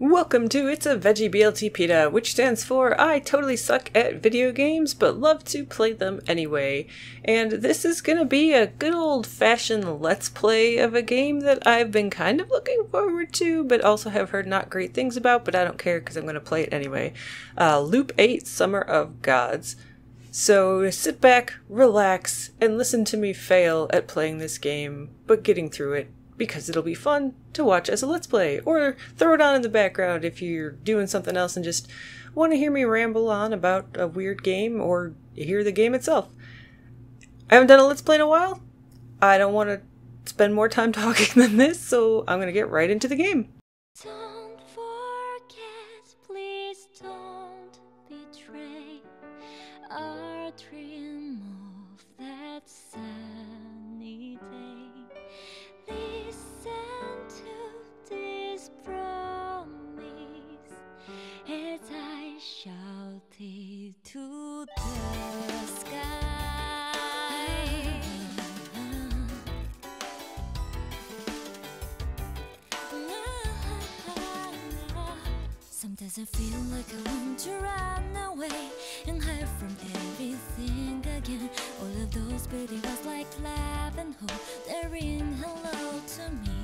Welcome to It's a Veggie BLT PETA, which stands for I totally suck at video games but love to play them anyway. And this is gonna be a good old fashioned let's play of a game that I've been kind of looking forward to, but also have heard not great things about, but I don't care because I'm gonna play it anyway. Uh, Loop 8 Summer of Gods. So sit back, relax, and listen to me fail at playing this game, but getting through it because it'll be fun to watch as a let's play or throw it on in the background if you're doing something else and just want to hear me ramble on about a weird game or hear the game itself. I haven't done a let's play in a while. I don't want to spend more time talking than this, so I'm going to get right into the game. Sometimes I feel like I want to run away and hide from everything again. All of those pretty words like love and hope, they ring hello to me.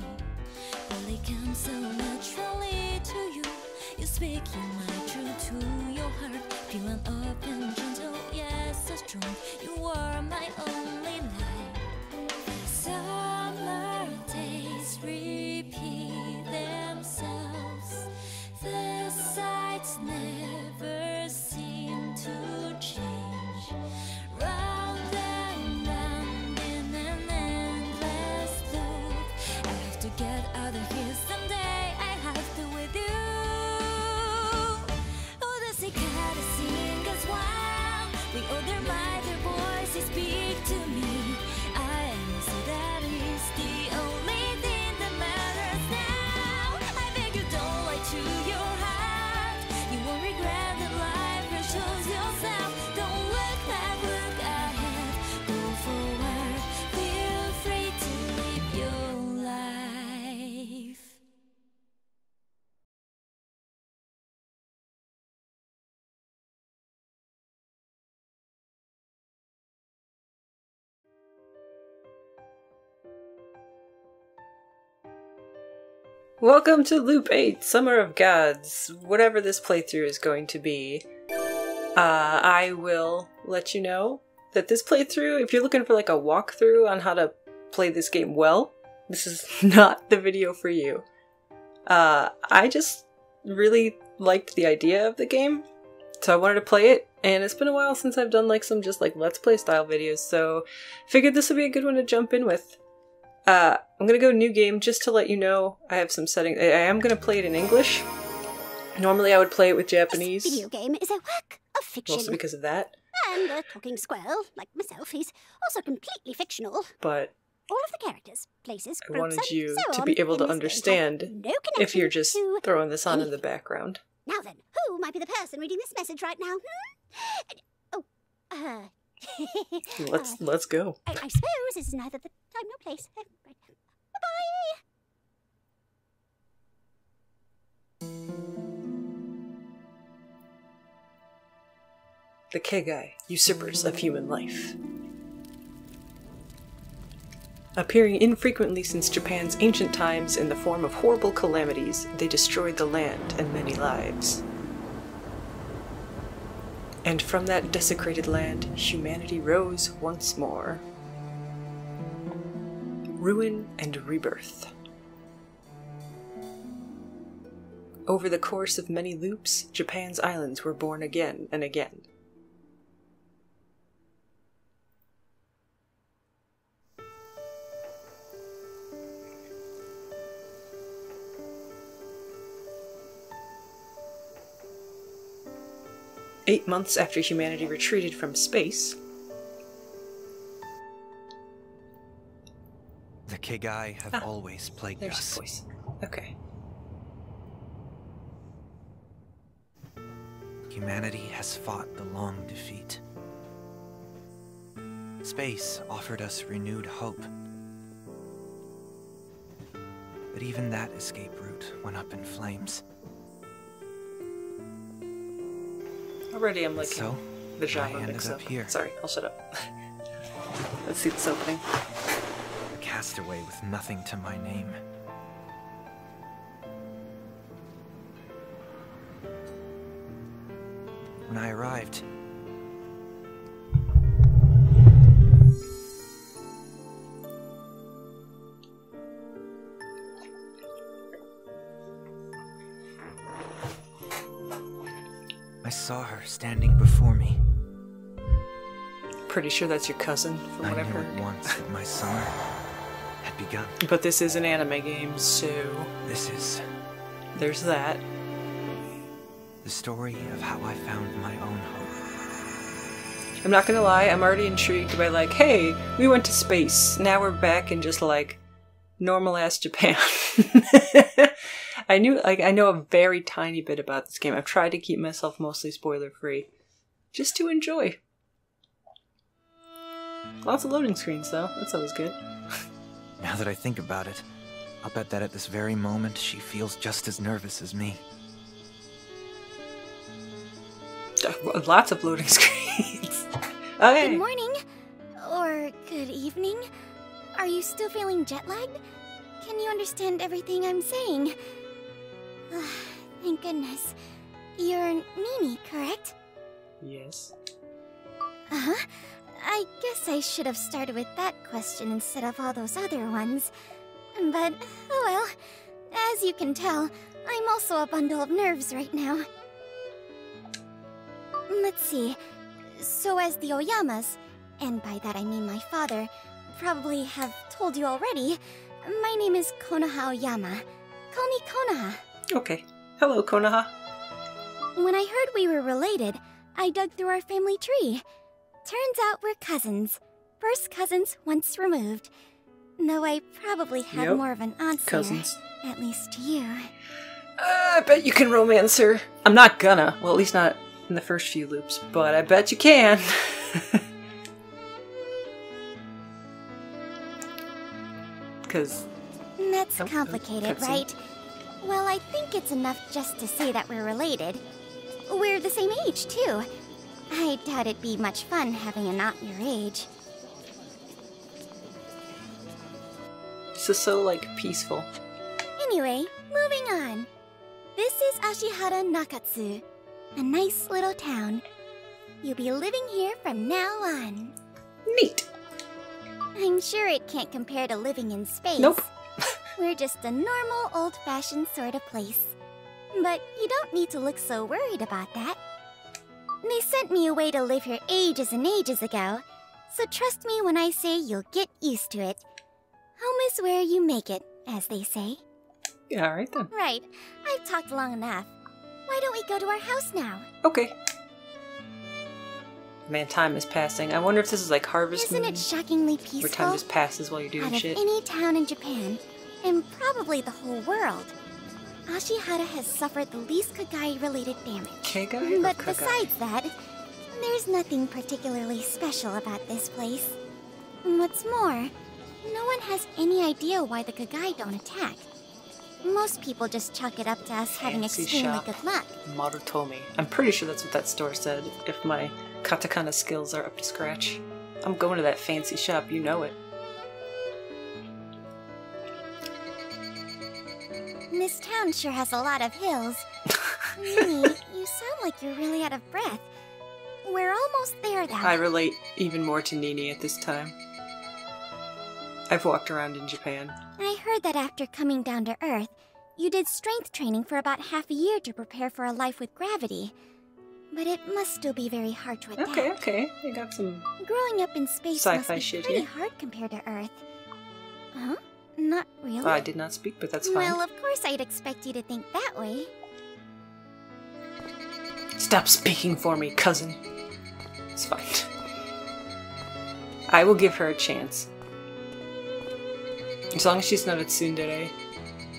Well, it comes so naturally to you. You speak your mind true to your heart, pure and open, gentle, yes, so strong. You are my only light. Summer Welcome to Loop 8 Summer of Gods, whatever this playthrough is going to be. Uh, I will let you know that this playthrough, if you're looking for like a walkthrough on how to play this game well, this is not the video for you. Uh, I just really liked the idea of the game, so I wanted to play it, and it's been a while since I've done like some just like let's play style videos, so figured this would be a good one to jump in with. Uh, I'm gonna go new game just to let you know I have some settings. I I am gonna play it in English. Normally I would play it with Japanese, This video game is a work of fiction. mostly because of that, And a talking squirrel, like myself, he's also completely fictional. but All of the characters, places, I groups, wanted you so to be able to understand no if you're just throwing this on in the background. Now then, who might be the person reading this message right now? Hmm? Oh, uh... Let's let's go. I, I suppose is neither the time nor place. Uh. Bye-bye! The Kegai, usurpers of human life. Appearing infrequently since Japan's ancient times in the form of horrible calamities, they destroyed the land and many lives. And from that desecrated land, humanity rose once more. Ruin and rebirth. Over the course of many loops, Japan's islands were born again and again. Eight months after humanity retreated from space, The Kegai have Ah, always plagued there's us. voice. Okay. Humanity has fought the long defeat. Space offered us renewed hope. But even that escape route went up in flames. Already I'm like So, the ended mix up up. here. Sorry, I'll shut up. Let's see this opening. a castaway with nothing to my name. When I arrived, saw her standing before me. Pretty sure that's your cousin from I what I've knew heard. at once that my summer had begun. But this is an anime game, so This is there's that. the story of how I found my own home. I'm not gonna lie, I'm already intrigued by like, hey, we went to space. Now we're back in just like normal ass Japan. I knew like I know a very tiny bit about this game. I've tried to keep myself mostly spoiler free. Just to enjoy. Lots of loading screens though. That's always good. Now that I think about it, I'll bet that at this very moment she feels just as nervous as me. Lots of loading screens. okay. Good morning. Or good evening. Are you still feeling jet lagged? Can you understand everything I'm saying? Thank goodness. You're Nini, correct? Yes. Uh huh. I guess I should have started with that question instead of all those other ones. But, oh well. As you can tell, I'm also a bundle of nerves right now. Let's see. So, as the Oyamas, and by that I mean my father, probably have told you already, my name is Konoha Oyama. Call me Konoha. Okay. Hello, Konoha. When I heard we were related, I dug through our family tree. Turns out we're cousins. First cousins once removed. Though I probably have Yep. more of an answer. Cousins. At least to you. Uh, I bet you can romance her. I'm not gonna. Well, at least not in the first few loops, but I bet you can. Because That's Nope, complicated, right? Well, I think it's enough just to say that we're related. We're the same age, too. I doubt it'd be much fun having a not your age. this is so, like, peaceful. Anyway, moving on. This is Ashihara Nakatsu, a nice little town. You'll be living here from now on. Neat. I'm sure it can't compare to living in space. Nope. We're just a normal, old fashioned sort of place. But you don't need to look so worried about that. They sent me away to live here ages and ages ago, so trust me when I say you'll get used to it. Home is where you make it, as they say. Yeah, alright then. Right, I've talked long enough. Why don't we go to our house now? Okay. Man, time is passing. I wonder if this is like Harvest Isn't Moon, it shockingly peaceful? where time just passes while you're doing Out of shit. any town in Japan, and probably the whole world, Ashihara has suffered the least Kagai-related damage. Kegai or But Kagai? besides that, there's nothing particularly special about this place. What's more, no one has any idea why the Kagai don't attack. Most people just chalk it up to us having extremely shop. good luck. Marutomi. I'm pretty sure that's what that store said, if my katakana skills are up to scratch. I'm going to that fancy shop, you know it. This town sure has a lot of hills. Nini, you sound like you're really out of breath. We're almost there, though. I relate even more to Nini at this time. I've walked around in Japan. I heard that after coming down to Earth, you did strength training for about half a year to prepare for a life with gravity. But it must still be very hard to adapt. Okay, okay. I got some. Growing up in space must be pretty here. hard compared to Earth. Huh? Not really. I did not speak, but that's fine. Well, of course I'd expect you to think that way. Stop speaking for me, cousin. It's fine. I will give her a chance. As long as she's not a tsundere,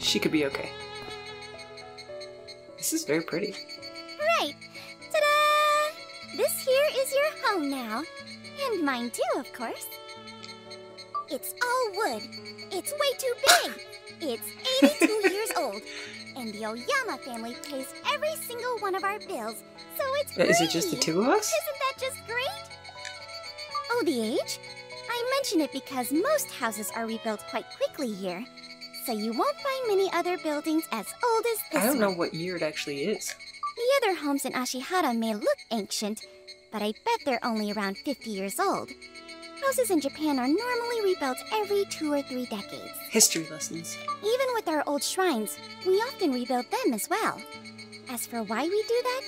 she could be okay. This is very pretty. Right. Ta-da! This here is your home now. And mine too, of course. It's all wood. It's way too big. It's 82 years old. And the Oyama family pays every single one of our bills, so it's Is it just the two of us? Isn't that just great? Oh, the age? I mention it because most houses are rebuilt quite quickly here. So you won't find many other buildings as old as this I don't know one. what year it actually is. The other homes in Ashihara may look ancient, but I bet they're only around 50 years old. Houses in Japan are normally rebuilt every two or three decades. History lessons. Even with our old shrines, we often rebuild them as well. As for why we do that,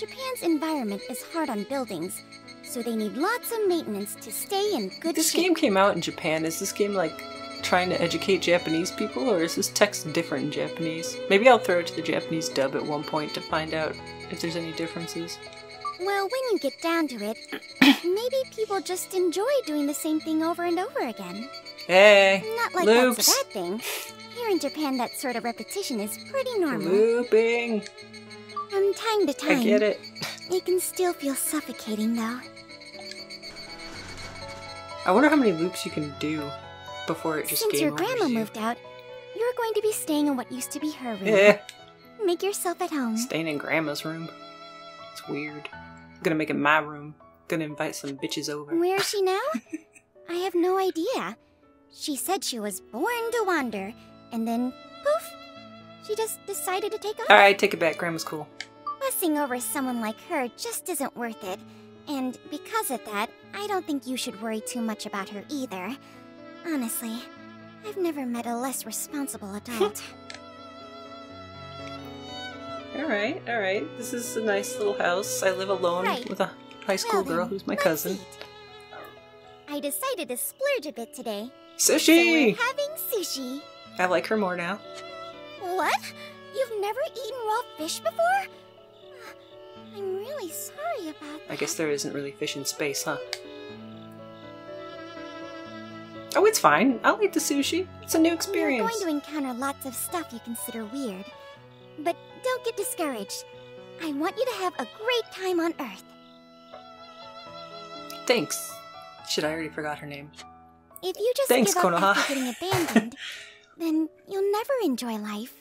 Japan's environment is hard on buildings, so they need lots of maintenance to stay in good This shape. This game came out in Japan. Is this game like trying to educate Japanese people, or is this text different in Japanese? Maybe I'll throw it to the Japanese dub at one point to find out if there's any differences. Well, when you get down to it, maybe people just enjoy doing the same thing over and over again. Hey, Not like loops. that's a bad thing. Here in Japan, that sort of repetition is pretty normal. Looping. From time to time, I get it. it can still feel suffocating, though. I wonder how many loops you can do before it just Since your grandma you. moved out, you're going to be staying in what used to be her room. Yeah, Make yourself at home. staying in grandma's room. It's weird. I'm gonna make it my room. I'm Gonna invite some bitches over. Where is she now? I have no idea. She said she was born to wander, and then poof, she just decided to take off. All right, take it back. Grandma's cool. Fussing over someone like her just isn't worth it. And because of that, I don't think you should worry too much about her either. Honestly, I've never met a less responsible adult. All right, all right. This is a nice little house. I live alone Right. with a high school Well girl who's my cousin. I decided to splurge a bit today. Sushi. So we're having sushi. I like her more now. What? You've never eaten raw fish before? I'm really sorry about that. I guess there isn't really fish in space, huh? Oh, it's fine. I'll eat the sushi. It's a new experience. You're going to encounter lots of stuff you consider weird. But don't get discouraged. I want you to have a great time on Earth. Thanks. Shit, I already forgot her name. If you just Thanks, give up Konoha. after getting abandoned, then you'll never enjoy life.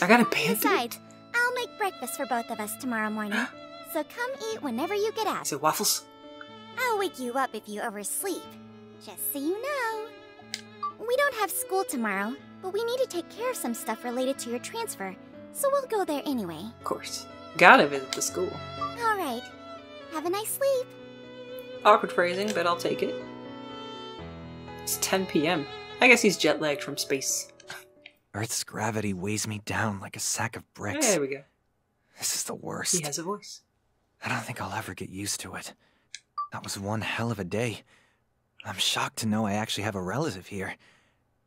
I got abandoned. Besides, I'll make breakfast for both of us tomorrow morning. so come eat whenever you get up. Is it waffles? I'll wake you up if you oversleep. Just so you know. We don't have school tomorrow, but we need to take care of some stuff related to your transfer, so we'll go there anyway. Of course. Gotta visit the school. Alright. Have a nice sleep. Awkward phrasing, but I'll take it. It's 10 p.m. I guess he's jet lagged from space. Earth's gravity weighs me down like a sack of bricks. There we go. This is the worst. He has a voice. I don't think I'll ever get used to it. That was one hell of a day. I'm shocked to know I actually have a relative here.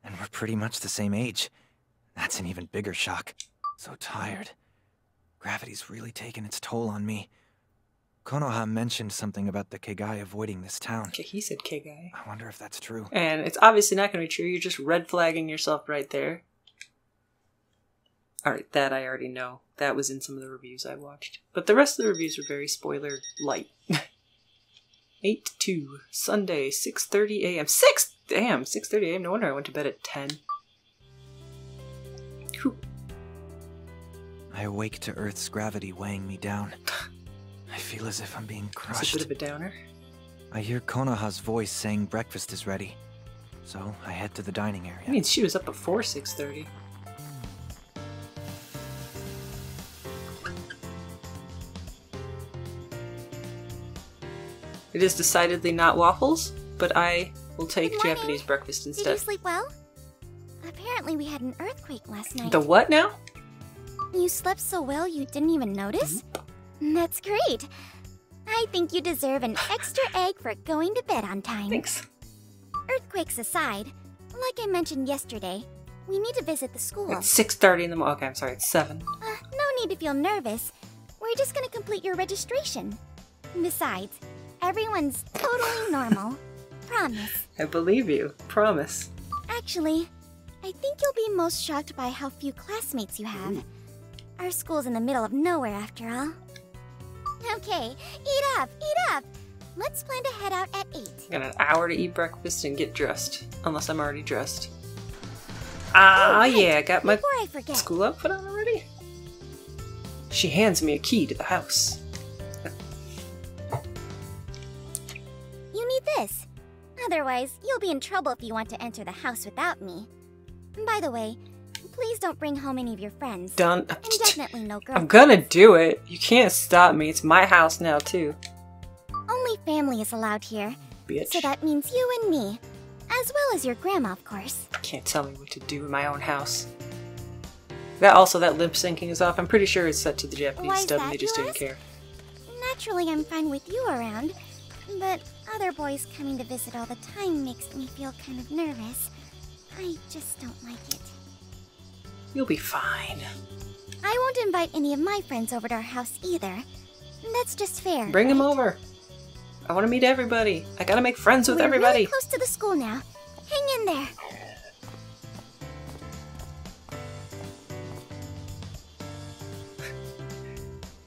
And we're pretty much the same age. That's an even bigger shock. So tired. Gravity's really taken its toll on me. Konoha mentioned something about the Kegai avoiding this town. Okay, he said K guy. I wonder if that's true. And it's obviously not going to be true. You're just red flagging yourself right there. Alright, that I already know. That was in some of the reviews I watched. But the rest of the reviews were very spoiler light. 8 2, Sunday, 6.30 a.m. 6! Damn, 6.30 a.m. No wonder I went to bed at 10. Whew. I awake to Earth's gravity weighing me down. I feel as if I'm being That's a bit of a downer. I hear Konoha's voice saying breakfast is ready. So I head to the dining area. I mean, she was up before 6.30. It is decidedly not waffles, but I will take Japanese breakfast instead. Did you sleep well? Apparently, we had an earthquake last night. The what now? You slept so well you didn't even notice? That's great. I think you deserve an extra egg for going to bed on time. Thanks. Earthquakes aside, like I mentioned yesterday, we need to visit the school. It's 6.30 in the morning. Okay, I'm sorry, it's 7. Uh, no need to feel nervous. We're just gonna complete your registration. Besides, everyone's totally normal. Promise. I believe you. Promise. Actually, I think you'll be most shocked by how few classmates you have. Our school's in the middle of nowhere, after all. Okay, eat up, eat up. Let's plan to head out at 8. I got an hour to eat breakfast and get dressed. Unless I'm already dressed. Ah, Oh, right. yeah, I got my I forget, school outfit on already. She hands me a key to the house. you need this. Otherwise, you'll be in trouble if you want to enter the house without me. By the way, please don't bring home any of your friends. Done. And uh, definitely no girls. I'm gonna do it. You can't stop me. It's my house now, too. Only family is allowed here. Bitch. So that means you and me. As well as your grandma, of course. Can't tell me what to do in my own house. That also, that lip syncing is off. I'm pretty sure it's set to the Japanese dub and they just didn't care. Naturally, I'm fine with you around. But other boys coming to visit all the time makes me feel kind of nervous. I just don't like it. You'll be fine. I won't invite any of my friends over to our house either. That's just fair. Bring them over. I want to meet everybody. I gotta make friends with We're everybody. really close to the school now. Hang in there.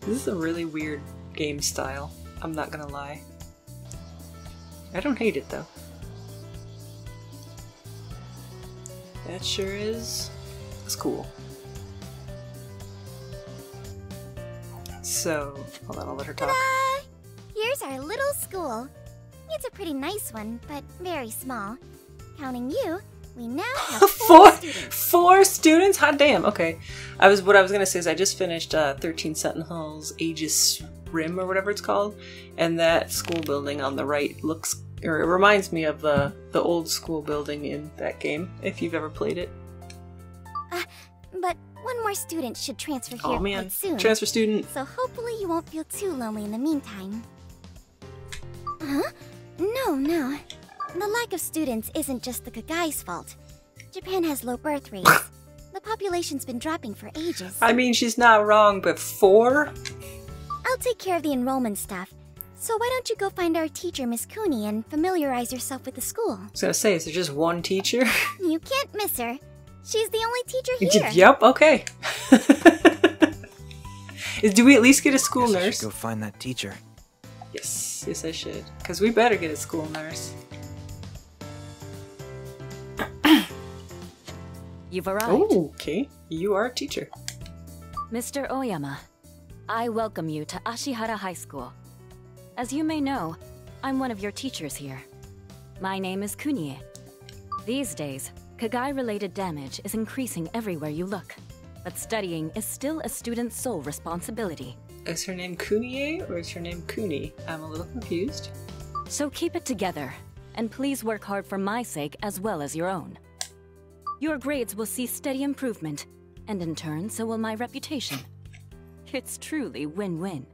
This is a really weird game style. I'm not gonna lie. I don't hate it though. That sure is. That's cool. So, hold on, I'll let her talk. Here's our little school. It's a pretty nice one, but very small. Counting you, we now have four, four students. four students. Hot damn. Okay, I was what I was gonna say is I just finished uh, Thirteen Sentinels Aegis Rim or whatever it's called, and that school building on the right looks or it reminds me of the the old school building in that game. If you've ever played it. Uh, but one more student should transfer oh, here Oh man, soon. transfer student. So hopefully you won't feel too lonely in the meantime. Huh? No, no. The lack of students isn't just the Kagai's fault. Japan has low birth rates. the population's been dropping for ages. I mean, she's not wrong, but four. I'll take care of the enrollment stuff. So why don't you go find our teacher, Miss Cooney, and familiarize yourself with the school? I was gonna say, is there just one teacher? You can't miss her. She's the only teacher here. yep. Okay. Do we at least get a school Guess I should nurse? go find that teacher. Yes, yes, I should. Because we better get a school nurse. You've arrived. Oh, okay. You are a teacher. Mr. Oyama, I welcome you to Ashihara High School. As you may know, I'm one of your teachers here. My name is Kunie. These days, Kagai-related damage is increasing everywhere you look. But studying is still a student's sole responsibility. Is her name Kunie or is her name Kuni? I'm a little confused. So keep it together, and please work hard for my sake as well as your own. Your grades will see steady improvement, and in turn, so will my reputation. It's truly win-win.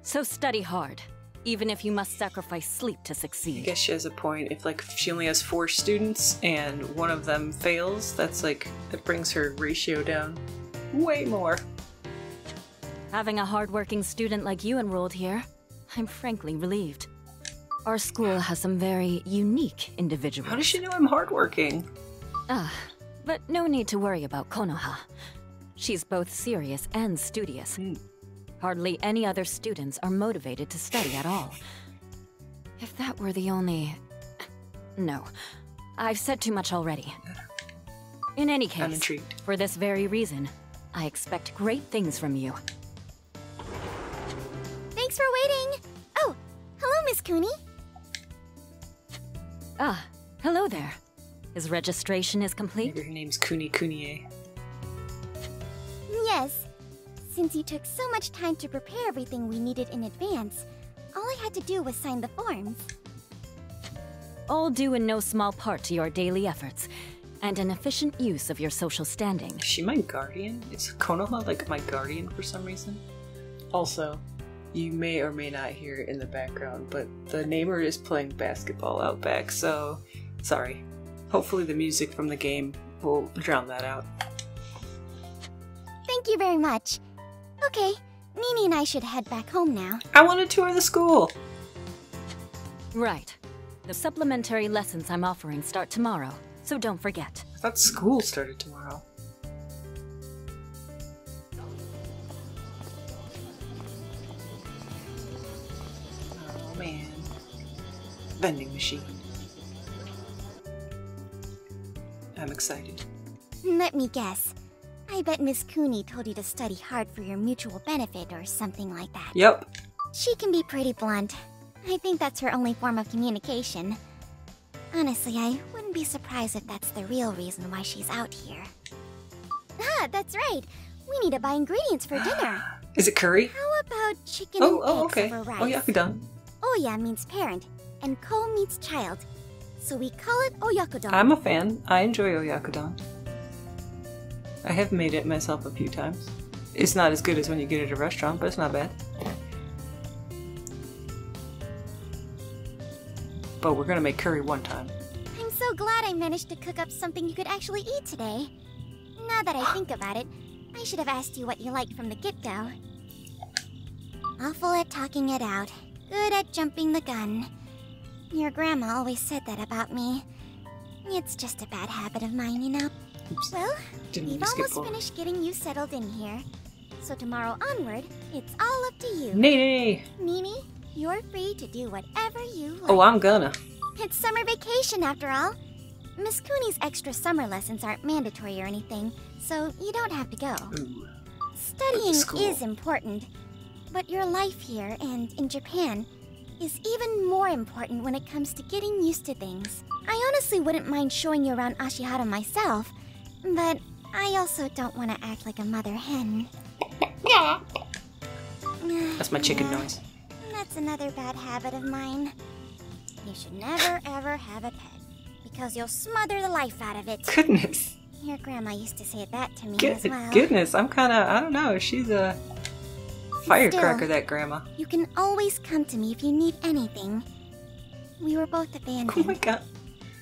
So study hard, even if you must sacrifice sleep to succeed. I guess she has a point. If like she only has four students and one of them fails, that's like that brings her ratio down way more. Having a hardworking student like you enrolled here, I'm frankly relieved. Our school has some very unique individuals. How does she know I'm hardworking? Ah, but no need to worry about Konoha. She's both serious and studious. Hmm. Hardly any other students are motivated to study at all. If that were the only... No, I've said too much already. In any case, for this very reason, I expect great things from you. Thanks for waiting. Oh, hello, Miss Cooney. Ah, hello there. His registration is complete? Maybe her name's Kuni Kunie. Yes. Since you took so much time to prepare everything we needed in advance, all I had to do was sign the forms. All due in no small part to your daily efforts, and an efficient use of your social standing. Is she my guardian? Is Konoha like my guardian for some reason? Also, you may or may not hear it in the background, but the neighbor is playing basketball out back, so sorry. Hopefully the music from the game will drown that out. Thank you very much. Okay, Nini and I should head back home now. I want to tour the school! Right. The supplementary lessons I'm offering start tomorrow, so don't forget. I thought school started tomorrow. Oh man. Vending machine. I'm excited. Let me guess. I bet Miss Cooney told you to study hard for your mutual benefit or something like that. Yep. She can be pretty blunt. I think that's her only form of communication. Honestly, I wouldn't be surprised if that's the real reason why she's out here. Ah, that's right. We need to buy ingredients for dinner. Is it curry? How about chicken Oh, oh, eggs okay. Oh, yakodon. Oya means parent, and ko means child. So we call it oyakodon. I'm a fan. I enjoy oyakodon. I have made it myself a few times. It's not as good as when you get it at a restaurant, but it's not bad. But we're gonna make curry one time. I'm so glad I managed to cook up something you could actually eat today. Now that I think about it, I should have asked you what you liked from the get-go. Awful at talking it out. Good at jumping the gun. Your grandma always said that about me. It's just a bad habit of mine, you know. Oops. Well, Didn't we've mean to skip almost finished getting you settled in here. So tomorrow onward, it's all up to you. Nene! Nini, you're free to do whatever you like. Oh, I'm gonna. It's summer vacation after all. Miss Cooney's extra summer lessons aren't mandatory or anything, so you don't have to go. Ooh. Studying is important, but your life here and in Japan is even more important when it comes to getting used to things. I honestly wouldn't mind showing you around Ashihara myself, but I also don't want to act like a mother hen. That's my chicken Yeah. noise. That's another bad habit of mine. You should never ever have a pet, because you'll smother the life out of it. Goodness. Your grandma used to say that to me Good, as well. Goodness, I'm kinda, I don't know, she's a firecracker, that grandma. You can always come to me if you need anything. We were both abandoned, Oh my god.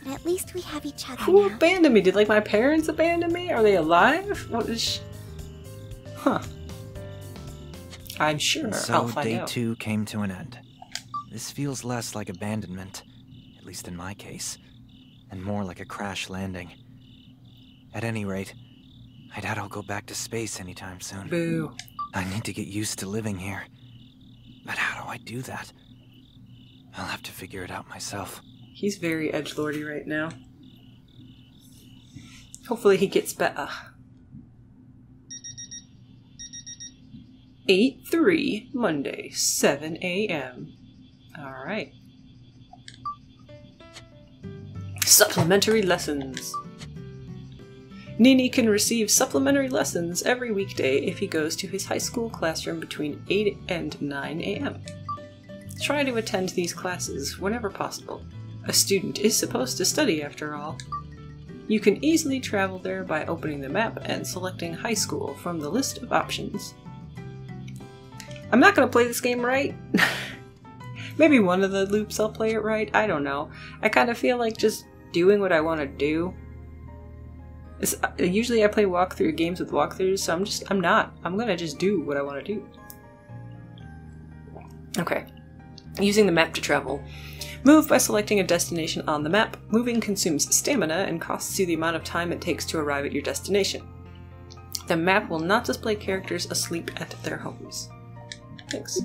But at least we have each other Who now. abandoned me? Did like my parents abandon me? Are they alive? What is? Sh- huh. I'm sure And I'll so find day out. two came to an end. This feels less like abandonment, at least in my case, and more like a crash landing. At any rate, I doubt I'll go back to space anytime soon. Boo. I need to get used to living here. But how do I do that? I'll have to figure it out myself. He's very edge lordy right now. Hopefully he gets better. 8 3, Monday, 7 a.m. Alright. Supplementary lessons. Nini can receive supplementary lessons every weekday if he goes to his high school classroom between 8 and 9 a.m. Try to attend these classes whenever possible. A student is supposed to study after all. You can easily travel there by opening the map and selecting high school from the list of options. I'm not going to play this game right. Maybe one of the loops I'll play it right. I don't know. I kind of feel like just doing what I want to do. It's, uh, usually I play walkthrough games with walkthroughs, so I'm just I'm not. I'm gonna just do what I want to do. Okay. Using the map to travel. Move by selecting a destination on the map. Moving consumes stamina and costs you the amount of time it takes to arrive at your destination. The map will not display characters asleep at their homes. Thanks.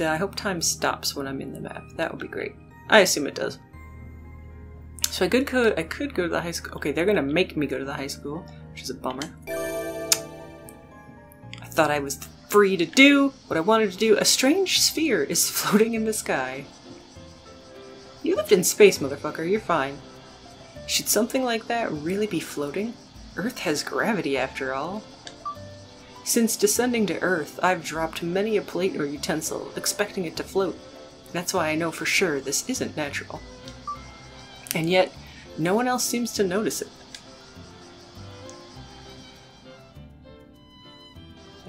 I hope time stops when I'm in the map. That would be great. I assume it does. So I could go. I could go to the high school. Okay, they're gonna make me go to the high school, which is a bummer. I thought I was free to do what I wanted to do. A strange sphere is floating in the sky. You lived in space, motherfucker. You're fine. Should something like that really be floating? Earth has gravity, after all. Since descending to Earth, I've dropped many a plate or utensil, expecting it to float. That's why I know for sure this isn't natural. And yet, no one else seems to notice it.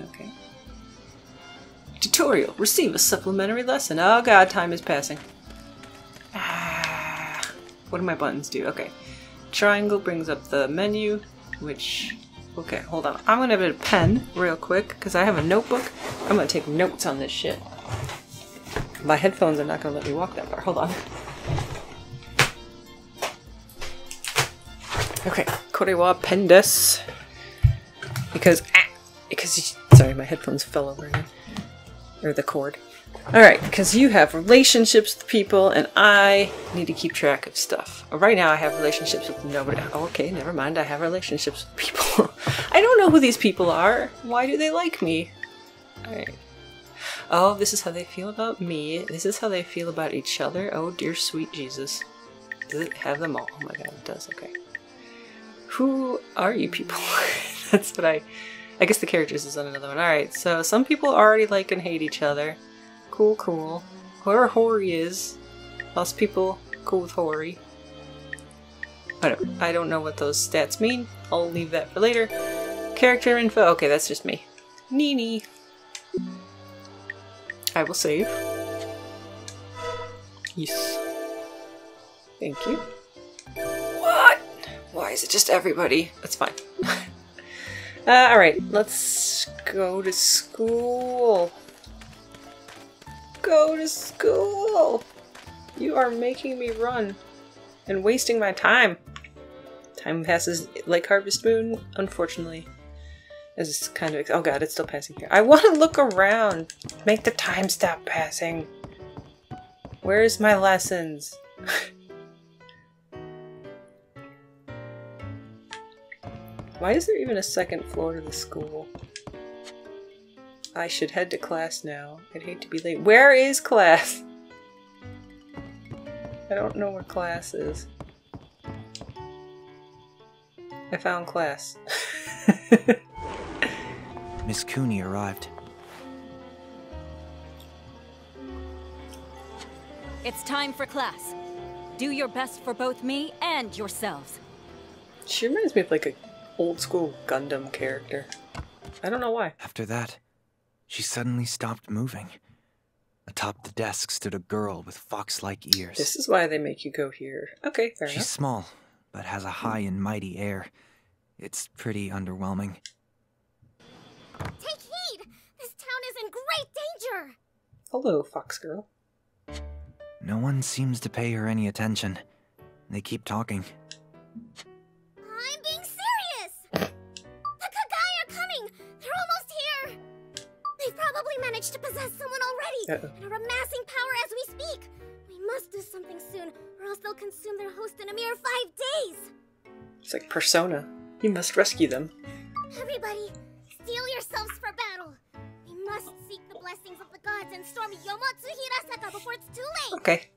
Okay. Tutorial. Receive a supplementary lesson. Oh god, time is passing. What do my buttons do? Okay. Triangle brings up the menu, which... Okay, hold on. I'm gonna have a pen real quick, because I have a notebook. I'm gonna take notes on this shit. My headphones are not gonna let me walk that far. Hold on. Okay, Korewa pen desu. Because, ah, because, sorry, my headphones fell over again. or the cord. All right, because you have relationships with people, and I need to keep track of stuff. Right now, I have relationships with nobody. Oh, okay, never mind. I have relationships with people. I don't know who these people are. Why do they like me? All right. Oh, this is how they feel about me. This is how they feel about each other. Oh, dear sweet Jesus. Does it have them all? Oh my god, it does. Okay. Who are you people? That's what I. I guess the characters is on another one. Alright, so some people already like and hate each other. Cool, cool. Whoever Hori is. Of people cool with Hori. I don't, I don't know what those stats mean. I'll leave that for later. Character info. Okay, that's just me. Nini. I will save. Yes. Thank you. What? Why is it just everybody? That's fine. uh, Alright, let's go to school. Go to school! You are making me run and wasting my time. Time passes like Harvest Moon, unfortunately. This Is kind of. Oh god, it's still passing here. I want to look around. Make the time stop passing. Where's my lessons? Why is there even a second floor to the school? I should head to class now. I'd hate to be late. Where is class? I don't know where class is. I found class. Miss Cooney arrived. It's time for class. Do your best for both me and yourselves. she reminds me of like a old school Gundam character. I don't know why. After that, she suddenly stopped moving. Atop the desk stood a girl with fox like ears. This is why they make you go here. Okay, fair She's enough. small, but has a high and mighty air. It's pretty underwhelming. Take heed! This town is in great danger! Hello, Fox Girl. No one seems to pay her any attention. They keep talking. Managed to possess someone already Uh-oh. and are amassing power as we speak. We must do something soon, or else they'll consume their host in a mere five days! It's like Persona. You must rescue them. Everybody, steel yourselves for battle! We must seek the blessings of the gods and storm Yomotsu Hirasaka before it's too late! Okay.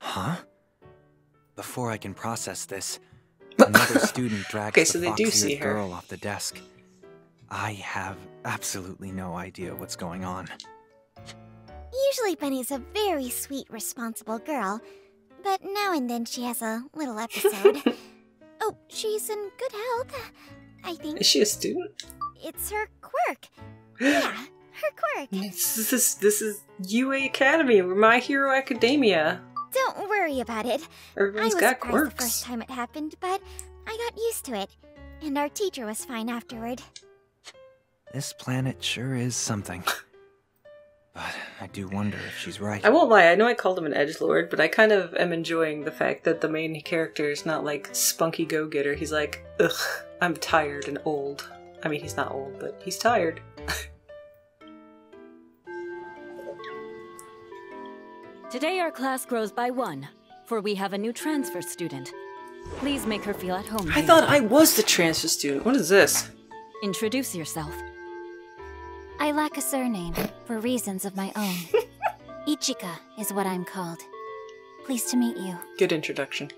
Huh? Before I can process this, another student drags Okay, the so they do fox-eared see her. girl off the desk. I have absolutely no idea what's going on. Usually Bunny's a very sweet, responsible girl, but now and then she has a little episode. oh, she's in good health. I think Is she a student? it's her quirk. Yeah, her quirk. This is this, this is UA Academy. We're My Hero Academia. Don't worry about it. Everyone's I was got surprised the first time it happened, but I got used to it. And our teacher was fine afterward. This planet sure is something. But I do wonder if she's right. I won't lie. I know I called him an edge lord, but I kind of am enjoying the fact that the main character is not like spunky go getter. He's like, ugh, I'm tired and old. I mean, he's not old, but he's tired. Today our class grows by one, for we have a new transfer student. Please make her feel at home. I here. thought I was the transfer student. What is this? Introduce yourself. I lack a surname for reasons of my own. Ichika is what I'm called. Pleased to meet you. Good introduction.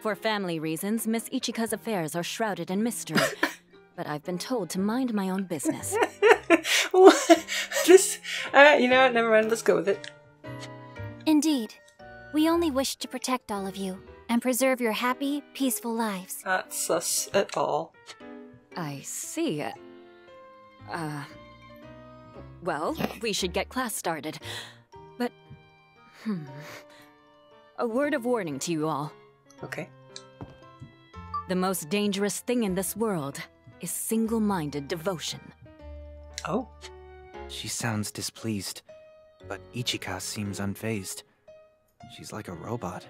For family reasons, Miss Ichika's affairs are shrouded in mystery. but I've been told to mind my own business. What? this, uh, you know what? Never mind. Let's go with it. Indeed. We only wish to protect all of you and preserve your happy, peaceful lives. Not sus at all. I see. Uh. Well, we should get class started. But. Hmm. A word of warning to you all. Okay. The most dangerous thing in this world is single minded devotion. Oh. She sounds displeased. but Ichika seems unfazed. She's like a robot.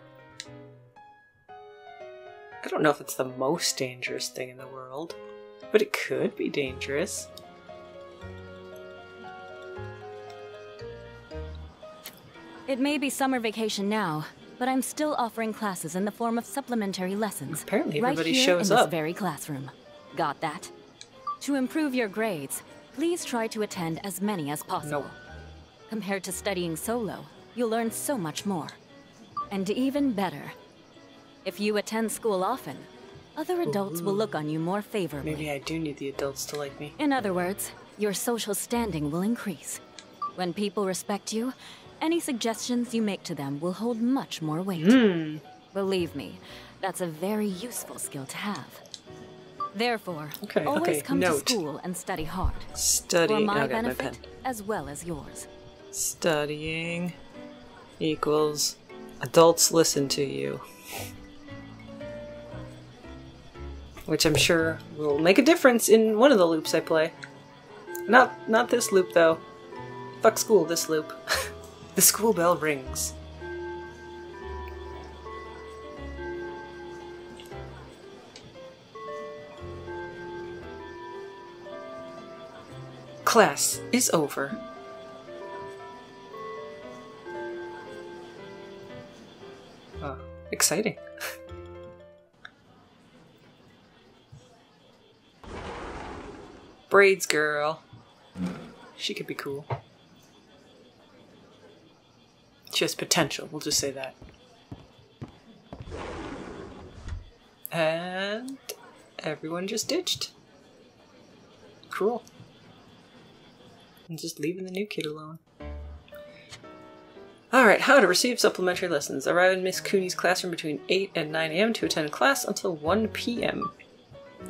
I don't know if it's the most dangerous thing in the world, but it could be dangerous. It may be summer vacation now, but I'm still offering classes in the form of supplementary lessons. Apparently right everybody here shows in up. this very classroom. Got that? To improve your grades, please try to attend as many as possible. Compared to studying solo, you'll learn so much more. And even better, if you attend school often, other adults will look on you more favorably. Maybe I do need the adults to like me. In other words, your social standing will increase. When people respect you, any suggestions you make to them will hold much more weight. Hmm. Believe me, that's a very useful skill to have. Therefore, Okay, always okay, come note. to school and study hard. Study. For my okay, benefit, pen. as well as yours. Studying equals adults listen to you. Which I'm sure will make a difference in one of the loops I play. Not not this loop though. Fuck school this loop. the school bell rings. Class is over. Oh, exciting. Braids girl. She could be cool. She has potential, we'll just say that. And everyone just ditched. Cool. I'm just leaving the new kid alone. Alright, how to receive supplementary lessons. Arrive in Miss Cooney's classroom between 8 and 9 a.m. to attend class until 1 p.m.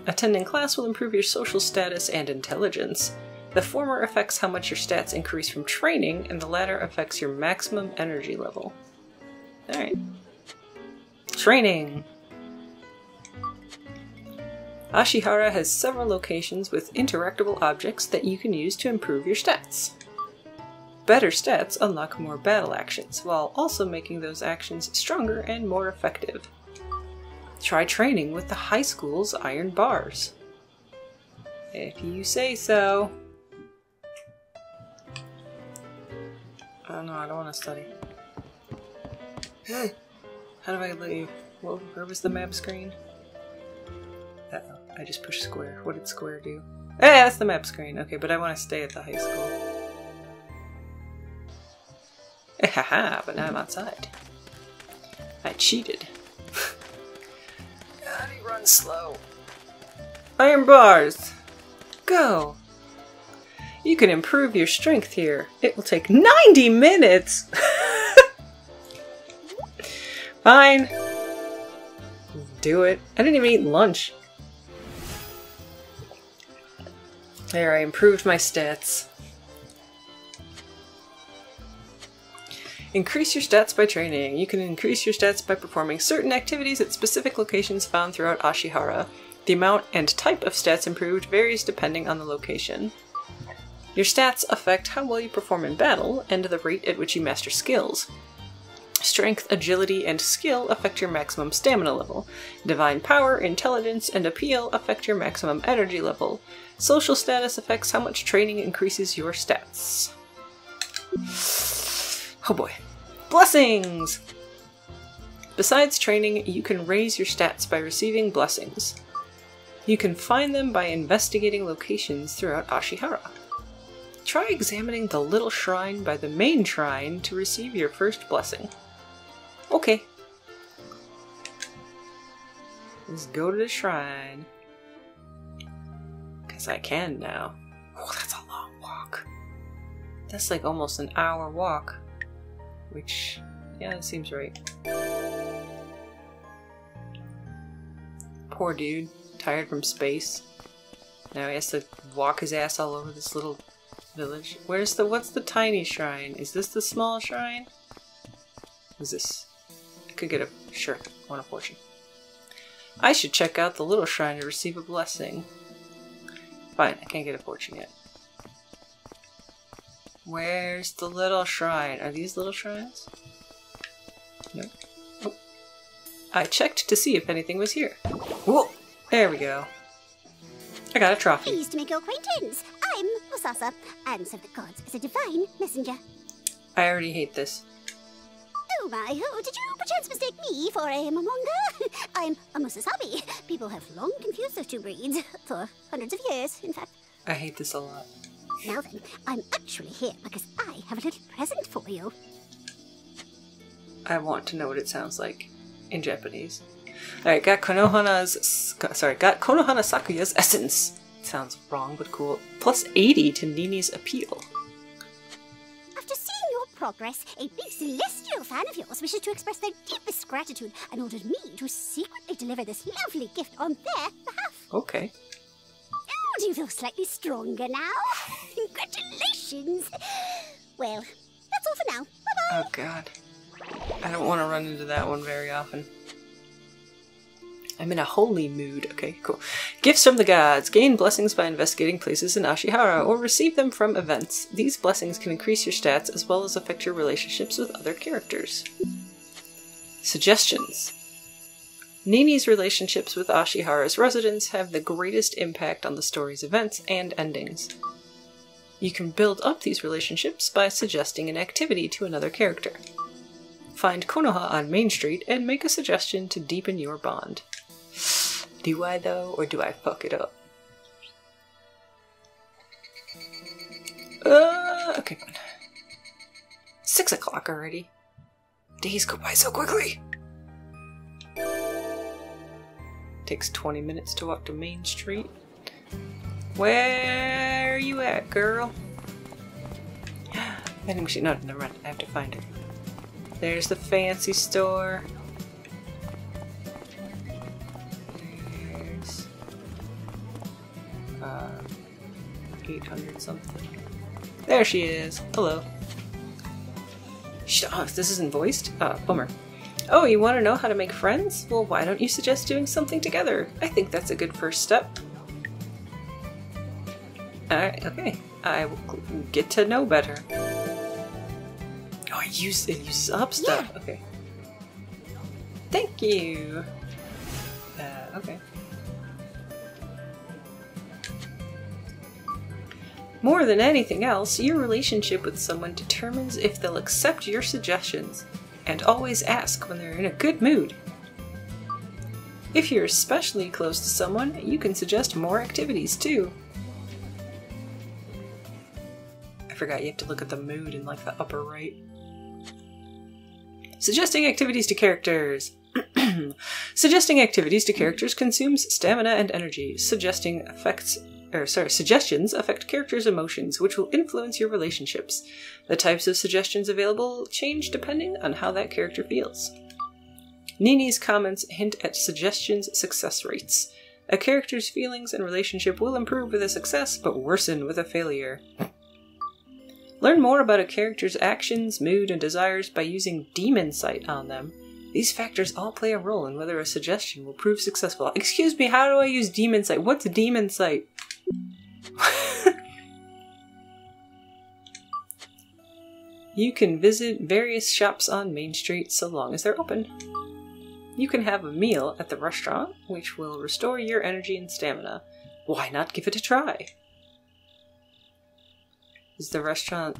Attending class will improve your social status and intelligence. The former affects how much your stats increase from training, and the latter affects your maximum energy level. Alright. Training! Ashihara has several locations with interactable objects that you can use to improve your stats. Better stats unlock more battle actions, while also making those actions stronger and more effective. Try training with the high school's iron bars. If you say so. Oh no, I don't want to study. Hmm. How do I leave? Where was the map screen? I just pushed square. What did square do? Eh, that's the map screen. Okay, but I want to stay at the high school. Eh, haha, but now I'm outside. I cheated. He runs slow. Iron bars! Go! You can improve your strength here. It will take 90 minutes! Fine. Do it. I didn't even eat lunch. There, I improved my stats. Increase your stats by training. You can increase your stats by performing certain activities at specific locations found throughout Ashihara. The amount and type of stats improved varies depending on the location. Your stats affect how well you perform in battle and the rate at which you master skills. Strength, agility, and skill affect your maximum stamina level. Divine power, intelligence, and appeal affect your maximum energy level. Social status affects how much training increases your stats. Oh boy. Blessings! Besides training, you can raise your stats by receiving blessings. You can find them by investigating locations throughout Ashihara. Try examining the little shrine by the main shrine to receive your first blessing. Okay. Let's go to the shrine. Because I can now. Oh, that's a long walk. That's like almost an hour walk. Which, yeah, that seems right. Poor dude, tired from space. Now he has to walk his ass all over this little village. Where's the, what's the tiny shrine? Is this the small shrine? What's this? I could get a, sure, I want a fortune. I should check out the little shrine to receive a blessing. Fine, I can't get a fortune yet. Where's the little shrine? Are these little shrines? Nope. Oh. I checked to see if anything was here. Whoa! There we go. I got a trophy. Pleased to make your acquaintance. I'm Musasa, and serve the gods as a divine messenger. I already hate this. Oh my, oh, did you perchance mistake me for a Momonga? I'm a Musasabi. People have long confused those two breeds. For hundreds of years, in fact. I hate this a lot. Now then, I'm actually here because I have a little present for you. I want to know what it sounds like in Japanese. Alright, got Konohana's sorry, got Konohana Sakuya's essence. Sounds wrong but cool. Plus 80 to Nini's appeal. After seeing your progress, a big celestial fan of yours wishes to express their deepest gratitude and ordered me to secretly deliver this lovely gift on their behalf. Okay. Oh, do you feel slightly stronger now? Congratulations! Well, that's all for now. Bye bye! Oh god. I don't want to run into that one very often. I'm in a holy mood. Okay, cool. Gifts from the gods. Gain blessings by investigating places in Ashihara or receive them from events. These blessings can increase your stats as well as affect your relationships with other characters. Suggestions. Nini's relationships with Ashihara's residents have the greatest impact on the story's events and endings. You can build up these relationships by suggesting an activity to another character. Find Konoha on Main Street and make a suggestion to deepen your bond. Do I though, or do I fuck it up? Uh, okay, fine. Six o'clock already. Days go by so quickly. Takes 20 minutes to walk to Main Street. Where are you at, girl? Vending machine. No, never mind. I have to find it. There's the fancy store. Uh, 800 something. There she is. Hello. Sh- oh, this isn't voiced? Ah, bummer. Oh, you want to know how to make friends? Well, why don't you suggest doing something together? I think that's a good first step. Alright, okay. I will get to know better. Oh, I use it uses up stuff. Okay. Thank you. Uh, okay. More than anything else, your relationship with someone determines if they'll accept your suggestions, and always ask when they're in a good mood. If you're especially close to someone, you can suggest more activities too. I forgot you have to look at the mood in like the upper right. Suggesting activities to characters. Suggesting activities to characters consumes stamina and energy. Suggesting affects or sorry, suggestions affect characters' emotions, which will influence your relationships. The types of suggestions available change depending on how that character feels. Nini's comments hint at suggestions' success rates. A character's feelings and relationship will improve with a success, but worsen with a failure. Learn more about a character's actions, mood, and desires by using Demon Sight on them. These factors all play a role in whether a suggestion will prove successful. Excuse me, how do I use Demon Sight? What's Demon Sight? you can visit various shops on Main Street so long as they're open. You can have a meal at the restaurant, which will restore your energy and stamina. Why not give it a try? Is the restaurant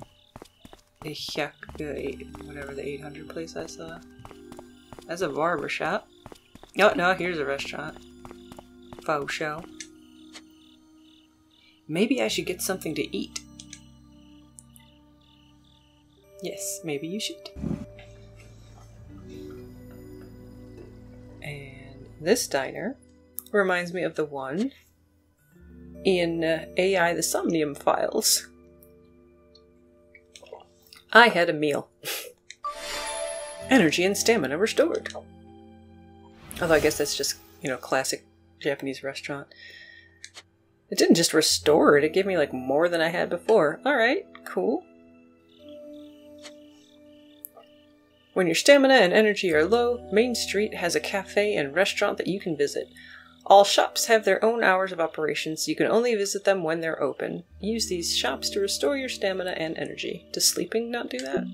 the whatever the 800 place I saw? That's a barber shop. Oh, no, here's a restaurant. Faux show. Maybe I should get something to eat. Yes, maybe you should. And this diner reminds me of the one in uh, AI the Somnium files. I had a meal. Energy and stamina restored. Although I guess that's just, you know, classic Japanese restaurant. It didn't just restore it, it gave me like more than I had before. Alright, cool. When your stamina and energy are low, Main Street has a cafe and restaurant that you can visit. All shops have their own hours of operation, so you can only visit them when they're open. Use these shops to restore your stamina and energy. Does sleeping not do that?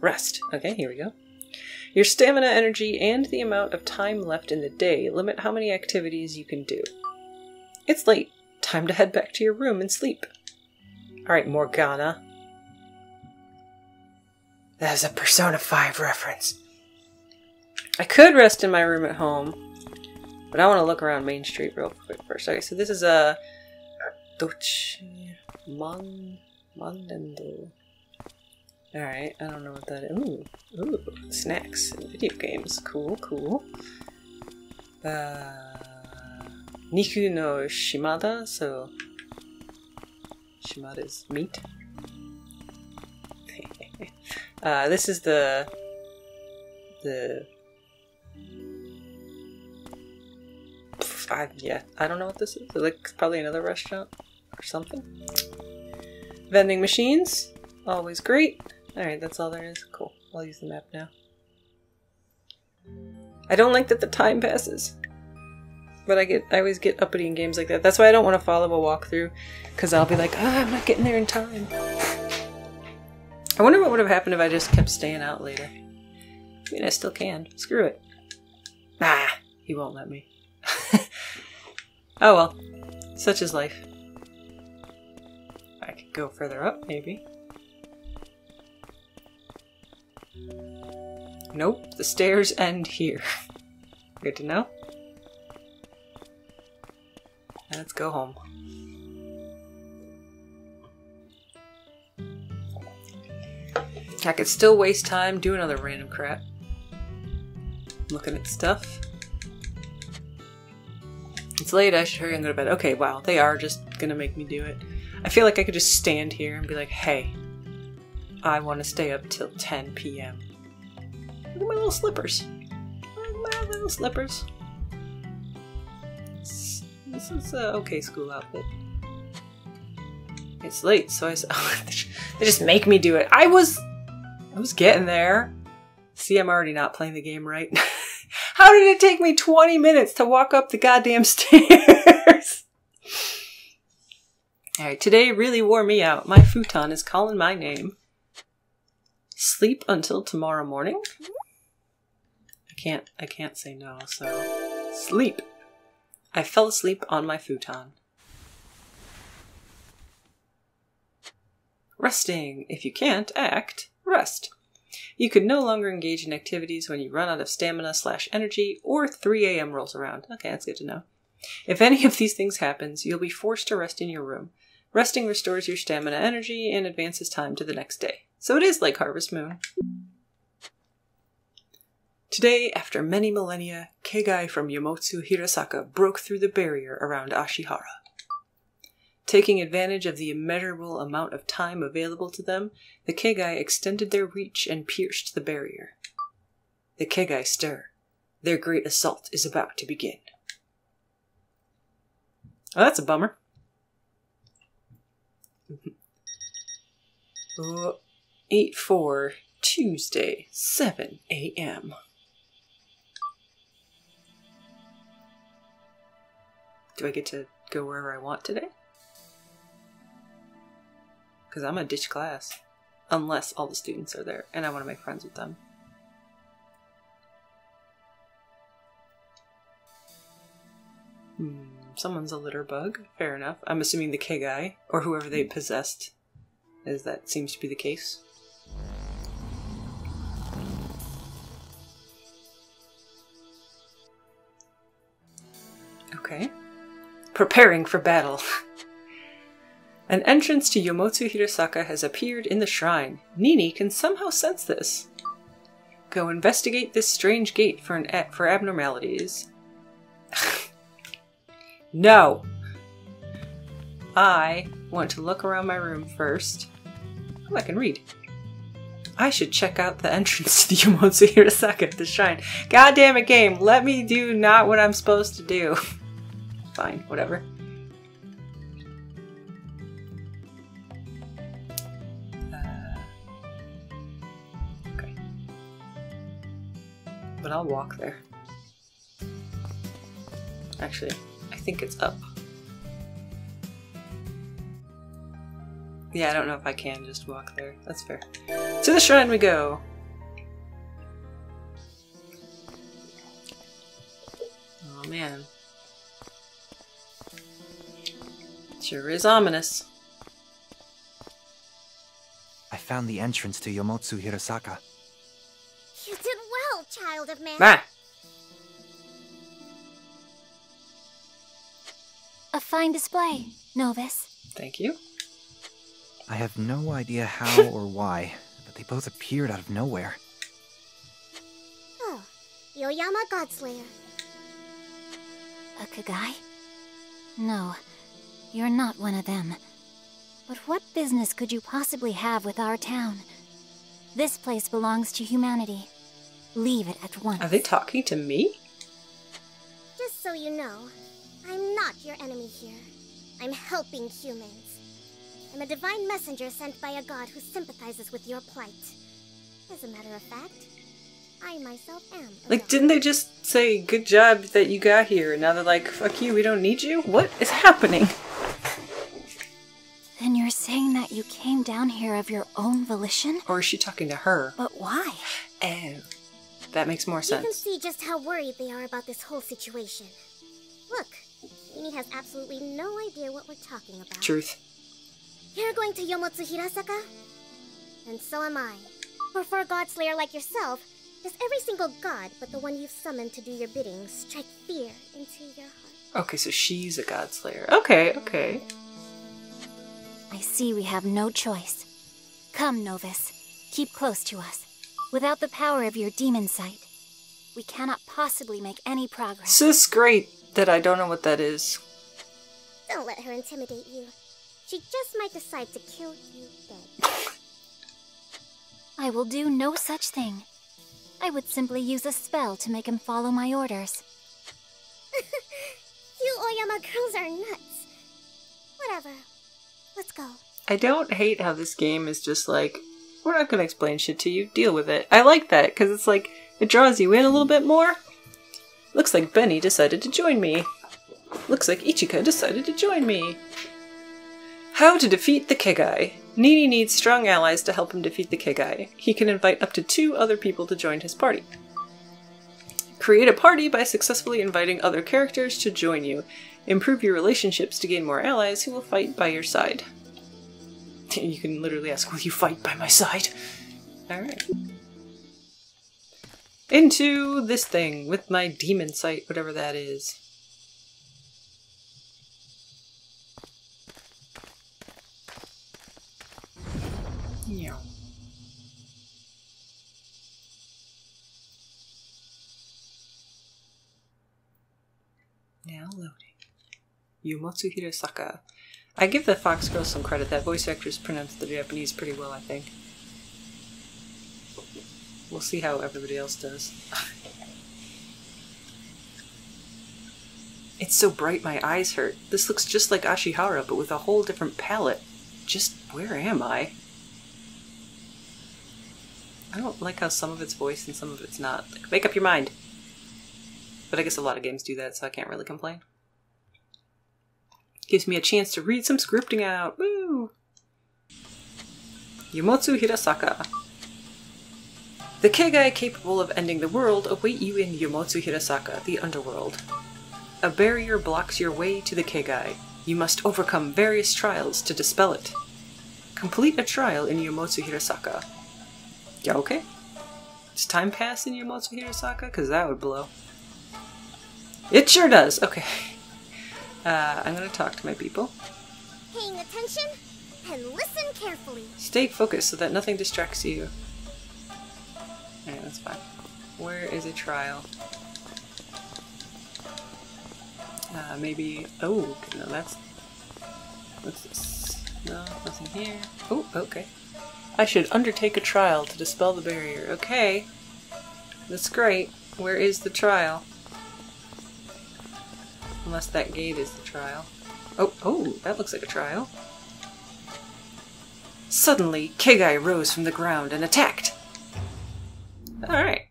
Rest. Okay, here we go. Your stamina, energy, and the amount of time left in the day limit how many activities you can do. It's late. Time to head back to your room and sleep. Alright, Morgana. That is a Persona 5 reference. I could rest in my room at home, but I want to look around Main Street real quick first. Okay, so this is a Dolce Mon Mondendo. Alright, I don't know what that is. Ooh, ooh, snacks and video games. Cool, cool. Uh, Niku no Shimada, so Shimada is meat. uh, this is the the I, yeah, I don't know what this is. Like probably another restaurant or something. Vending machines, always great. Alright, that's all there is. Cool. I'll use the map now. I don't like that the time passes. But I get I always get uppity in games like that. That's why I don't want to follow a walkthrough. Because I'll be like, ah, I'm not getting there in time. I wonder what would have happened if I just kept staying out later. I mean, I still can. Screw it. Ah, he won't let me. oh well. Such is life. I could go further up, maybe. Nope, the stairs end here. Good to know. Let's go home. I could still waste time doing other random crap. Looking at stuff. It's late, I should hurry and go to bed. Okay, wow, they are just gonna make me do it. I feel like I could just stand here and be like, hey, I want to stay up till 10 p.m. Look at my little slippers. My little slippers. This, is a okay school outfit. It's late, so I s- they just make me do it. I was, I was getting there. See, I'm already not playing the game right. How did it take me 20 minutes to walk up the goddamn stairs? Alright, today really wore me out. My futon is calling my name. Sleep until tomorrow morning? I can't I can't say no, so sleep. I fell asleep on my futon. Resting. If you can't act, rest. You can no longer engage in activities when you run out of stamina slash energy or 3 a.m. rolls around. Okay, that's good to know. If any of these things happens, you'll be forced to rest in your room. Resting restores your stamina energy and advances time to the next day. So it is like Harvest Moon. Today, after many millennia, Kegai from Yomotsu Hirasaka broke through the barrier around Ashihara. Taking advantage of the immeasurable amount of time available to them, the Kegai extended their reach and pierced the barrier. The Kegai stir. Their great assault is about to begin. Oh, that's a bummer. Oh, 8 4, Tuesday, 7 a.m. Do I get to go wherever I want today? Because I'm a ditch class. Unless all the students are there and I want to make friends with them. Hmm, someone's a litter bug. Fair enough. I'm assuming the Kegai, or whoever they possessed, as that seems to be the case. Okay. Preparing for battle. An entrance to Yomotsu Hirasaka has appeared in the shrine. Nini can somehow sense this. Go investigate this strange gate for an for abnormalities. no. I want to look around my room first. Oh, I can read. I should check out the entrance to the Yomotsu Hirasaka, the shrine. God damn it, game! Let me do not what I'm supposed to do. Fine, whatever. Uh, okay. But I'll walk there. Actually, I think it's up. Yeah, I don't know if I can just walk there. That's fair. To the shrine we go! Oh man. Sure is ominous. I found the entrance to Yomotsu Hirasaka. You did well, child of man. Ah! A fine display, Novus. Thank you. I have no idea how or why, but they both appeared out of nowhere. Oh, Yoyama Godslayer. A Kegai? No, you're not one of them. But what business could you possibly have with our town? This place belongs to humanity. Leave it at once. Are they talking to me? Just so you know, I'm not your enemy here. I'm helping humans. I'm a divine messenger sent by a god who sympathizes with your plight. As a matter of fact, I myself am. Like, didn't they just say, good job that you got here? And now they're like, fuck you, we don't need you? What is happening? Then you're saying that you came down here of your own volition? Or is she talking to her? But why? Oh. That makes more sense. You can see just how worried they are about this whole situation. Look, Nini has absolutely no idea what we're talking about. Truth. You're going to Yomotsu Hirasaka? And so am I. For for a god slayer like yourself, does every single god but the one you've summoned to do your bidding strike fear into your heart? Okay, so she's a god slayer. Okay, okay. I see we have no choice. Come, Novus. Keep close to us. Without the power of your demon sight, we cannot possibly make any progress. So it's great that I don't know what that is. Don't let her intimidate you. She just might decide to kill you dead. I will do no such thing. I would simply use a spell to make him follow my orders. You Oyama girls are nuts. Whatever. Let's go. I don't hate how this game is just like, we're not gonna explain shit to you, deal with it. I like that, because it's like, it draws you in a little bit more. Looks like Benny decided to join me. Looks like Ichika decided to join me. How to defeat the Kegai. Nini needs strong allies to help him defeat the Kegai. He can invite up to two other people to join his party. Create a party by successfully inviting other characters to join you. Improve your relationships to gain more allies who will fight by your side. You can literally ask, Will you fight by my side? Alright. Into this thing with my demon sight, whatever that is. Loading. I give the Fox Girl some credit. That voice actress pronounced the Japanese pretty well, I think. We'll see how everybody else does. it's so bright my eyes hurt. This looks just like Ashihara, but with a whole different palette. Just where am I? I don't like how some of it's voiced and some of it's not. Like, make up your mind. But I guess a lot of games do that, so I can't really complain. Gives me a chance to read some scripting out. Woo! Yomotsu Hirasaka. The Kegai capable of ending the world await you in Yomotsu Hirasaka, the underworld. A barrier blocks your way to the Kegai. You must overcome various trials to dispel it. Complete a trial in Yomotsu Hirasaka. Yeah, okay. Does time pass in Yomotsu Hirasaka? Because that would blow. It sure does. Okay. Uh, I'm gonna talk to my people. Paying attention and listen carefully. Stay focused so that nothing distracts you. Alright, that's fine. Where is a trial? Uh, maybe. Oh, no, that's. What's this? No, nothing here. Oh, okay. I should undertake a trial to dispel the barrier. Okay. That's great. Where is the trial? Unless that gate is the trial. Oh, oh, that looks like a trial. Suddenly, Kegai rose from the ground and attacked. Alright.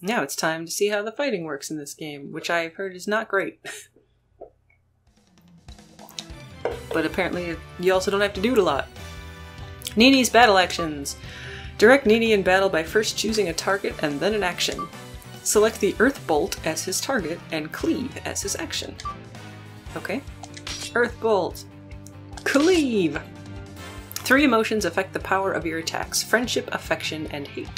Now it's time to see how the fighting works in this game, which I've heard is not great. but apparently you also don't have to do it a lot. Nini's battle actions. Direct Nini in battle by first choosing a target and then an action. Select the Earth Bolt as his target and Cleave as his action. Okay. Earth Bolt. Cleave! Three emotions affect the power of your attacks friendship, affection, and hate.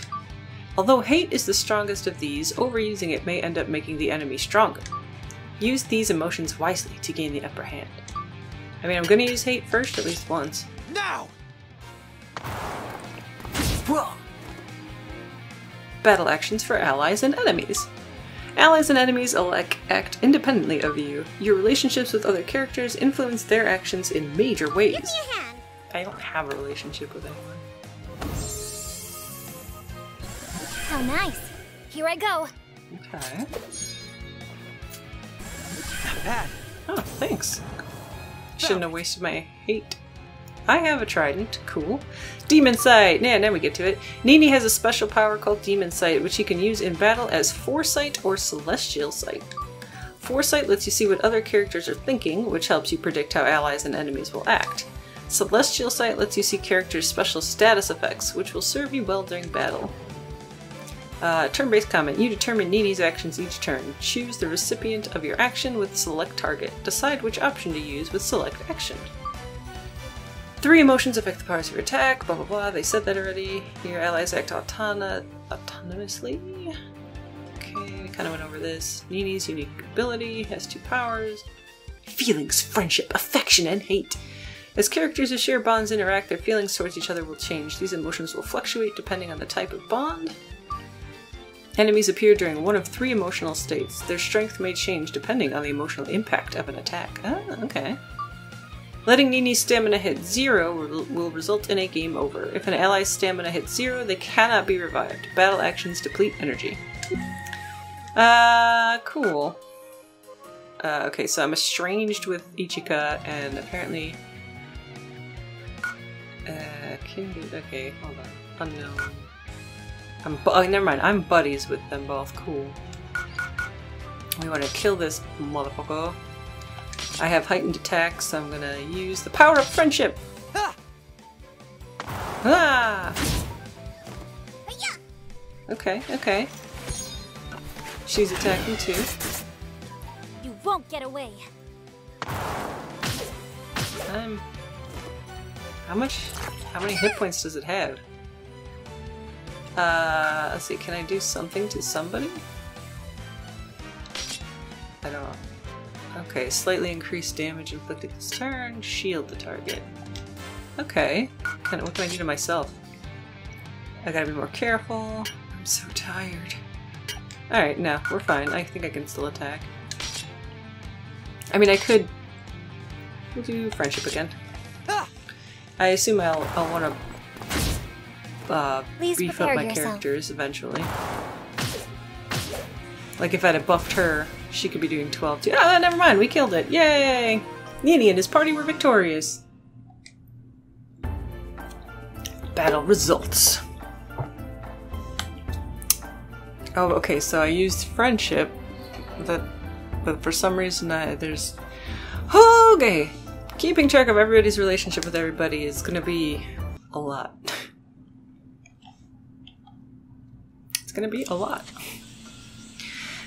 Although hate is the strongest of these, overusing it may end up making the enemy stronger. Use these emotions wisely to gain the upper hand. I mean, I'm gonna use hate first at least once. Now! Battle actions for allies and enemies. Allies and enemies alike act independently of you. Your relationships with other characters influence their actions in major ways. Give me a hand. I don't have a relationship with anyone. How nice. Here I go. Okay. Not bad. Oh, thanks. Shouldn't have wasted my hate. I have a trident. Cool. Demon Sight! Yeah, now we get to it. Nini has a special power called Demon Sight, which he can use in battle as Foresight or Celestial Sight. Foresight lets you see what other characters are thinking, which helps you predict how allies and enemies will act. Celestial Sight lets you see characters' special status effects, which will serve you well during battle. Uh, turn-based comment. You determine Nini's actions each turn. Choose the recipient of your action with select target. Decide which option to use with select action. Three emotions affect the powers of your attack, blah blah blah, they said that already. Your allies act autonomously. Okay, we kind of went over this. Nini's unique ability has two powers. Feelings, friendship, affection, and hate. As characters who share bonds interact, their feelings towards each other will change. These emotions will fluctuate depending on the type of bond. Enemies appear during one of three emotional states. Their strength may change depending on the emotional impact of an attack. Ah, okay. Letting Nini's stamina hit zero will, result in a game over. If an ally's stamina hits zero, they cannot be revived. Battle actions deplete energy. Uh, cool. Uh, okay, so I'm estranged with Ichika, and apparently... Uh, kindred, okay, hold on. Unknown. I'm oh, never mind, I'm buddies with them both, cool. We want to kill this motherfucker. I have heightened attack, so I'm gonna use the power of friendship! Ah! Hi-ya! Okay, okay. She's attacking too. You won't get away. Um, how much? How many hit points does it have? Uh, let's see. Can I do something to somebody? I don't know. Okay, slightly increased damage inflicted this turn. Shield the target. Okay. What can I do to myself? I gotta be more careful. I'm so tired. Alright, no, we're fine. I think I can still attack. I mean, I could... We'll do friendship again. I assume I'll, I'll want to uh, beef up my yourself. characters eventually. Like if I'd have buffed her, she could be doing 12 too. Ah, never mind, we killed it. Yay! Nini and his party were victorious. Battle results. Oh, okay, so I used friendship, but, but for some reason I, there's... Okay! Keeping track of everybody's relationship with everybody is gonna be a lot. it's gonna be a lot.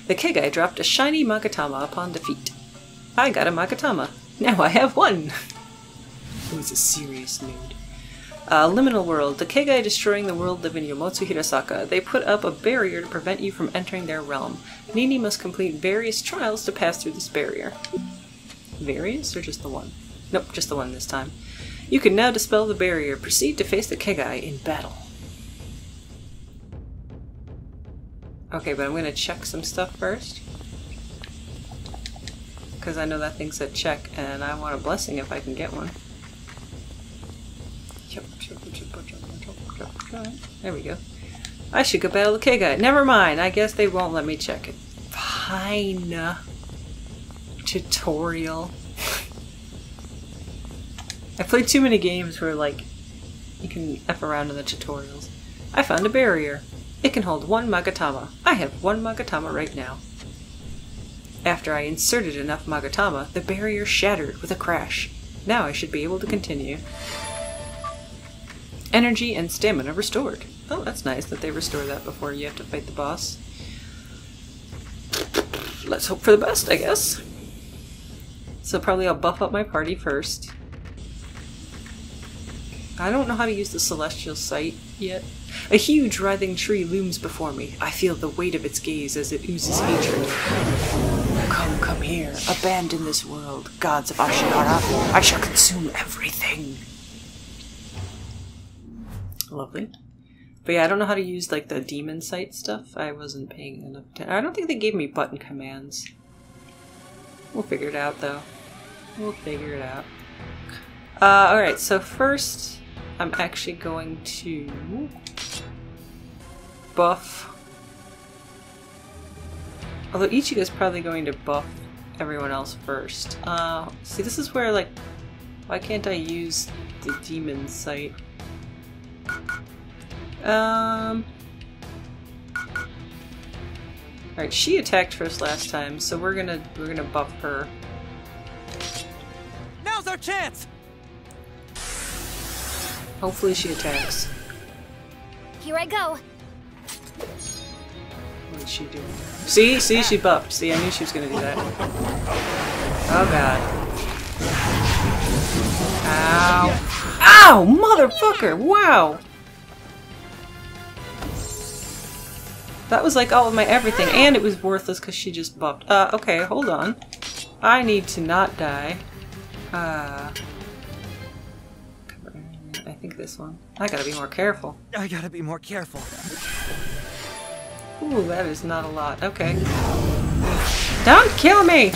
The Kegai dropped a shiny Magatama upon defeat. I got a Magatama. Now I have one! it was a serious mood. Uh, Liminal World. The Kegai destroying the world live in Yomotsu Hirasaka. They put up a barrier to prevent you from entering their realm. Nini must complete various trials to pass through this barrier. Various or just the one? Nope, just the one this time. You can now dispel the barrier. Proceed to face the Kegai in battle. Okay, but I'm gonna check some stuff first. Because I know that thing said check, and I want a blessing if I can get one. There we go. I should go battle the Kegai. Never mind, I guess they won't let me check it. Fine. Tutorial. I played too many games where, like, you can F around in the tutorials. I found a barrier. It can hold one Magatama. I have one Magatama right now. After I inserted enough Magatama, the barrier shattered with a crash. Now I should be able to continue. Energy and stamina restored. Oh, that's nice that they restore that before you have to fight the boss. Let's hope for the best, I guess. So probably I'll buff up my party first. I don't know how to use the Celestial Sight yet. A huge writhing tree looms before me. I feel the weight of its gaze as it oozes hatred. Come, come here. Abandon this world. Gods of Ashihara, I shall consume everything. Lovely. But yeah, I don't know how to use like the demon sight stuff. I wasn't paying enough attention. I don't think they gave me button commands. We'll figure it out though. We'll figure it out. Uh, alright, so first I'm actually going to buff. Although Ichigo is probably going to buff everyone else first. Uh, see, this is where, like, why can't I use the demon sight? Um. Alright, she attacked first last time, so we're gonna we're gonna buff her. Now's our chance! Hopefully she attacks. Here I go. What did she do? See? See? She buffed. See, I knew she was gonna do that. Oh god. Ow. Ow! Motherfucker! Wow! That was like all of my everything, and it was worthless because she just buffed. Uh, okay, hold on. I need to not die. Uh... I think this one. I gotta be more careful. I gotta be more careful. Ooh, that is not a lot. Okay. Don't kill me!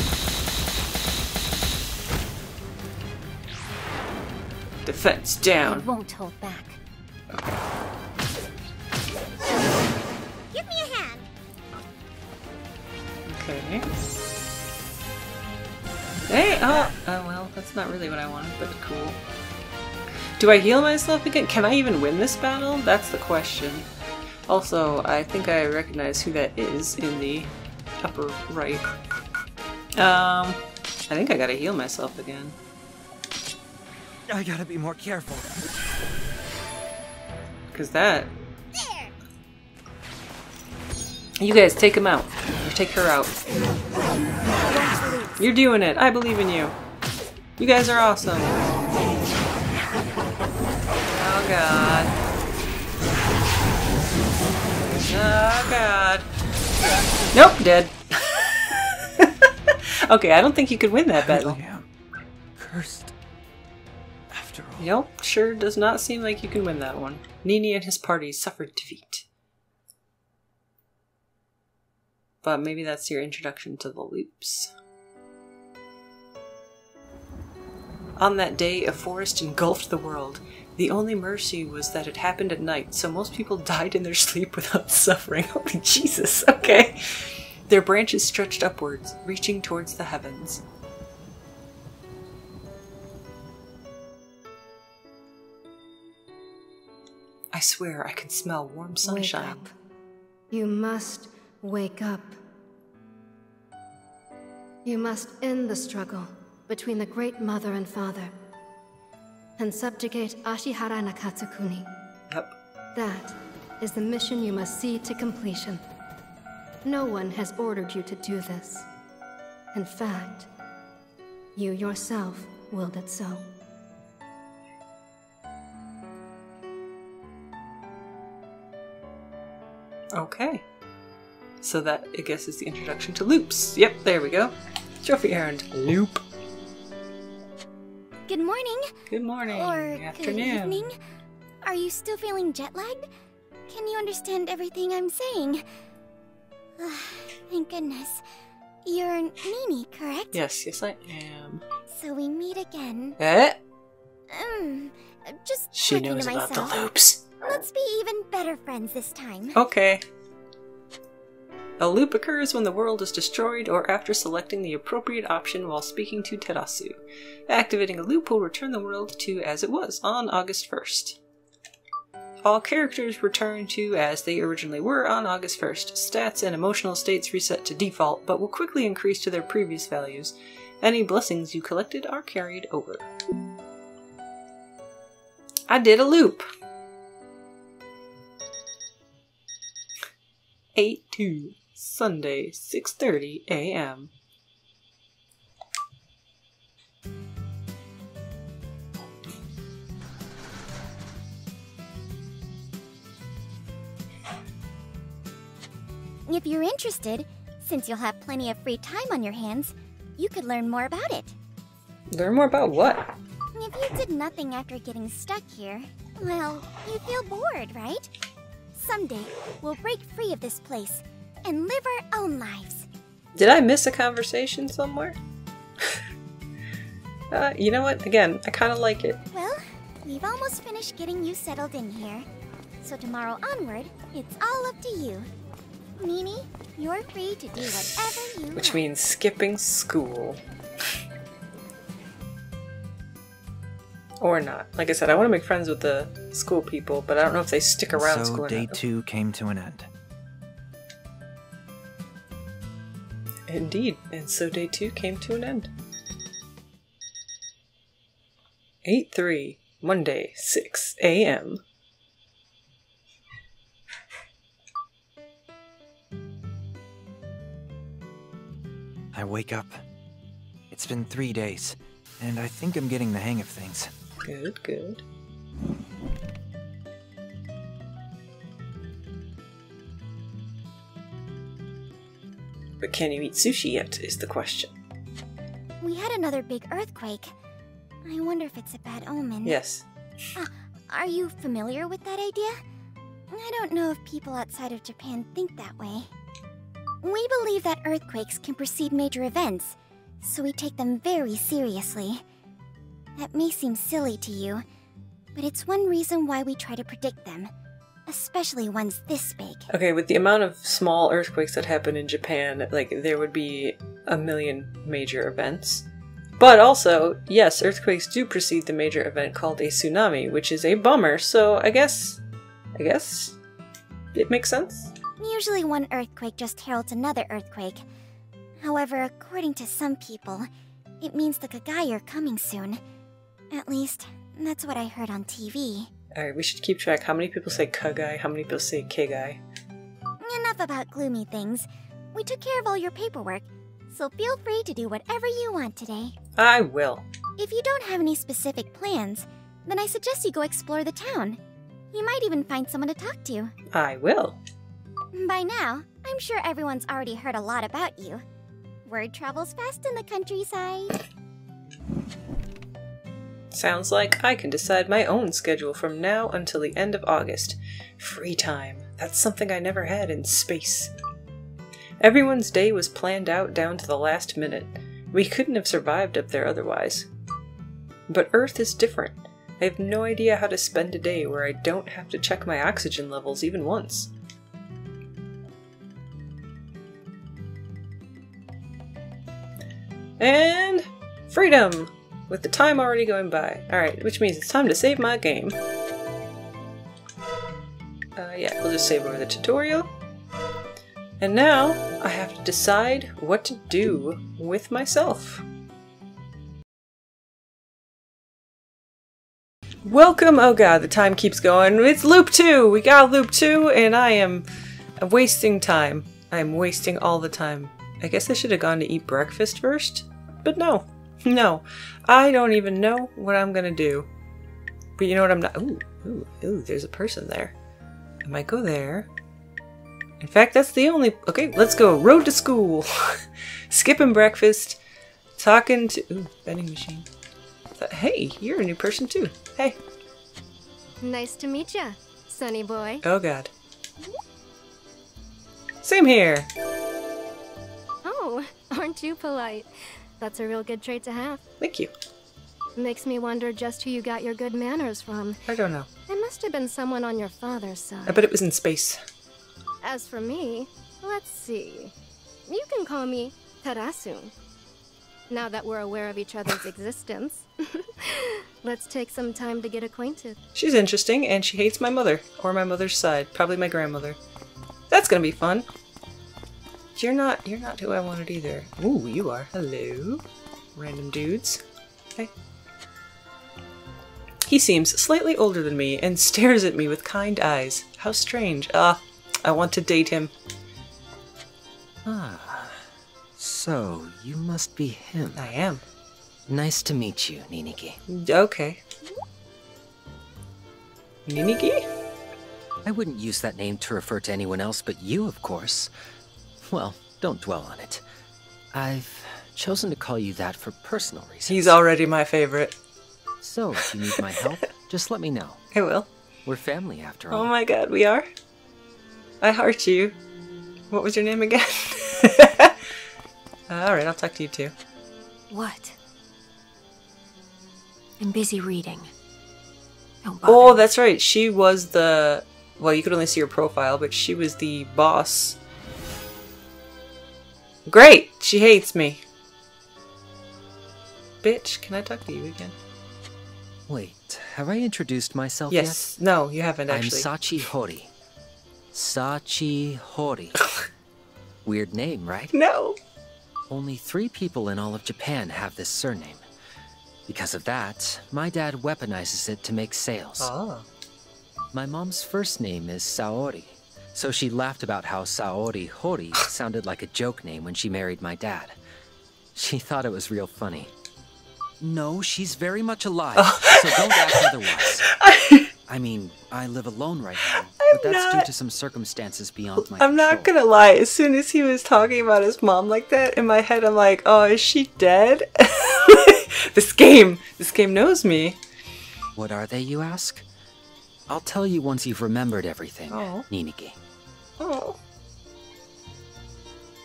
Defense I down. won't hold back. Give me a hand. Okay. Hey, oh, oh well, that's not really what I wanted, but cool. Do I heal myself again? Can I even win this battle? That's the question. Also, I think I recognize who that is in the upper right. Um, I think I gotta heal myself again. I gotta be more careful. Because that... You guys, take him out. Or take her out. You're doing it. I believe in you. You guys are awesome. Oh god. Oh god. Nope, dead. okay, I don't think you could win that battle. I am cursed. After all. Nope, sure does not seem like you can win that one. Nini and his party suffered defeat. But maybe that's your introduction to the loops. On that day, a forest engulfed the world. The only mercy was that it happened at night, so most people died in their sleep without suffering. Holy Jesus, okay. Their branches stretched upwards, reaching towards the heavens. I swear I can smell warm sunshine. Wake up. You must wake up. You must end the struggle between the Great Mother and Father and subjugate Ashihara Nakatsukuni. Yep. That is the mission you must see to completion. No one has ordered you to do this. In fact, you yourself willed it so. Okay. So that, I guess, is the introduction to loops. Yep, there we go. Trophy errand. Loop. Good morning. Good morning. Or good evening. Are you still feeling jet lagged? Can you understand everything I'm saying? Thank goodness. You're Nini, correct? Yes, yes, I am. So we meet again. Eh? Um, just She knows to about myself. the loops. Let's be even better friends this time. Okay. A loop occurs when the world is destroyed or after selecting the appropriate option while speaking to Terasu. Activating a loop will return the world to as it was on August 1st. All characters return to as they originally were on August 1st. Stats and emotional states reset to default, but will quickly increase to their previous values. Any blessings you collected are carried over. I did a loop. 8 2 Sunday 6:30 a.m. If you're interested, since you'll have plenty of free time on your hands, you could learn more about it. Learn more about what? If you did nothing after getting stuck here, well, you feel bored, right? Someday, we'll break free of this place and live our own lives. Did I miss a conversation somewhere? uh, you know what? Again, I kind of like it. Well, we've almost finished getting you settled in here. So tomorrow onward, it's all up to you. Nini, you're free to do whatever you Which want. means skipping school. or not. Like I said, I want to make friends with the school people, but I don't know if they stick around so school or day two came to an end. Indeed, and so day two came to an end. 8 3, Monday, 6 a.m. I wake up. It's been three days, and I think I'm getting the hang of things. Good, good. But can you eat sushi yet, is the question. We had another big earthquake. I wonder if it's a bad omen. Yes. Uh, are you familiar with that idea? I don't know if people outside of Japan think that way. We believe that earthquakes can precede major events, so we take them very seriously. That may seem silly to you, but it's one reason why we try to predict them, especially ones this big. Okay, with the amount of small earthquakes that happen in Japan, like there would be a million major events. But also, yes, earthquakes do precede the major event called a tsunami, which is a bummer. So I guess, I guess it makes sense. Usually, one earthquake just heralds another earthquake. However, according to some people, it means the Kagai are coming soon. At least, that's what I heard on TV. All right, we should keep track. How many people say Kugai? How many people say Kegai? Enough about gloomy things. We took care of all your paperwork, so feel free to do whatever you want today. I will. If you don't have any specific plans, then I suggest you go explore the town. You might even find someone to talk to. I will. By now, I'm sure everyone's already heard a lot about you. Word travels fast in the countryside. Sounds like I can decide my own schedule from now until the end of August. Free time. That's something I never had in space. Everyone's day was planned out down to the last minute. We couldn't have survived up there otherwise. But Earth is different. I have no idea how to spend a day where I don't have to check my oxygen levels even once. And freedom! With the time already going by. Alright, which means it's time to save my game. Uh, yeah, we'll just save over the tutorial. And now, I have to decide what to do with myself. Welcome! Oh god, the time keeps going. It's loop 2! We got loop 2, and I am wasting time. I'm wasting all the time. I guess I should have gone to eat breakfast first? But no. No. I don't even know what I'm gonna do. But you know what I'm not- ooh, ooh, ooh, there's a person there. I might go there. In fact, that's the only- okay, let's go. Road to school. Skipping breakfast. Talking to- ooh, vending machine. Hey, you're a new person too. Hey. Nice to meet ya, Sunny boy. Oh god. Same here. Oh, aren't you polite? That's a real good trait to have. Thank you. Makes me wonder just who you got your good manners from. I don't know. It must have been someone on your father's side. I bet it was in space. As for me, let's see. You can call me Tarasu. Now that we're aware of each other's existence, let's take some time to get acquainted. She's interesting, and she hates my mother, or my mother's side, probably my grandmother. That's gonna be fun. You're not, you're not who I wanted either. Ooh, you are. Hello. Random dudes. Hey. He seems slightly older than me and stares at me with kind eyes. How strange. Ah, I want to date him. Ah, so you must be him. I am. Nice to meet you, Ninigi. Okay. Ninigi? I wouldn't use that name to refer to anyone else but you, of course. Well, don't dwell on it. I've chosen to call you that for personal reasons. He's already my favorite. So, if you need my help, just let me know. I will. We're family after oh all. Oh my god, we are? I heart you. What was your name again? Alright, I'll talk to you too. What? I'm busy reading. Oh, that's right. She was the. Well, you could only see her profile, but she was the boss. Great! She hates me. Bitch, can I talk to you again? Wait, have I introduced myself Yes. No, you haven't actually. I'm Sachi Hori. Sachi Hori. Weird name, right? No. Only three people in all of Japan have this surname. Because of that, my dad weaponizes it to make sales. Oh. My mom's first name is Saori, so she laughed about how Saori Hori sounded like a joke name when she married my dad. She thought it was real funny. No, she's very much alive, oh. so don't act otherwise. I mean, I live alone right now, but that's due to some circumstances beyond my I'm not gonna lie, as soon as he was talking about his mom like that, in my head I'm like, oh, is she dead? this game, this game knows me. What are they, you ask? I'll tell you once you've remembered everything, Oh. Ninigi. Oh.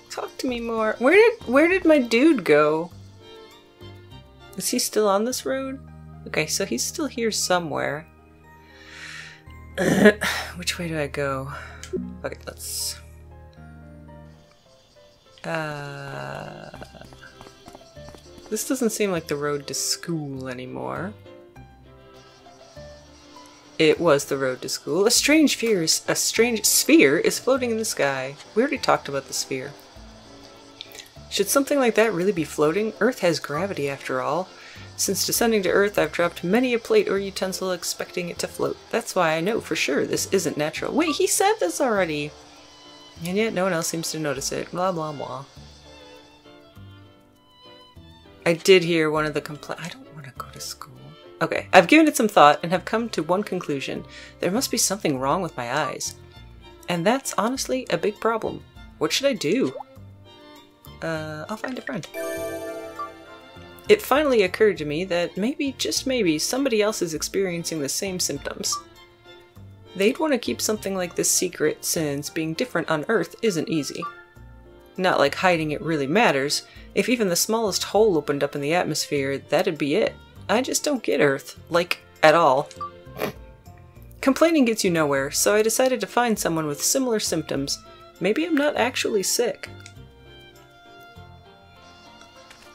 Talk to me more. Where did where did my dude go? Is he still on this road? Okay, so he's still here somewhere. Which way do I go? Okay, let's. Uh, this doesn't seem like the road to school anymore. It was the road to school. A strange sphere is, a strange sphere is floating in the sky. We already talked about the sphere. Should something like that really be floating? Earth has gravity after all. Since descending to Earth, I've dropped many a plate or utensil expecting it to float. That's why I know for sure this isn't natural. Wait, he said this already! And yet no one else seems to notice it. Blah blah blah. I did hear one of the compla- I don't want to go to school. Okay, I've given it some thought and have come to one conclusion. There must be something wrong with my eyes. And that's honestly a big problem. What should I do? Uh, I'll find a friend. It finally occurred to me that maybe, just maybe, somebody else is experiencing the same symptoms. They'd want to keep something like this secret since being different on Earth isn't easy. Not like hiding it really matters. If even the smallest hole opened up in the atmosphere, that'd be it. I just don't get Earth. Like, at all. Complaining gets you nowhere, so I decided to find someone with similar symptoms. Maybe I'm not actually sick.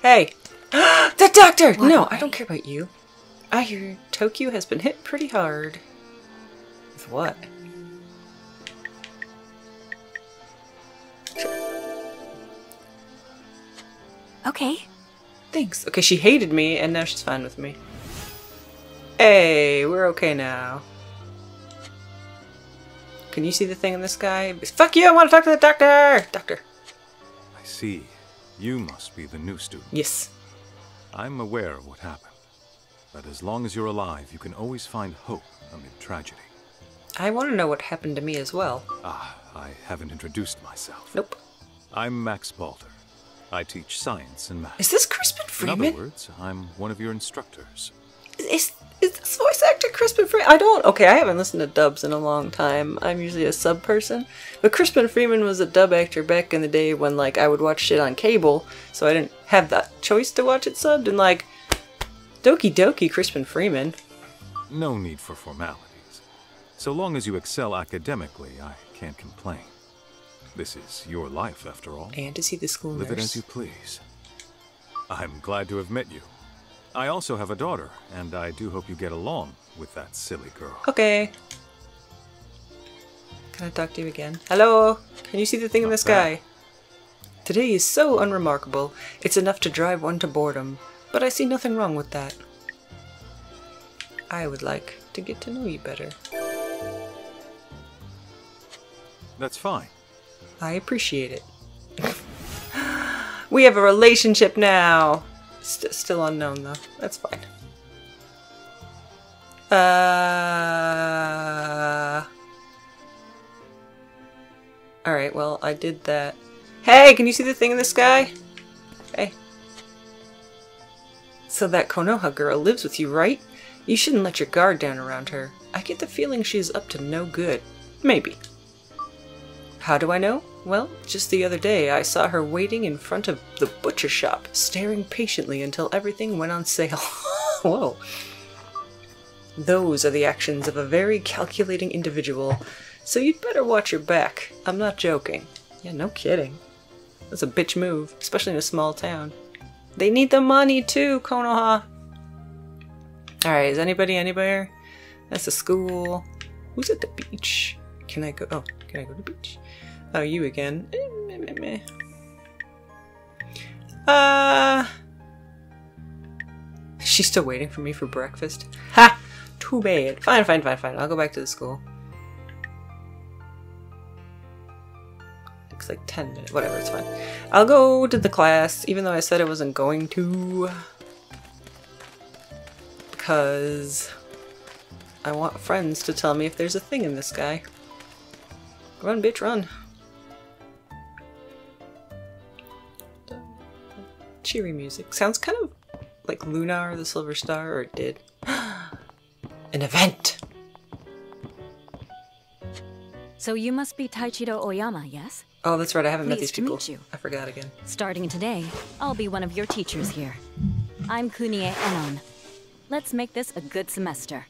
Hey! the doctor! No, I don't care about you. I hear Tokyo has been hit pretty hard. With what? Okay. Thanks. Okay, she hated me, and now she's fine with me. Hey, we're okay now. Can you see the thing in the sky? Fuck you! I want to talk to the doctor. Doctor. I see. You must be the new student. Yes. I'm aware of what happened. But as long as you're alive, you can always find hope amid tragedy. I want to know what happened to me as well. Ah, I haven't introduced myself. Nope. I'm Max Balder. I teach science and math. Is this Crispin Freeman? In other words, I'm one of your instructors. Is is this voice actor Crispin Freeman? I don't. Okay, I haven't listened to dubs in a long time. I'm usually a sub person, but Crispin Freeman was a dub actor back in the day when like I would watch shit on cable, so I didn't have that choice to watch it subbed. And like, Doki Doki, Crispin Freeman. No need for formalities. So long as you excel academically, I can't complain. This is your life, after all. And to see the school Live nurse? it as you please. I'm glad to have met you. I also have a daughter, and I do hope you get along with that silly girl. Okay. Can I talk to you again? Hello? Can you see the thing in the sky? Today is so unremarkable. It's enough to drive one to boredom. But I see nothing wrong with that. I would like to get to know you better. That's fine. I appreciate it. we have a relationship now! St still unknown though. That's fine. Uh. Alright, well, I did that. Hey, can you see the thing in the sky? Hey. So that Konoha girl lives with you, right? You shouldn't let your guard down around her. I get the feeling she's up to no good. Maybe. How do I know? Well, just the other day I saw her waiting in front of the butcher shop, staring patiently until everything went on sale. Whoa. Those are the actions of a very calculating individual, so you'd better watch your back. I'm not joking. Yeah, no kidding. That's a bitch move, especially in a small town. They need the money too, Konoha. Alright, is anybody anywhere? That's the school. Who's at the beach? Can I go? Oh, can I go to the beach? Oh, you again. Uh. She's still waiting for me for breakfast. Ha! Too bad. Fine, fine, fine, fine. I'll go back to the school. Looks like 10 minutes. Whatever, it's fine. I'll go to the class, even though I said I wasn't going to. Because I want friends to tell me if there's a thing in this guy. Run, bitch, run. Cheery music. Sounds kind of like Lunar: The Silver Star, or it did. An event! So you must be Taichiro Oyama, yes? Oh, that's right, I haven't met these Pleased people. meet you. I forgot again. Starting today, I'll be one of your teachers here. I'm Kunie Enon. Let's make this a good semester.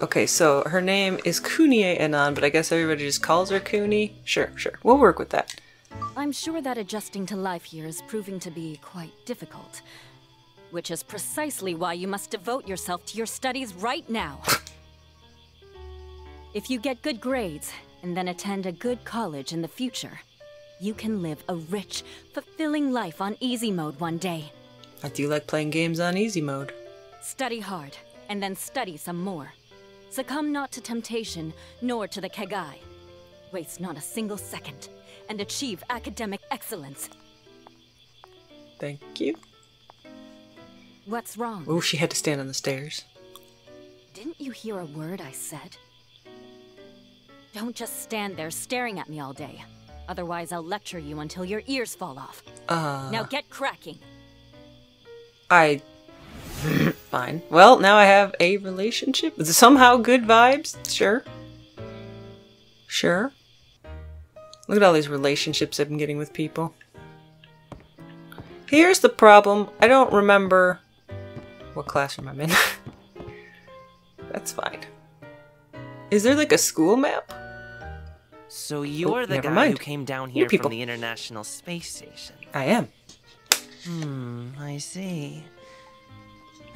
Okay, so her name is Kunie Enon, but I guess everybody just calls her Kuni? Sure, sure. We'll work with that. I'm sure that adjusting to life here is proving to be quite difficult. Which is precisely why you must devote yourself to your studies right now. if you get good grades, and then attend a good college in the future, you can live a rich, fulfilling life on easy mode one day. I do like playing games on easy mode. Study hard, and then study some more. Succumb not to temptation, nor to the kegai. Waste not a single second, and achieve academic excellence. Thank you. What's wrong? Oh, she had to stand on the stairs. Didn't you hear a word I said? Don't just stand there staring at me all day. Otherwise, I'll lecture you until your ears fall off. Uh, Now get cracking. I. Fine. Well, now I have a relationship. Somehow good vibes? Sure. Sure. Look at all these relationships I've been getting with people. Here's the problem. I don't remember what classroom I'm in. That's fine. Is there like a school map? So you're Oh, the guy mind. who came down here people. from the International Space Station. I am. Hmm, I see.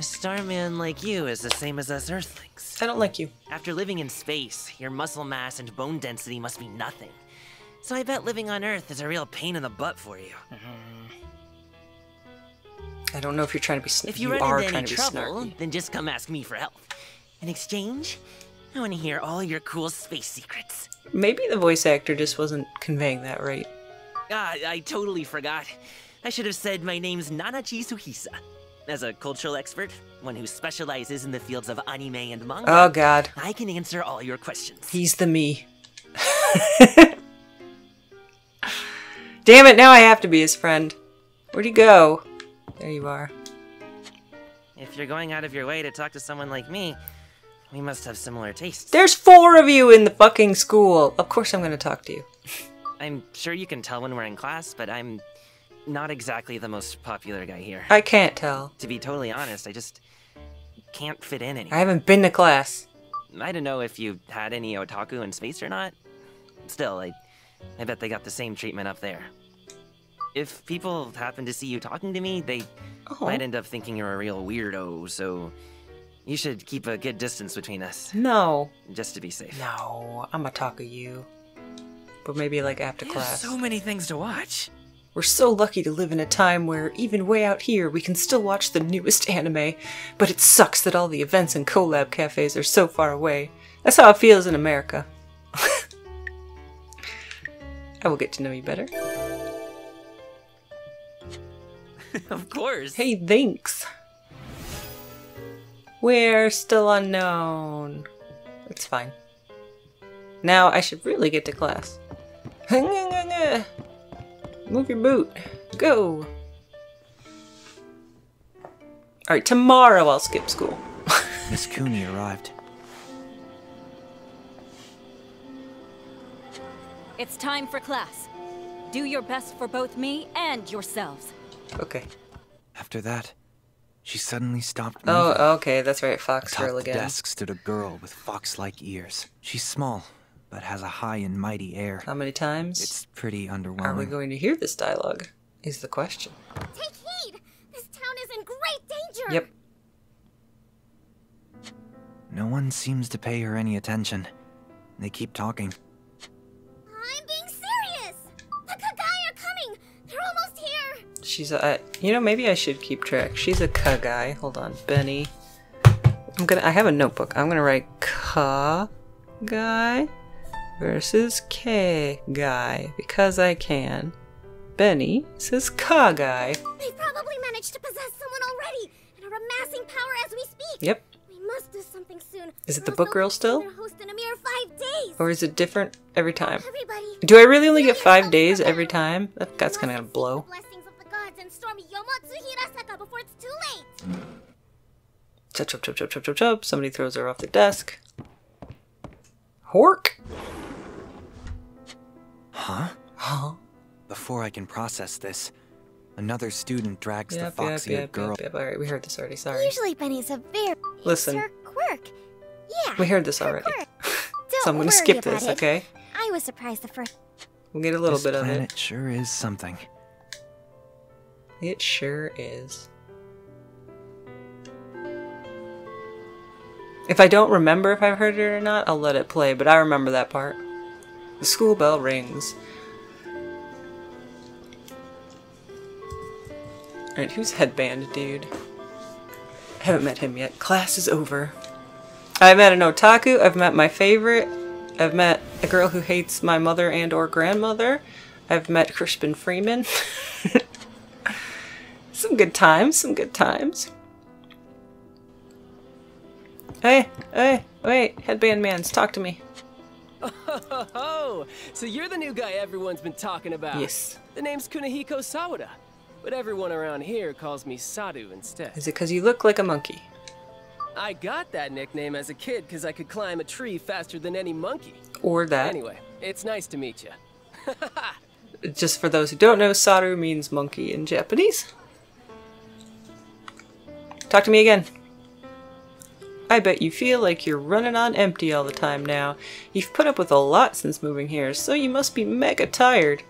A starman like you is the same as us Earthlings. I don't like you. After living in space, your muscle mass and bone density must be nothing. So I bet living on Earth is a real pain in the butt for you. I don't know if you're trying to be snarky. If you, you run are into trying any to be trouble, snarky. then just come ask me for help. In exchange, I want to hear all your cool space secrets. Maybe the voice actor just wasn't conveying that right. Ah, I totally forgot. I should have said my name's Nanachi Suhisa. As a cultural expert, one who specializes in the fields of anime and manga, Oh god. I can answer all your questions. He's the me. Damn it, now I have to be his friend. Where'd he go? There you are. If you're going out of your way to talk to someone like me, we must have similar tastes. There's four of you in the fucking school. Of course I'm gonna talk to you. I'm sure you can tell when we're in class, but I'm not exactly the most popular guy here. I can't tell. To be totally honest, I just can't fit in anymore. I haven't been to class. I don't know if you had any otaku in space or not. Still, I, I bet they got the same treatment up there. if people happen to see you talking to me, they Oh. might end up thinking you're a real weirdo, so you should keep a good distance between us, No. just to be safe. No, I'm gonna talk to you. But maybe like after There's class. so many things to watch. We're so lucky to live in a time where, even way out here, we can still watch the newest anime, but it sucks that all the events and collab cafes are so far away. That's how it feels in America. I will get to know you better. of course. Hey, thanks. We're still unknown. It's fine. Now I should really get to class. Move your boot. Go. Alright, tomorrow I'll skip school. Miss Kuni arrived. It's time for class. Do your best for both me and yourselves. Okay. After that, she suddenly stopped oh, moving. Oh, okay, that's right, Fox Atop Girl the desk stood a girl with fox-like ears. She's small, but has a high and mighty air. How many times It's pretty underwhelming. are we going to hear this dialogue? Is the question. Take heed! This town is in great danger! Yep. No one seems to pay her any attention. They keep talking. She's a, I- you know, maybe I should keep track. She's a Ka guy. Hold on, Benny. I'm gonna, I have a notebook. I'm gonna write Ka guy versus K guy because I can. Benny says Ka guy. They've probably managed to possess someone already and are amassing power as we speak! Yep. We must do something soon. Is it the book girl still? Host in a mere five days. Or is it different every time? Everybody, Do I really only get five days every time? That, that's kind of gonna blow. And storm Yomotsu Hirasaka before it's too late. Chop, chop, chop, chop, chop, chop, chop. Somebody throws her off the desk. Hork. Huh? Huh? Before I can process this, another student drags the Yep, yep, fox-eared yep, girl. yep, yep. All right, we heard this already. Sorry. Usually Benny's a very Listen. It's her quirk. Yeah. We heard this already. Don't So I'm gonna worry skip about this, it. okay? I was surprised the first. We'll get a little this bit of planet it. sure is something. It sure is. If I don't remember if I've heard it or not, I'll let it play, but I remember that part. The school bell rings. Alright, who's headband dude? I haven't met him yet. Class is over. I've met an otaku, I've met my favorite, I've met a girl who hates my mother and or grandmother. I've met Crispin Freeman. some good times, some good times. Hey, hey, wait, headband mans, talk to me. Oh, so you're the new guy everyone's been talking about. Yes. The name's Kunihiko Sawada, but everyone around here calls me Saru instead. Is it because you look like a monkey? I got that nickname as a kid because I could climb a tree faster than any monkey. Or that? Anyway, it's nice to meet you. Just for those who don't know, Saru means monkey in Japanese. Talk to me again. I bet you feel like you're running on empty all the time now. You've put up with a lot since moving here, so you must be mega tired.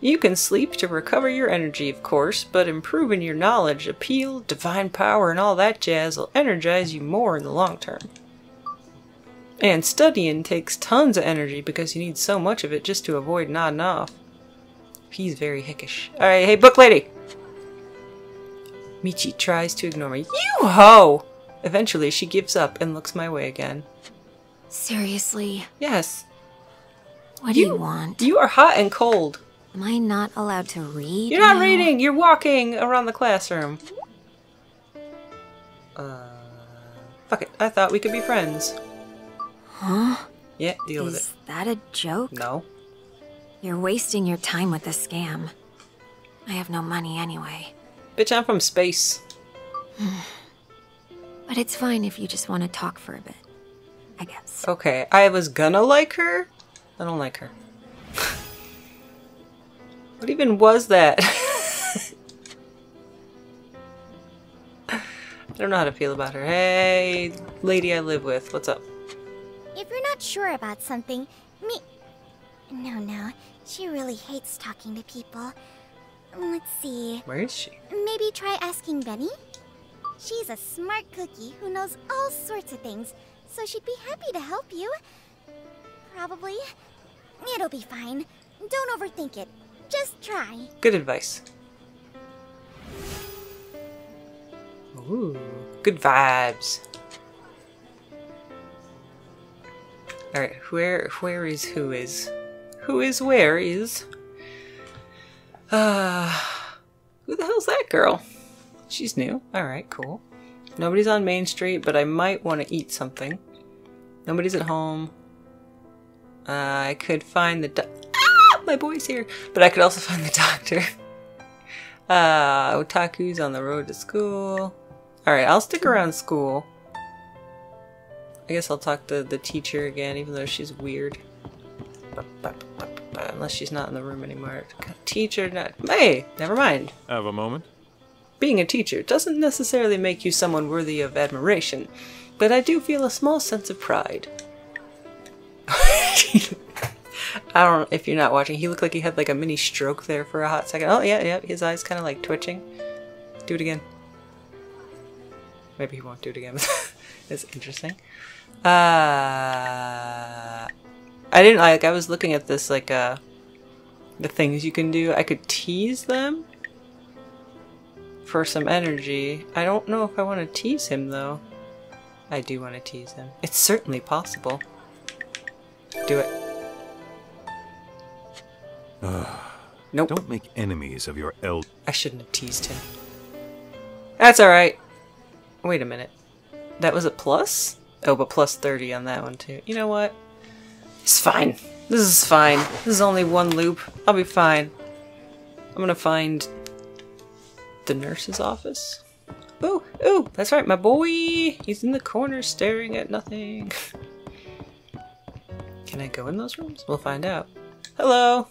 You can sleep to recover your energy, of course, but improving your knowledge, appeal, divine power, and all that jazz will energize you more in the long term. And studying takes tons of energy because you need so much of it just to avoid nodding off. He's very hickish. Alright, hey, book lady! Michi tries to ignore me. You ho! Eventually, she gives up and looks my way again. Seriously, Yes, what do you want? you are hot and cold. Am I not allowed to read? You're not now? reading, you're walking around the classroom. Uh, fuck it, I thought we could be friends. Huh? Yeah, deal with it. Is that a joke? No. You're wasting your time with the scam. I have no money anyway. Bitch, I'm from space. But it's fine if you just want to talk for a bit. I guess. Okay, I was gonna like her. I don't like her. what even was that? I don't know how to feel about her. Hey, lady I live with, what's up? If you're not sure about something, me. No, no. She really hates talking to people. Let's see. Where is she? Maybe try asking Benny? She's a smart cookie who knows all sorts of things, so she'd be happy to help you. Probably. It'll be fine. Don't overthink it. Just try. Good advice. Ooh, good vibes. Alright, where where is who is? Who is where is? Who the hell's that girl? She's new. Alright, cool. Nobody's on Main Street, but I might want to eat something. Nobody's at home. Uh, I could find the ah, my boy's here, but I could also find the doctor. Uh, Otaku's on the road to school. Alright, I'll stick around school. I guess I'll talk to the teacher again, even though she's weird. Unless she's not in the room anymore. Teacher, not. Hey, never mind. Have a moment. Being a teacher doesn't necessarily make you someone worthy of admiration, but I do feel a small sense of pride. I don't know if you're not watching. He looked like he had like a mini stroke there for a hot second. Oh, yeah, yeah. His eyes kind of like twitching. Do it again. Maybe he won't do it again. it's interesting. Uh, I didn't like. I was looking at this like uh, the things you can do. I could tease them for some energy. I don't know if I want to tease him though. I do want to tease him. It's certainly possible. Do it. nope. Don't make enemies of your el- I shouldn't have teased him. That's alright. Wait a minute. That was a plus? Oh, but plus 30 on that one too. You know what? It's fine. This is fine. This is only one loop. I'll be fine. I'm gonna find the nurse's office. Ooh, ooh, that's right, my boy! He's in the corner staring at nothing. Can I go in those rooms? We'll find out. Hello!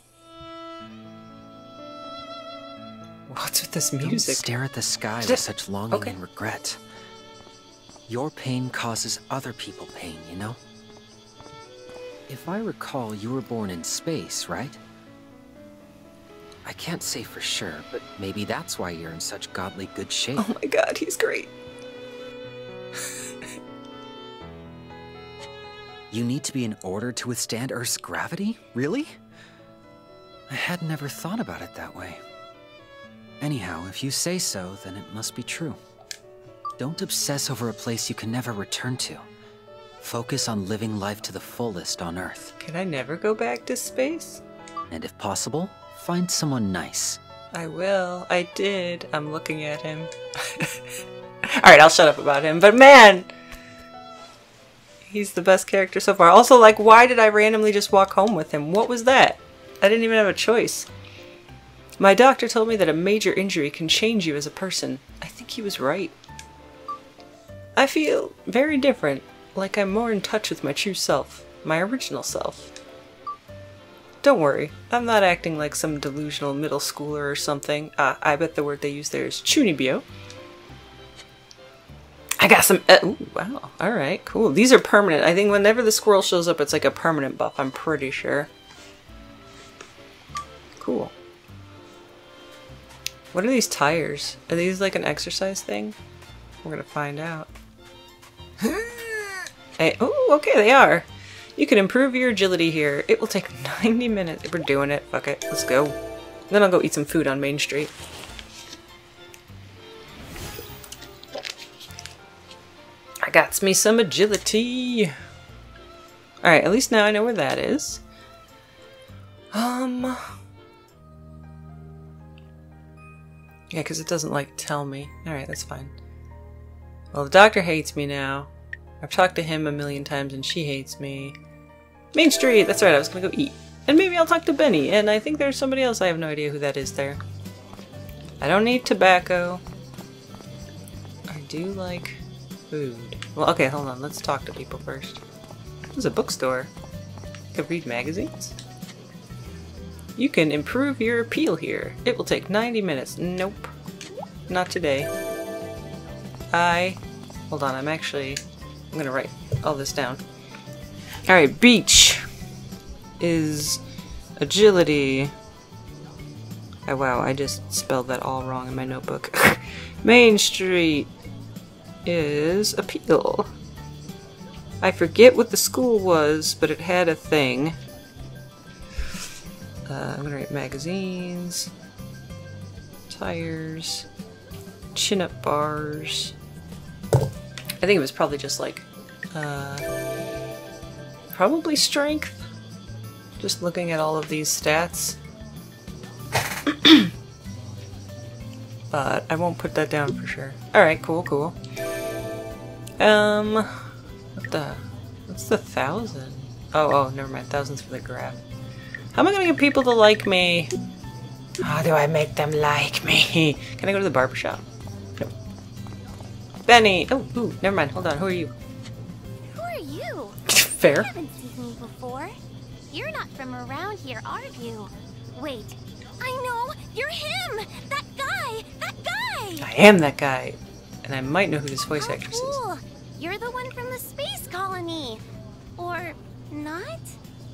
What's with this music? Don't stare at the sky Did with it- such longing okay. and regret. Your pain causes other people pain, you know? If I recall, you were born in space, right? I can't say for sure, but maybe that's why you're in such godly good shape. Oh my god, he's great. You need to be in order to withstand Earth's gravity? Really? I had never thought about it that way. Anyhow, if you say so, then it must be true. Don't obsess over a place you can never return to. Focus on living life to the fullest on Earth. Can I never go back to space? And if possible, find someone nice. I will. I did. I'm looking at him. Alright, I'll shut up about him. But man! He's the best character so far. Also, like, why did I randomly just walk home with him? What was that? I didn't even have a choice. My doctor told me that a major injury can change you as a person. I think he was right. I feel very different, like I'm more in touch with my true self, my original self. Don't worry, I'm not acting like some delusional middle schooler or something. Uh, I bet the word they use there is chunibyo. I got some. Uh, ooh, wow. All right, cool. These are permanent. I think whenever the squirrel shows up, it's like a permanent buff. I'm pretty sure. Cool. What are these tires? Are these like an exercise thing? We're gonna find out. oh, okay, they are. You can improve your agility here. It will take 90 minutes. We're doing it. Fuck it. Let's go. Then I'll go eat some food on Main Street. I got me some agility. Alright, at least now I know where that is. Um... Yeah, because it doesn't, like, tell me. Alright, that's fine. Well, the doctor hates me now. I've talked to him a million times and she hates me. Main Street! That's right, I was gonna go eat. And maybe I'll talk to Benny, and I think there's somebody else, I have no idea who that is there. I don't need tobacco. I do like food. Well, okay, hold on, let's talk to people first. There's a bookstore. I could read magazines. You can improve your appeal here. It will take 90 minutes. Nope. Not today. I... Hold on, I'm actually... I'm gonna write all this down. Alright, beach is agility. Oh wow, I just spelled that all wrong in my notebook. Main Street is Appeal. I forget what the school was, but it had a thing. Uh, I'm gonna write magazines, tires, chin up bars. I think it was probably just like, uh, probably strength. Just looking at all of these stats. but I won't put that down for sure. Alright, cool, cool. Um, what the, what's the thousand? Oh, oh, never mind, thousands for the graph. How am I gonna get people to like me? How do I make them like me? Can I go to the barber shop? Nope. Benny! Oh, ooh, never mind, hold on, who are you? Who are you? Fair. I haven't seen you before. You're not from around here, are you? Wait, I know! You're him! That guy! That guy! I am that guy. And I might know who this voice How actress is. cool! You're the one from the space colony! Or not?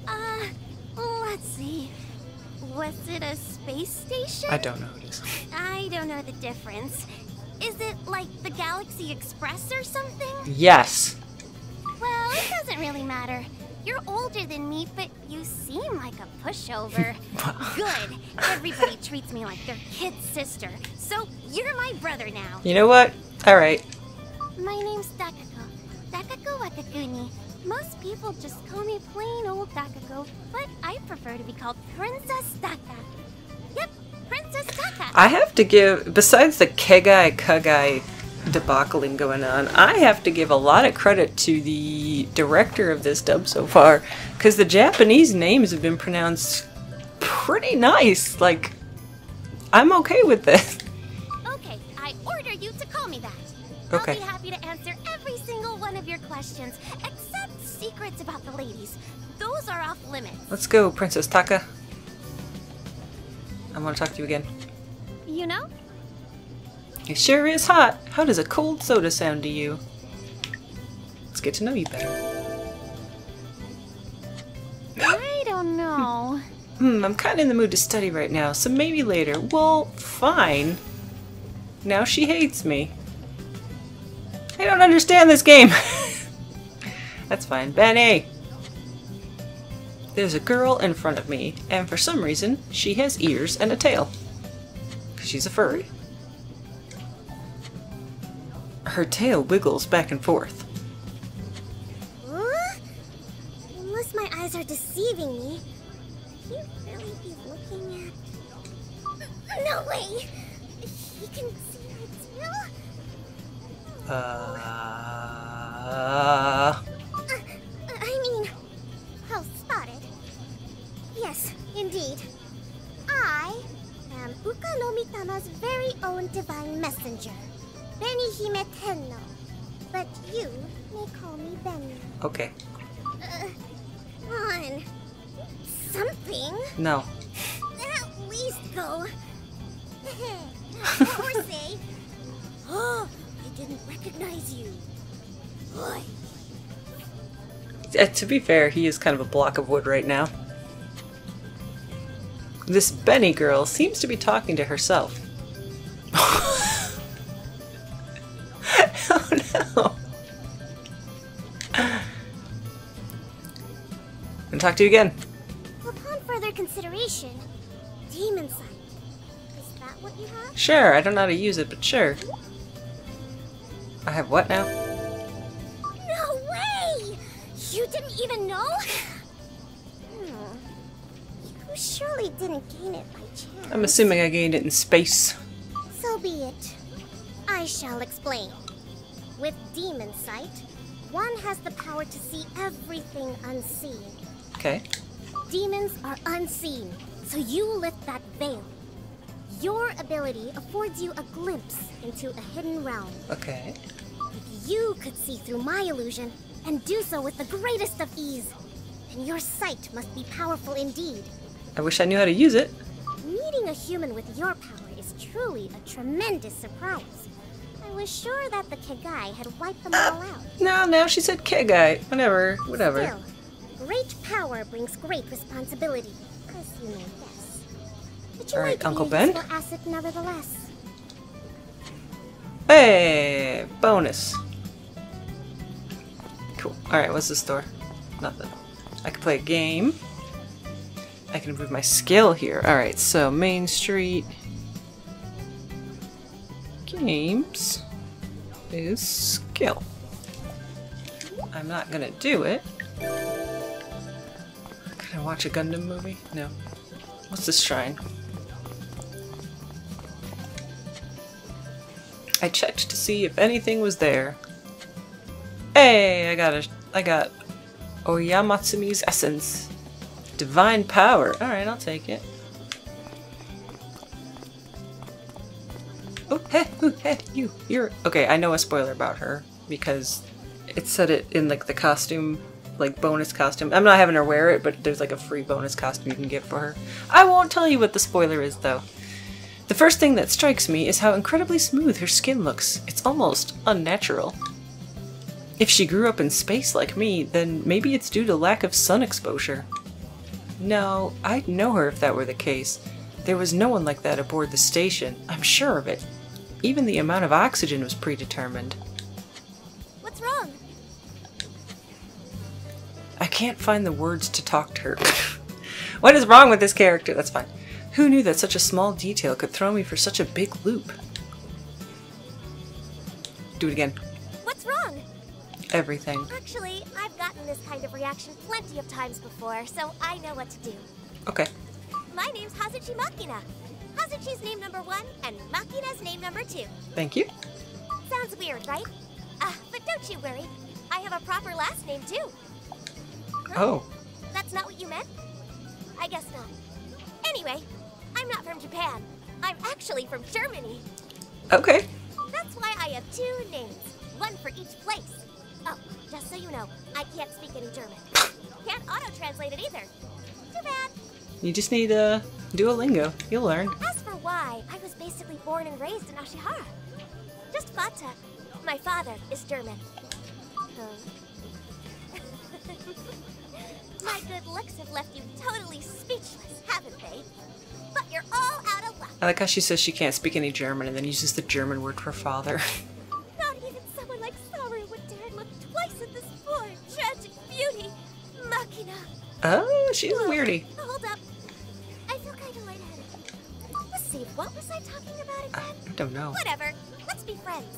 Uh, let's see. Was it a space station? I don't know who it is. I don't know the difference. Is it like the Galaxy Express or something? Yes. Well, it doesn't really matter. You're older than me, but you seem like a pushover. Good. Everybody treats me like their kid sister. So you're my brother now. You know what? Alright. My name's Takako. Takako Wakakuni. Most people just call me plain old Takako, but I prefer to be called Princess Taka. Yep. I have to give, besides the Kegai Kugai debacling going on, I have to give a lot of credit to the director of this dub so far, because the Japanese names have been pronounced pretty nice. Like, I'm okay with this. Okay, I order you to call me that. Okay. I'll be happy to answer every single one of your questions, except secrets about the ladies. Those are off limits. Let's go, Princess Taka. I want to talk to you again. You know? It sure is hot. How does a cold soda sound to you? Let's get to know you better. I don't know. Hmm, I'm kind of in the mood to study right now, so maybe later. Well, fine. Now she hates me. I don't understand this game. That's fine. Benny! There's a girl in front of me, and for some reason, she has ears and a tail. She's a furry. Her tail wiggles back and forth. Huh? Unless my eyes are deceiving me, could he really be looking at... No way! He can see my tail? Uh... indeed. I am Uka Mitama's very own divine messenger, Benihime Tenno. But you may call me Benny. Okay. Uh, on. Something. No. At least go. or say, oh, I didn't recognize you. Boy. Uh, to be fair, he is kind of a block of wood right now. This Benny girl seems to be talking to herself. oh no. And talk to you again. Upon further consideration, demon sight. Is that what you have? Sure, I don't know how to use it, but sure. I have what now? No way! You didn't even know? You surely didn't gain it by chance. I'm assuming I gained it in space. So be it. I shall explain. With demon sight, one has the power to see everything unseen. Okay. Demons are unseen, so you lift that veil. Your ability affords you a glimpse into a hidden realm. Okay. If you could see through my illusion, and do so with the greatest of ease, then your sight must be powerful indeed. I wish I knew how to use it. Meeting a human with your power is truly a tremendous surprise. I was sure that the Kegai had wiped them all out. No, now she said Kegai. Whatever, whatever. Still, great power brings great responsibility, as you may guess. But you Alright, might Uncle Ben. asset nevertheless. Hey, bonus. Cool. Alright, what's the store? Nothing. I can play a game. I can improve my skill here. Alright, so Main Street. Games is skill. I'm not gonna do it. Can I watch a Gundam movie? No. What's this shrine? I checked to see if anything was there. Hey, I got a, I got Oyamatsumi's essence, divine power. All right, I'll take it. Oh, hey, ooh, hey, you, you're okay. I know a spoiler about her because it said it in like the costume, like bonus costume. I'm not having her wear it, but there's like a free bonus costume you can get for her. I won't tell you what the spoiler is though. The first thing that strikes me is how incredibly smooth her skin looks. It's almost unnatural. If she grew up in space like me, then maybe it's due to lack of sun exposure. No, I'd know her if that were the case. There was no one like that aboard the station, I'm sure of it. Even the amount of oxygen was predetermined. What's wrong? I can't find the words to talk to her. what is wrong with this character? That's fine. Who knew that such a small detail could throw me for such a big loop? Do it again. What's wrong? Everything. Actually, I've gotten this kind of reaction plenty of times before, so I know what to do. Okay. My name's Hazuchi Machina. Hazuchi's name number one, and Machina's name number two. Thank you. Sounds weird, right? Uh, but don't you worry. I have a proper last name, too. Oh. That's not what you meant? I guess not. Anyway, I'm not from Japan. I'm actually from Germany. Okay. That's why I have two names, one for each place. Oh, just so you know, I can't speak any German. Can't auto-translate it either. Too bad. You just need uh, Duolingo. You'll learn. As for why, I was basically born and raised in Ashihara. Just Vater. My father is German. My good looks have left you totally speechless, haven't they? But you're all out of luck. I like how she says she can't speak any German and then uses the German word for father. would dare look twice at this poor, tragic beauty. Machina. oh, she's a weirdie. Hold up. I feel kind of lightheaded. Let's see, what was I talking about again? I don't know. Whatever. Let's be friends.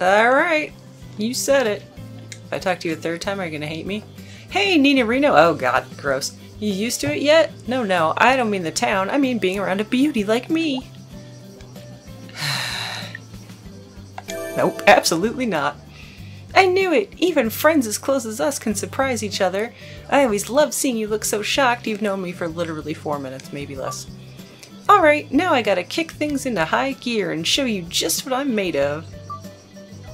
Alright. You said it. If I talk to you a third time, are you gonna hate me? Hey, Nina Reno. Oh god, gross. You used to it yet? No, no, I don't mean the town. I mean being around a beauty like me. nope, absolutely not. I knew it! Even friends as close as us can surprise each other. I always love seeing you look so shocked. You've known me for literally four minutes, maybe less. Alright, now I gotta kick things into high gear and show you just what I'm made of.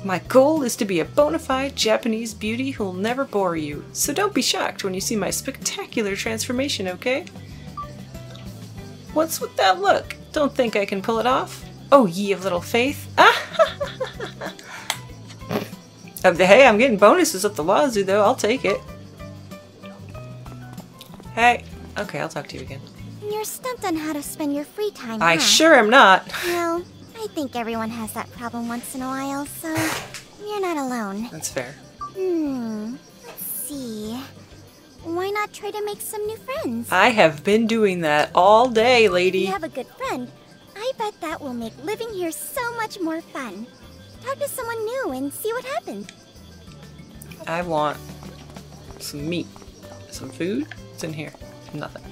My goal is to be a bona fide Japanese beauty who'll never bore you, so don't be shocked when you see my spectacular transformation, okay? What's with that look? Don't think I can pull it off? Oh, ye of little faith. Ah! Uh, hey, I'm getting bonuses at the wazoo, though. I'll take it. Hey. Okay, I'll talk to you again. You're stumped on how to spend your free time, I huh? sure am not. Well, I think everyone has that problem once in a while, so you're not alone. That's fair. Hmm. Let's see. Why not try to make some new friends? I have been doing that all day, If lady. you have a good friend, I bet that will make living here so much more fun. Talk to someone new and see what happens. I want some meat. Some food? It's in here? Nothing.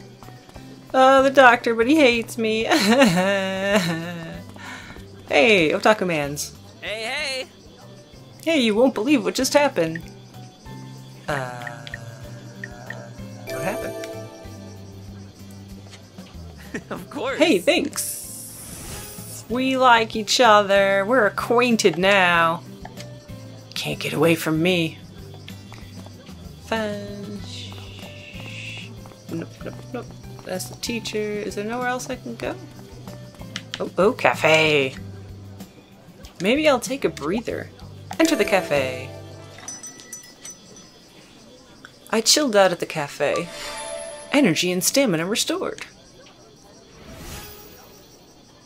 Oh, the doctor, but he hates me. hey, Otaku Mans. Hey, hey! Hey, you won't believe what just happened. Uh, what happened? of course. Hey, thanks. We like each other. We're acquainted now. Can't get away from me. Shh. Nope, nope, nope. That's the teacher. Is there nowhere else I can go? Oh, oh, cafe. Maybe I'll take a breather. Enter the cafe. I chilled out at the cafe. Energy and stamina restored.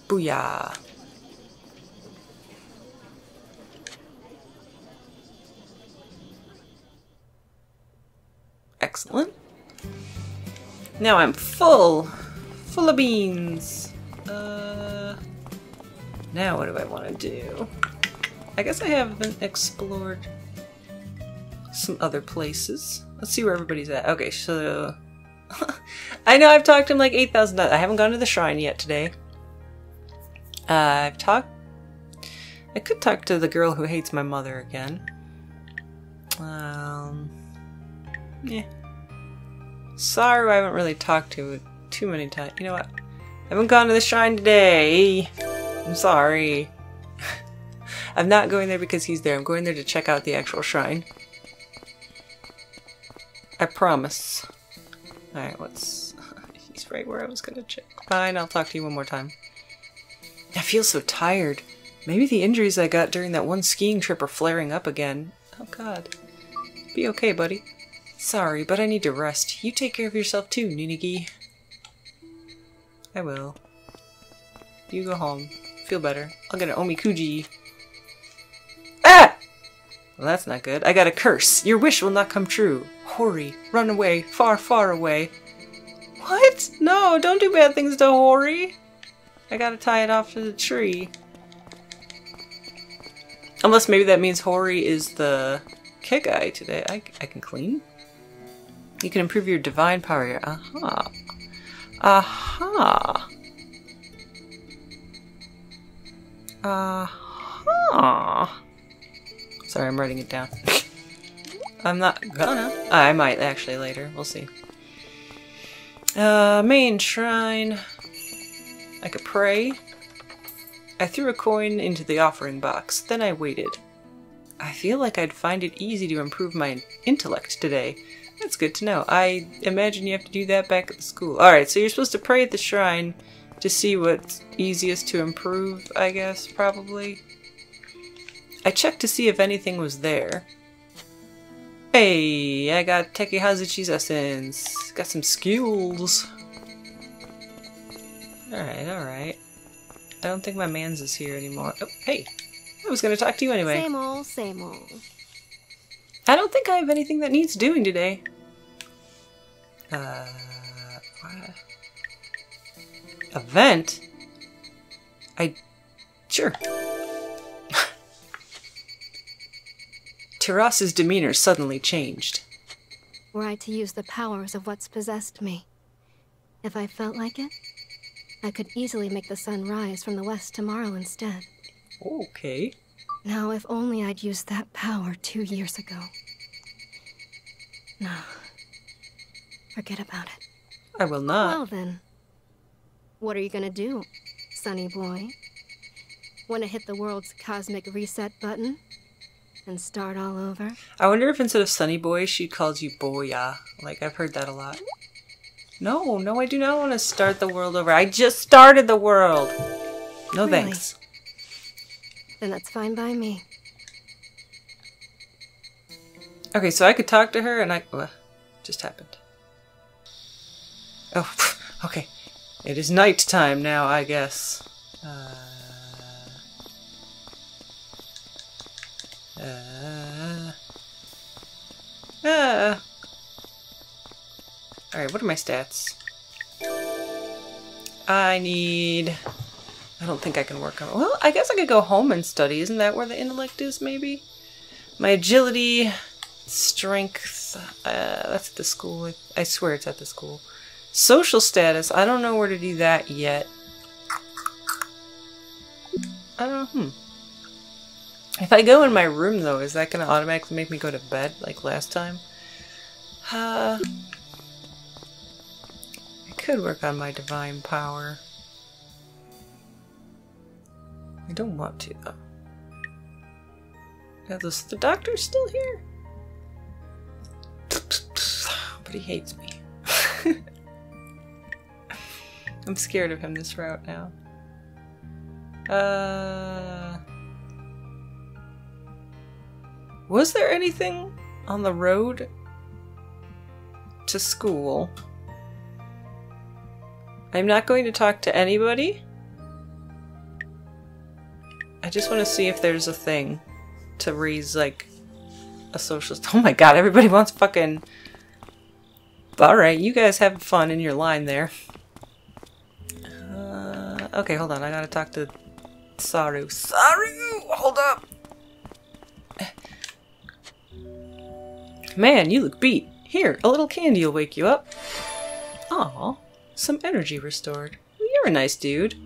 Booyah. Excellent. Now I'm full. Full of beans. Uh, now what do I want to do? I guess I haven't explored some other places. Let's see where everybody's at. Okay, so... I know I've talked to him like 8,000 I haven't gone to the shrine yet today. Uh, I've talked... I could talk to the girl who hates my mother again. Um... Yeah. Sorry, I haven't really talked to too many times. You know what? I haven't gone to the shrine today. I'm sorry. I'm not going there because he's there. I'm going there to check out the actual shrine. I promise. Alright, what's... He's right where I was gonna check. Fine, I'll talk to you one more time. I feel so tired. Maybe the injuries I got during that one skiing trip are flaring up again. Oh god. Be okay, buddy. Sorry, but I need to rest. You take care of yourself too, Ninigi. I will. You go home. Feel better. I'll get an omikuji. Ah! Well, that's not good. I got a curse. Your wish will not come true. Hori, run away. Far, far away. What? No, don't do bad things to Hori. I gotta tie it off to the tree. Unless maybe that means Hori is the Kegai today. I, I can clean. You can improve your divine power. Aha. Aha. Aha. Sorry, I'm writing it down. I'm not gonna. I might actually later. We'll see. Uh, main shrine. I could pray. I threw a coin into the offering box. Then I waited. I feel like I'd find it easy to improve my intellect today. That's good to know. I imagine you have to do that back at the school. Alright, so you're supposed to pray at the shrine to see what's easiest to improve, I guess, probably. I checked to see if anything was there. Hey, I got Teki Hazuchi's essence. Got some skills. Alright, alright. I don't think my man's is here anymore. Oh, hey! I was gonna talk to you anyway. Same old, same old. I don't think I have anything that needs doing today. Uh, what? Event? I... Sure. Teras's demeanor suddenly changed. Were I to use the powers of what's possessed me, if I felt like it, I could easily make the sun rise from the west tomorrow instead. Okay. Now, if only I'd used that power two years ago. No. Forget about it. I will not. Well then. What are you gonna do, Sunny Boy? Wanna hit the world's cosmic reset button? And start all over? I wonder if instead of Sunny Boy, she calls you Boya. Like, I've heard that a lot. No, no, I do not want to start the world over. I just started the world. No Really? thanks. Then that's fine by me. Okay, so I could talk to her and I. What just happened? Oh, okay. It is night time now, I guess. Uh. Uh. Uh. Alright, what are my stats? I need. I don't think I can work on. Well, I guess I could go home and study. Isn't that where the intellect is, maybe? My agility, strength, uh, that's at the school. I swear it's at the school. Social status, I don't know where to do that yet. I don't know, hmm. If I go in my room, though, is that going to automatically make me go to bed like last time? Uh, could work on my divine power. I don't want to, though. Yeah, this, the doctor's still here? But he hates me. I'm scared of him this route now. Uh... Was there anything on the road to school? I'm not going to talk to anybody. I just want to see if there's a thing to raise, like, a social... Oh my god, everybody wants fucking... Alright, you guys have fun in your line there. Uh, okay, hold on, I gotta talk to Saru. Saru! Hold up! Man, you look beat. Here, a little candy will wake you up. Aw, some energy restored. You're a nice dude.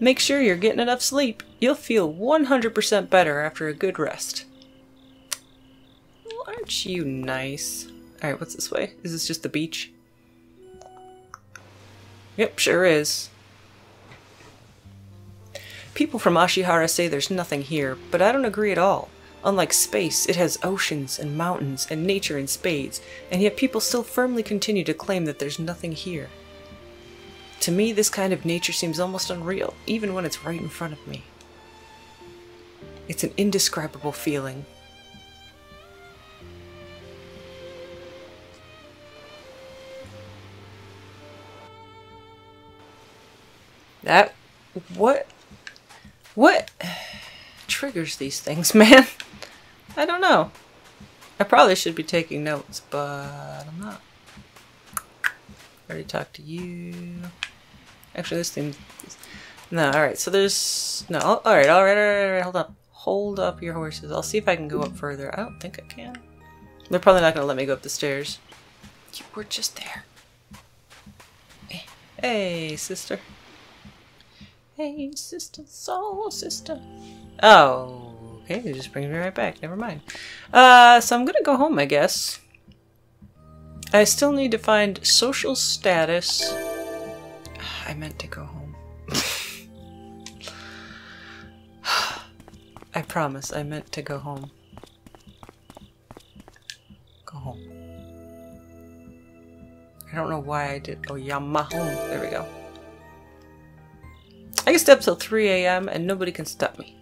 Make sure you're getting enough sleep. You'll feel 100% better after a good rest. Well, aren't you nice? Alright, what's this way? Is this just the beach? Yep, sure is. People from Ashihara say there's nothing here, but I don't agree at all. Unlike space, it has oceans and mountains and nature in spades, and yet people still firmly continue to claim that there's nothing here. To me, this kind of nature seems almost unreal, even when it's right in front of me. It's an indescribable feeling. That... what... what triggers these things, man? I don't know. I probably should be taking notes, but I'm not. Already talked to you. Actually, this thing... No, alright, so there's... No, alright, alright, alright, hold up. Hold up your horses. I'll see if I can go up further. I don't think I can. They're probably not going to let me go up the stairs. You were just there. Hey, hey sister. Hey, sister, soul sister. Oh, okay, it just brings me right back. Never mind. Uh, so I'm gonna go home, I guess. I still need to find social status. I meant to go home. I promise, I meant to go home. Go home. I don't know why I did. Oh, Yama home. There we go. I can stay up till 3 a.m. and nobody can stop me.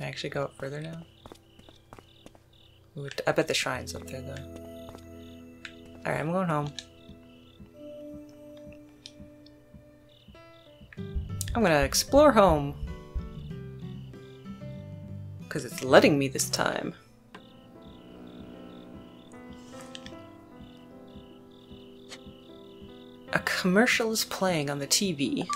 Can I actually go up further now? Ooh, I bet the shrine's up there though. Alright, I'm going home. I'm gonna explore home. Because it's letting me this time. A commercial is playing on the TV.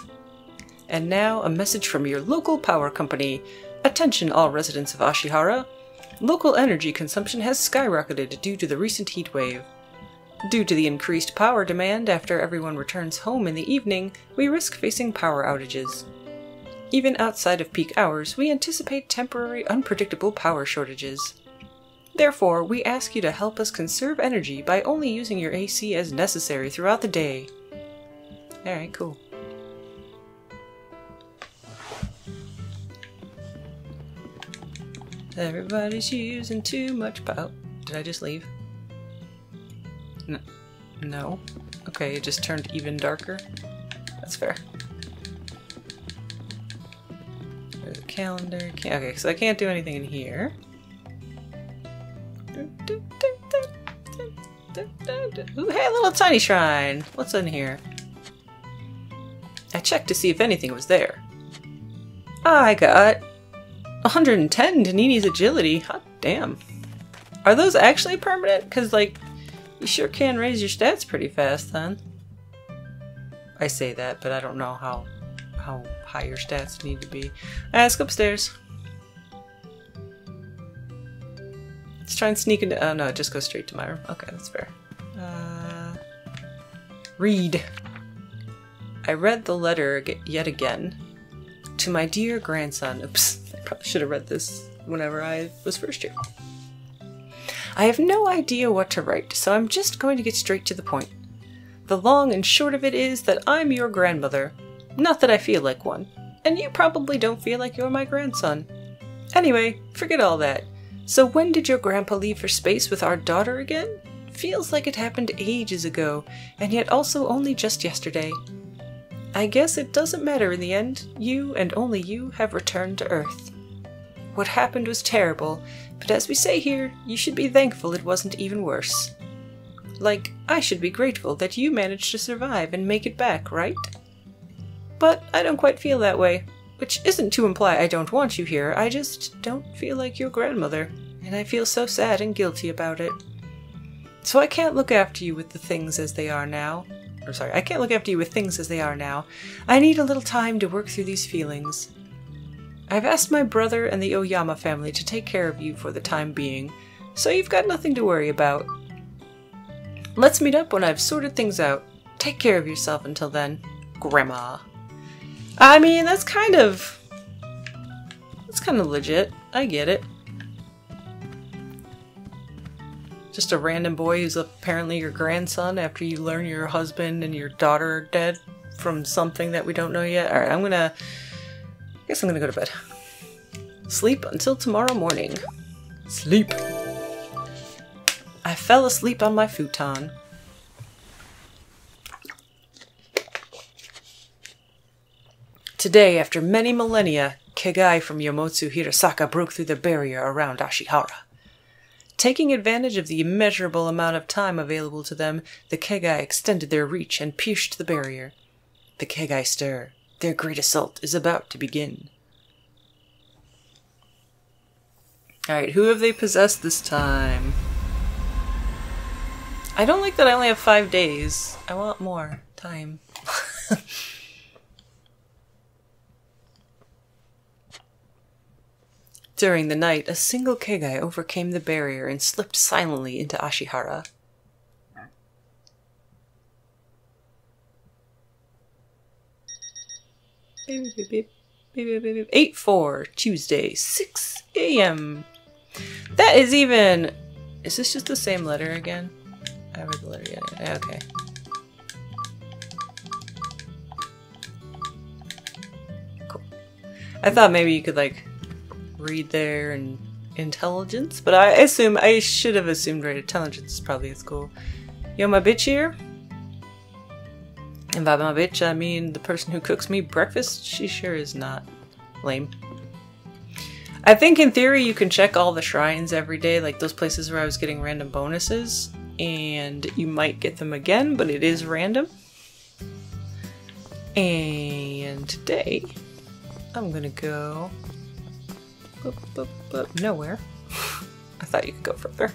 And now a message from your local power company. Attention all residents of Ashihara. Local energy consumption has skyrocketed due to the recent heat wave. Due to the increased power demand after everyone returns home in the evening, we risk facing power outages. Even outside of peak hours, we anticipate temporary unpredictable power shortages. Therefore, we ask you to help us conserve energy by only using your AC as necessary throughout the day. Alright, cool. Everybody's using too much power. Did I just leave? No. no. Okay, it just turned even darker. That's fair. There's a calendar. Okay, so I can't do anything in here. Ooh, hey, little tiny shrine! What's in here? I checked to see if anything was there. Ah, I got 110 to Nini's agility. Hot damn. Are those actually permanent? Because, like, you sure can raise your stats pretty fast then. I say that, but I don't know how how high your stats need to be. Ask upstairs. Let's try and sneak into- oh no, just go straight to my room. Okay, that's fair. Uh, read. I read the letter yet again. To my dear grandson. Oops. I probably should have read this whenever I was first year. I have no idea what to write, so I'm just going to get straight to the point. The long and short of it is that I'm your grandmother. Not that I feel like one. And you probably don't feel like you're my grandson. Anyway, forget all that. So when did your grandpa leave for space with our daughter again? Feels like it happened ages ago, and yet also only just yesterday. I guess it doesn't matter in the end. You and only you have returned to Earth. What happened was terrible, but as we say here, you should be thankful it wasn't even worse. Like, I should be grateful that you managed to survive and make it back, right? But I don't quite feel that way. Which isn't to imply I don't want you here, I just don't feel like your grandmother, and I feel so sad and guilty about it. So I can't look after you with the things as they are now. Or sorry, I can't look after you with things as they are now. I need a little time to work through these feelings. I've asked my brother and the Oyama family to take care of you for the time being, so you've got nothing to worry about. Let's meet up when I've sorted things out. Take care of yourself until then, Grandma. I mean, that's kind of. That's kind of legit. I get it. Just a random boy who's apparently your grandson after you learn your husband and your daughter are dead from something that we don't know yet. Alright, I'm gonna. I guess I'm gonna go to bed. Sleep until tomorrow morning. Sleep. I fell asleep on my futon. Today, after many millennia, Kegai from Yomotsu Hirasaka broke through the barrier around Ashihara. Taking advantage of the immeasurable amount of time available to them, the Kegai extended their reach and pierced the barrier. The Kegai stir. Their great assault is about to begin. Alright, who have they possessed this time? I don't like that I only have five days. I want more time. During the night, a single Kegai overcame the barrier and slipped silently into Ashihara. 8 4, Tuesday, 6 a.m. That is even. Is this just the same letter again? I read the letter yet. Okay. Cool. I thought maybe you could, like, read there and intelligence, but I assume I should have assumed right intelligence is probably at school. Yo, my bitch here. And by my bitch, I mean the person who cooks me breakfast. She sure is not lame. I think in theory you can check all the shrines every day, like those places where I was getting random bonuses, and you might get them again, but it is random. And today, I'm gonna go nowhere. I thought you could go further.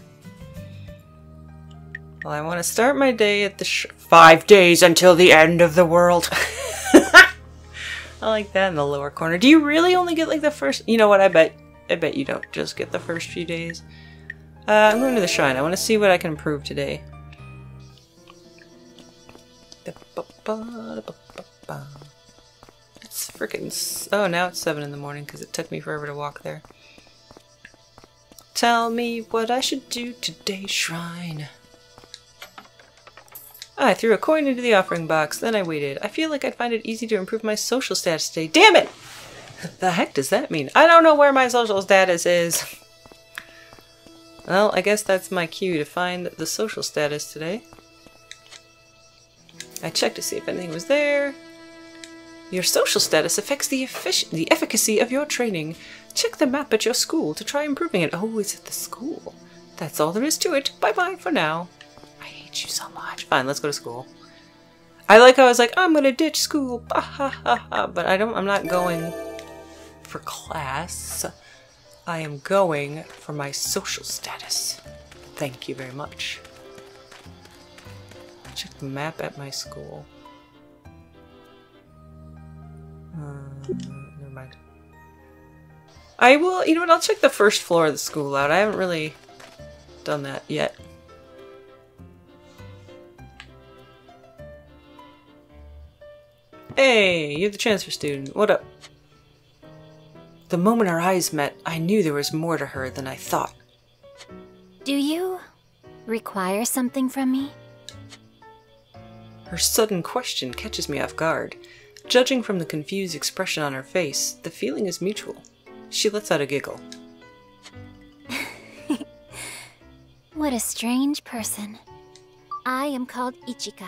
Well, I want to start my day at the five days until the end of the world. I like that in the lower corner. Do you really only get like the first? You know what? I bet. I bet you don't just get the first few days. Uh, I'm going to the shrine. I want to see what I can improve today. Freaking. Oh, now it's 7 in the morning because it took me forever to walk there. Tell me what I should do today, shrine. I threw a coin into the offering box, then I waited. I feel like I'd find it easy to improve my social status today. Damn it! the heck does that mean? I don't know where my social status is. Well, I guess that's my cue to find the social status today. I checked to see if anything was there. Your social status affects the, the efficacy of your training. Check the map at your school to try improving it. Oh, it's at the school. That's all there is to it. Bye-bye for now. I hate you so much. Fine, let's go to school. I like how I was like, I'm gonna ditch school. But I don't, I'm not going for class. I am going for my social status. Thank you very much. Check the map at my school. Uh, never mind. I will, you know what, I'll check the first floor of the school out. I haven't really done that yet. Hey, you're the transfer student. What up? The moment our eyes met, I knew there was more to her than I thought. Do you require something from me? Her sudden question catches me off guard. Judging from the confused expression on her face, the feeling is mutual. She lets out a giggle. what a strange person. I am called Ichika.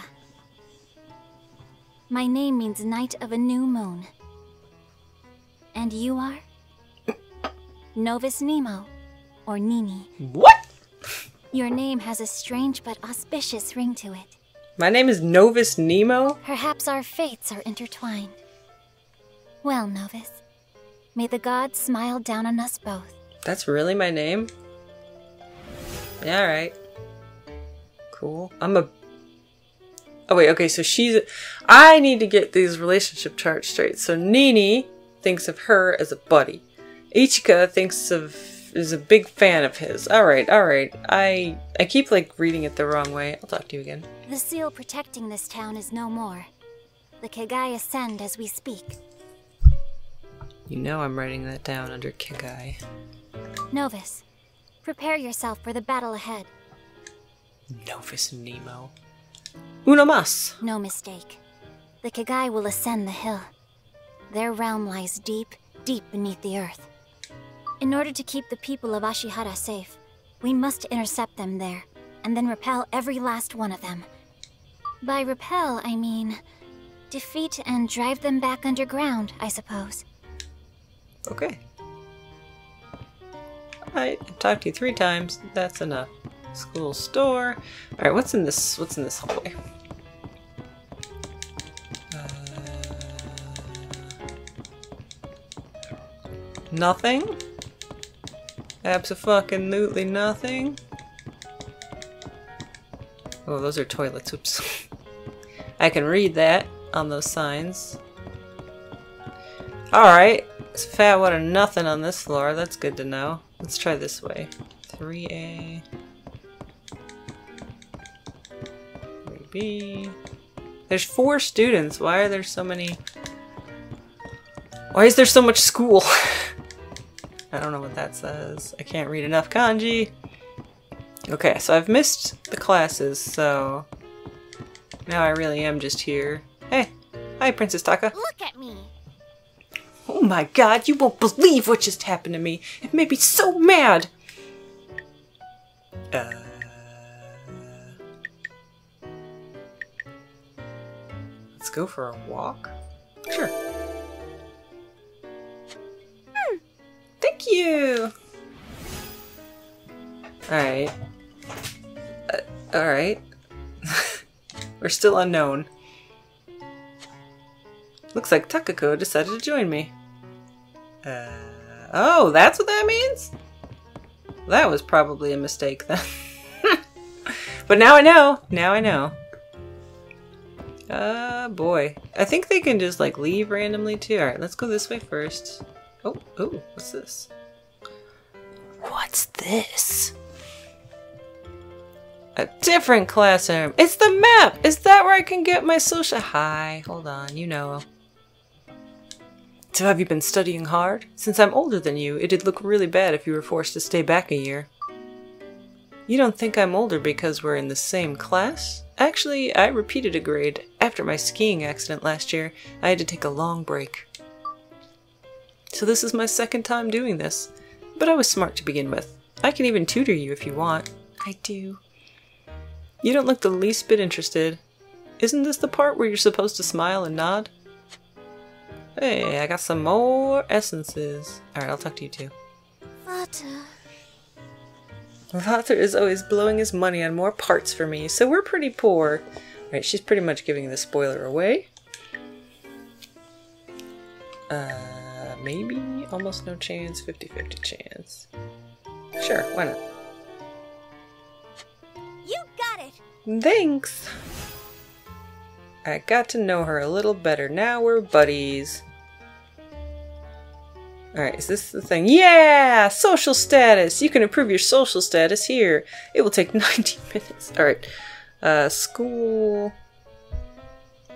My name means Night of a New Moon. And you are? Novus Nemo, or Nini. What? Your name has a strange but auspicious ring to it. My name is Novus Nemo? Perhaps our fates are intertwined. Well, Novus, May the gods smile down on us both. That's really my name? Yeah, alright. Cool. I'm a. Oh, wait, okay, so she's. I need to get these relationship charts straight. So Nini thinks of her as a buddy. Ichika thinks of. Is a big fan of his. Alright, alright. I. I keep, like, reading it the wrong way. I'll talk to you again. The seal protecting this town is no more. The Kegai ascend as we speak. You know I'm writing that down under Kegai. Novus, prepare yourself for the battle ahead. Novus Nemo. Uno mas! No mistake. The Kegai will ascend the hill. Their realm lies deep, deep beneath the earth. In order to keep the people of Ashihara safe, we must intercept them there, and then repel every last one of them. By repel, I mean defeat and drive them back underground, I suppose. Okay. I've talked to you three times. That's enough. School store. Alright, what's in this what's in this hallway? Uh, nothing? Absolutely nothing? Oh, those are toilets. Oops. I can read that on those signs. Alright, it's fat a nothing on this floor. That's good to know. Let's try this way. 3A. 3B. There's four students. Why are there so many... Why is there so much school? I don't know what that says. I can't read enough kanji. Okay, so I've missed the classes, so... Now I really am just here. Hey! Hi, Princess Taka. Look at me! Oh my god, you won't believe what just happened to me. It made me so mad. Uh... Let's go for a walk? Sure. You! Alright. Uh, Alright. We're still unknown. Looks like Takako decided to join me. Uh, oh, that's what that means? That was probably a mistake then. but now I know. Now I know. Uh, boy. I think they can just, like, leave randomly, too. Alright, let's go this way first. Oh, oh, what's this? This? A different classroom. It's the map! Is that where I can get my social- Hi, hold on, you know. So have you been studying hard? Since I'm older than you, it'd look really bad if you were forced to stay back a year. You don't think I'm older because we're in the same class? Actually, I repeated a grade. After my skiing accident last year, I had to take a long break. So this is my second time doing this. But I was smart to begin with. I can even tutor you if you want. I do. You don't look the least bit interested. Isn't this the part where you're supposed to smile and nod? Hey, I got some more essences. Alright, I'll talk to you too. Vater. Vater is always blowing his money on more parts for me, so we're pretty poor. Alright, she's pretty much giving the spoiler away. Uh, maybe? Almost no chance, 50-50 chance. Sure, why not? You got it! Thanks! I got to know her a little better. Now we're buddies. Alright, is this the thing? Yeah! Social status! You can improve your social status here. It will take 90 minutes. Alright. Uh, school.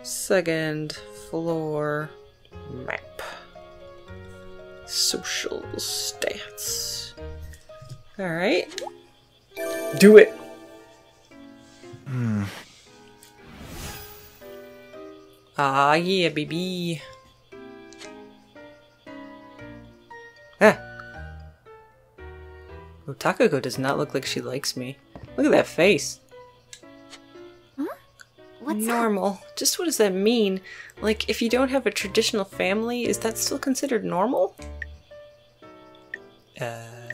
Second floor map. Social stats. Alright. Do it! Hmm. Ah, yeah, baby. Ah. Oh, Takako does not look like she likes me. Look at that face. What's normal. Just what does that mean? Like, if you don't have a traditional family, is that still considered normal? Uh.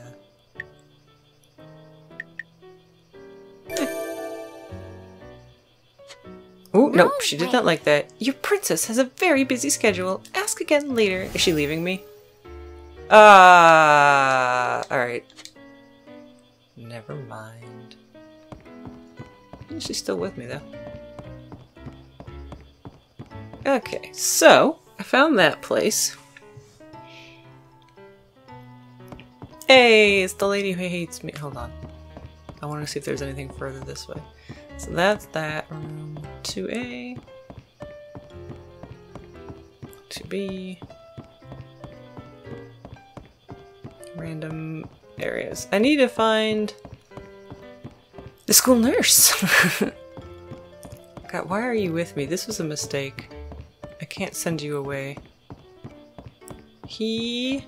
Oh, No, nope, she did not like that. Your princess has a very busy schedule. Ask again later. Is she leaving me? Ah, uh, alright. Never mind. She's still with me, though. Okay, so, I found that place. Hey, it's the lady who hates me. Hold on. I want to see if there's anything further this way. So that's that room. 2A. 2B. Random areas. I need to find the school nurse. God, why are you with me? This was a mistake. I can't send you away. He...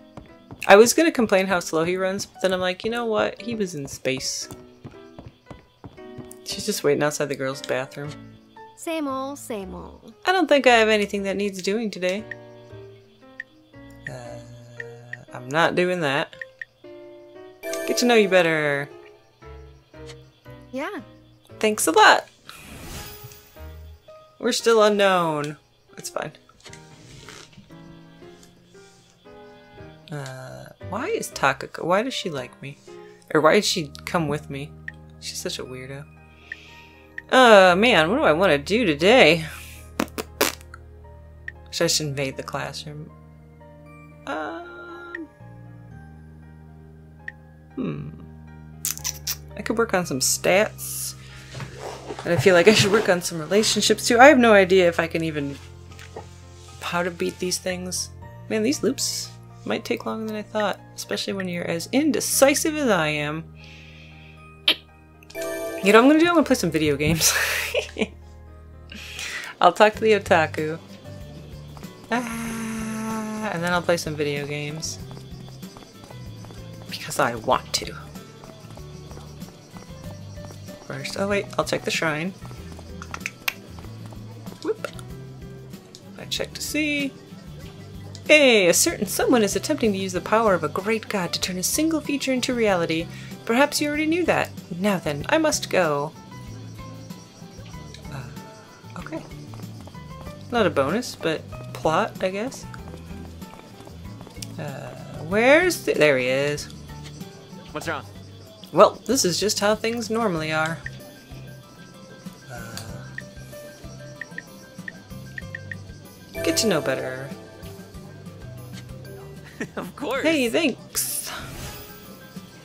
I was gonna complain how slow he runs, but then I'm like, you know what? He was in space. She's just waiting outside the girls' bathroom. Same old, same old. I don't think I have anything that needs doing today. Uh, I'm not doing that. Get to know you better. Yeah. Thanks a lot. We're still unknown. It's fine. Uh, why is Takako? Why does she like me? Or why did she come with me? She's such a weirdo. Uh, man, what do I want to do today? Should I just invade the classroom? Um. Hmm. I could work on some stats. And I feel like I should work on some relationships too. I have no idea if I can even... how to beat these things. Man, these loops might take longer than I thought. Especially when you're as indecisive as I am. You know what I'm gonna do? I'm gonna play some video games. I'll talk to the otaku. Ah, and then I'll play some video games. Because I want to. First, oh wait, I'll check the shrine. Whoop. I check to see. Hey, a certain someone is attempting to use the power of a great god to turn a single feature into reality. Perhaps you already knew that. Now then, I must go. Uh, okay. Not a bonus, but plot, I guess. Uh, where's the- there he is. What's wrong? Well, this is just how things normally are. Uh, get to know better. of course. Hey, thanks.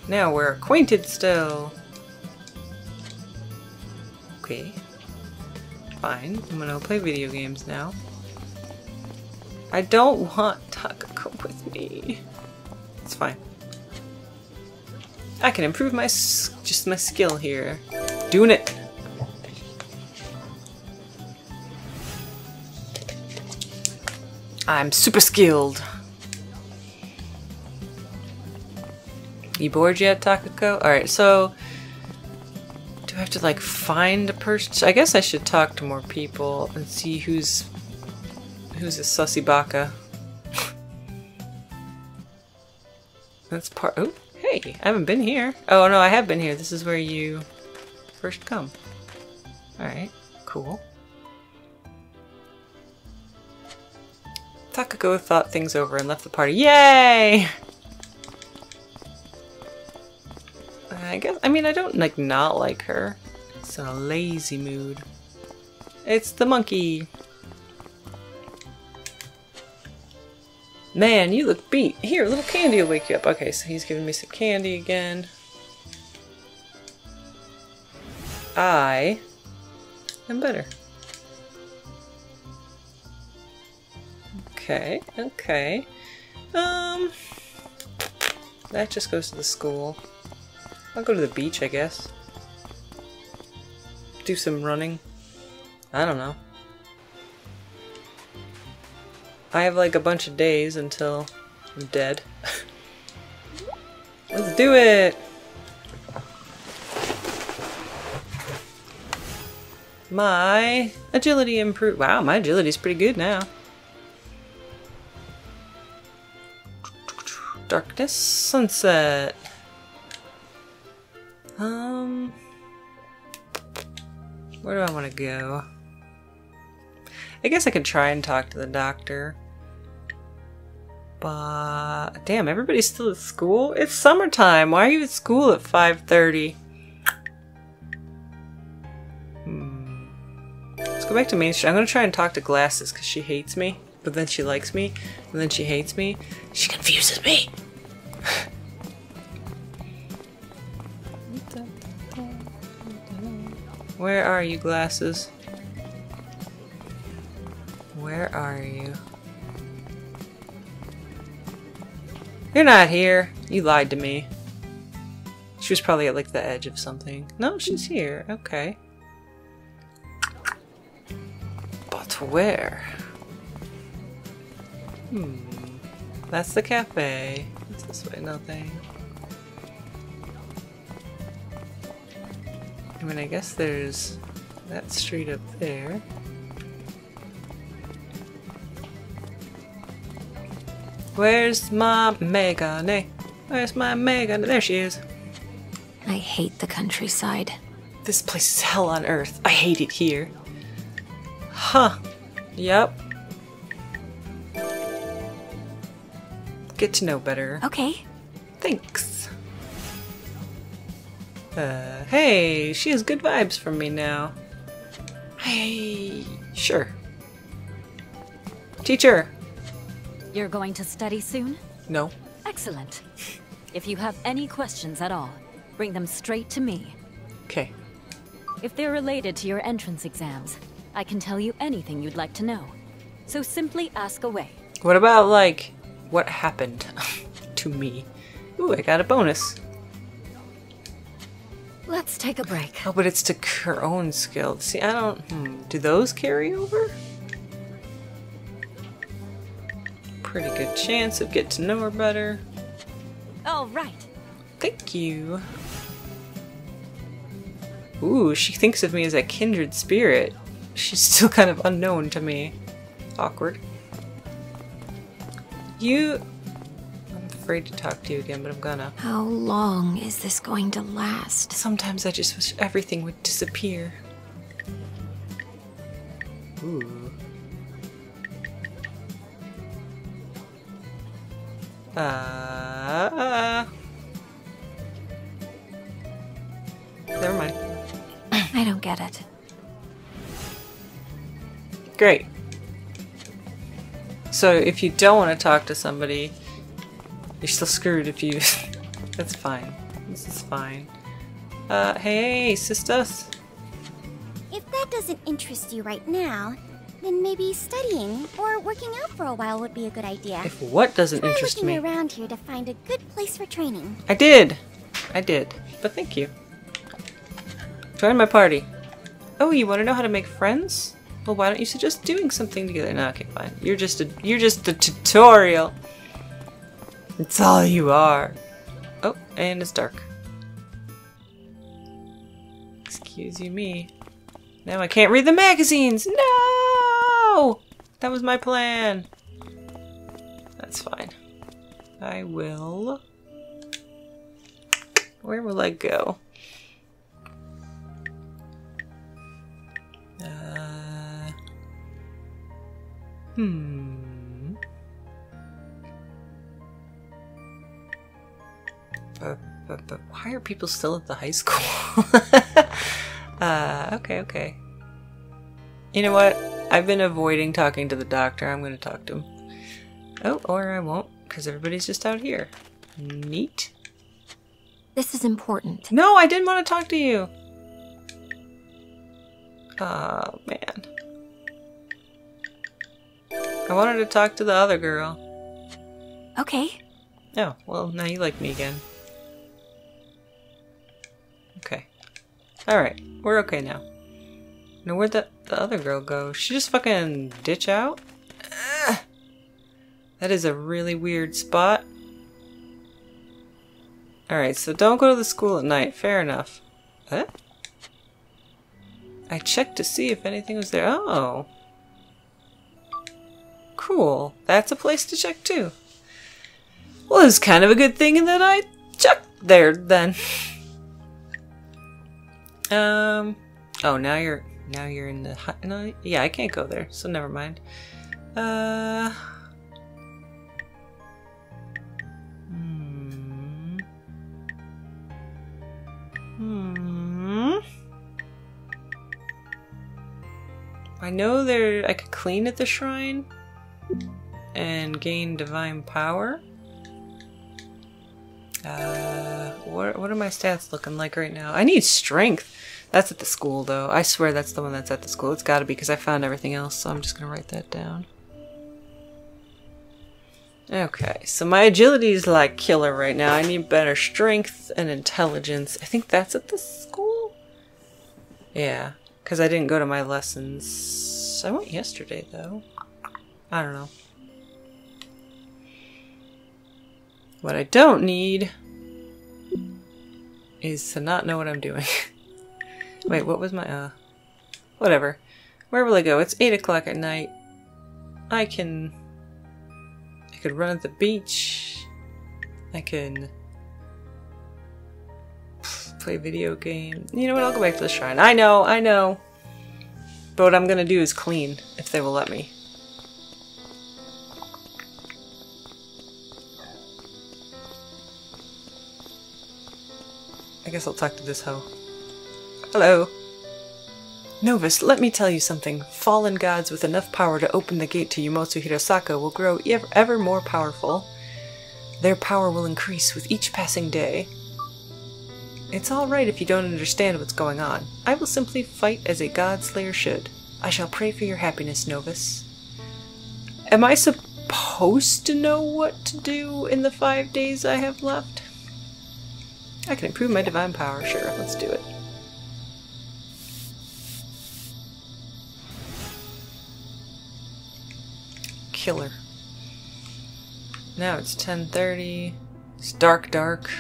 Now we're acquainted still. Okay. Fine. I'm gonna play video games now. I don't want Takako with me. It's fine. I can improve my just my skill here. Doing it. I'm super skilled. You bored yet, Takako? Alright, so... Do I have to, like, find a person? I guess I should talk to more people and see who's... Who's a sussy baka. That's part- oh, hey, I haven't been here. Oh, no, I have been here. This is where you first come. Alright, cool. Takako thought things over and left the party. Yay! I guess, I mean, I don't, like, not like her. It's in a lazy mood. It's the monkey. Man, you look beat. Here, a little candy will wake you up. Okay, so he's giving me some candy again. I am better. Okay, okay. Um, that just goes to the school. I'll go to the beach, I guess. Do some running. I don't know. I have like a bunch of days until I'm dead. Let's do it! My agility improved. Wow, my agility's pretty good now. Darkness, sunset. Um, where do I want to go? I guess I could try and talk to the doctor. But damn, everybody's still at school. It's summertime. Why are you at school at 5:30? Hmm. Let's go back to Main Street. I'm gonna try and talk to Glasses because she hates me, but then she likes me, and then she hates me. She confuses me. Where are you, Glasses? Where are you? You're not here. You lied to me. She was probably at like the edge of something. No, she's here. Okay. But where? Hmm. That's the cafe. It's this way, nothing. I mean, I guess there's that street up there. Where's my Megane? Where's my Megane? There she is. I hate the countryside. This place is hell on earth. I hate it here. Huh. Yep. Get to know better. Okay. Thanks. Uh, hey, she has good vibes from me now. Hey, sure. Teacher. You're going to study soon? No. Excellent. If you have any questions at all, bring them straight to me. Okay. If they're related to your entrance exams, I can tell you anything you'd like to know. So simply ask away. What about, like, what happened to me? Ooh, I got a bonus. Let's take a break. Oh, but it's to her own skill. See, I don't. Hmm, do those carry over? Pretty good chance of get to know her better. All right. Thank you. Ooh, she thinks of me as a kindred spirit. She's still kind of unknown to me. Awkward. You. Afraid to talk to you again, but I'm gonna. How long is this going to last? Sometimes I just wish everything would disappear. Ooh. Uh. Never mind. I don't get it. Great. So if you don't want to talk to somebody, you're still screwed if you... That's fine. This is fine. Uh, hey, sisters. If that doesn't interest you right now, then maybe studying or working out for a while would be a good idea. If what doesn't Try interest looking me? around here to find a good place for training. I did. I did. But thank you. Join my party. Oh, you want to know how to make friends? Well, why don't you suggest doing something together? No, okay, fine. You're just a you're just a tutorial. It's all you are. Oh, and it's dark. Excuse you me. Now I can't read the magazines. No! That was my plan. That's fine. I will. Where will I go? Uh, hmm. But, but, but why are people still at the high school? uh, okay, okay. You know what? I've been avoiding talking to the doctor. I'm going to talk to him. Oh, or I won't, because everybody's just out here. Neat. This is important. No, I didn't want to talk to you. Oh, man. I wanted to talk to the other girl. Okay. Oh, well, now you like me again. Alright, we're okay now. Now where'd the, the other girl go? She just fucking ditch out? Ugh. That is a really weird spot. Alright, so don't go to the school at night. Fair enough. What? I checked to see if anything was there. Oh. Cool. That's a place to check too. Well, it's kind of a good thing that I checked there then. Um. Oh, now you're now you're in the no. Yeah, I can't go there, so never mind. Uh. Hmm. Hmm. I know there. I could clean at the shrine and gain divine power. Uh, what what are my stats looking like right now? I need strength. That's at the school though. I swear that's the one that's at the school. It's got to be because I found everything else. So I'm just gonna write that down. Okay, so my agility is like killer right now. I need better strength and intelligence. I think that's at the school? Yeah, because I didn't go to my lessons. I went yesterday, though. I don't know. What I don't need is to not know what I'm doing. Wait, what was my, uh... Whatever. Where will I go? It's 8 o'clock at night. I can I could run at the beach. I can play video game. You know what? I'll go back to the shrine. I know, I know. But what I'm gonna do is clean, if they will let me. I guess I'll talk to this hoe. Hello. Novus, let me tell you something. Fallen gods with enough power to open the gate to Yomotsu Hirasaka will grow ever more powerful. Their power will increase with each passing day. It's alright if you don't understand what's going on. I will simply fight as a god slayer should. I shall pray for your happiness, Novus. Am I supposed to know what to do in the five days I have left? I can improve my divine power, sure, let's do it. killer. Now it's 10.30. It's dark, dark.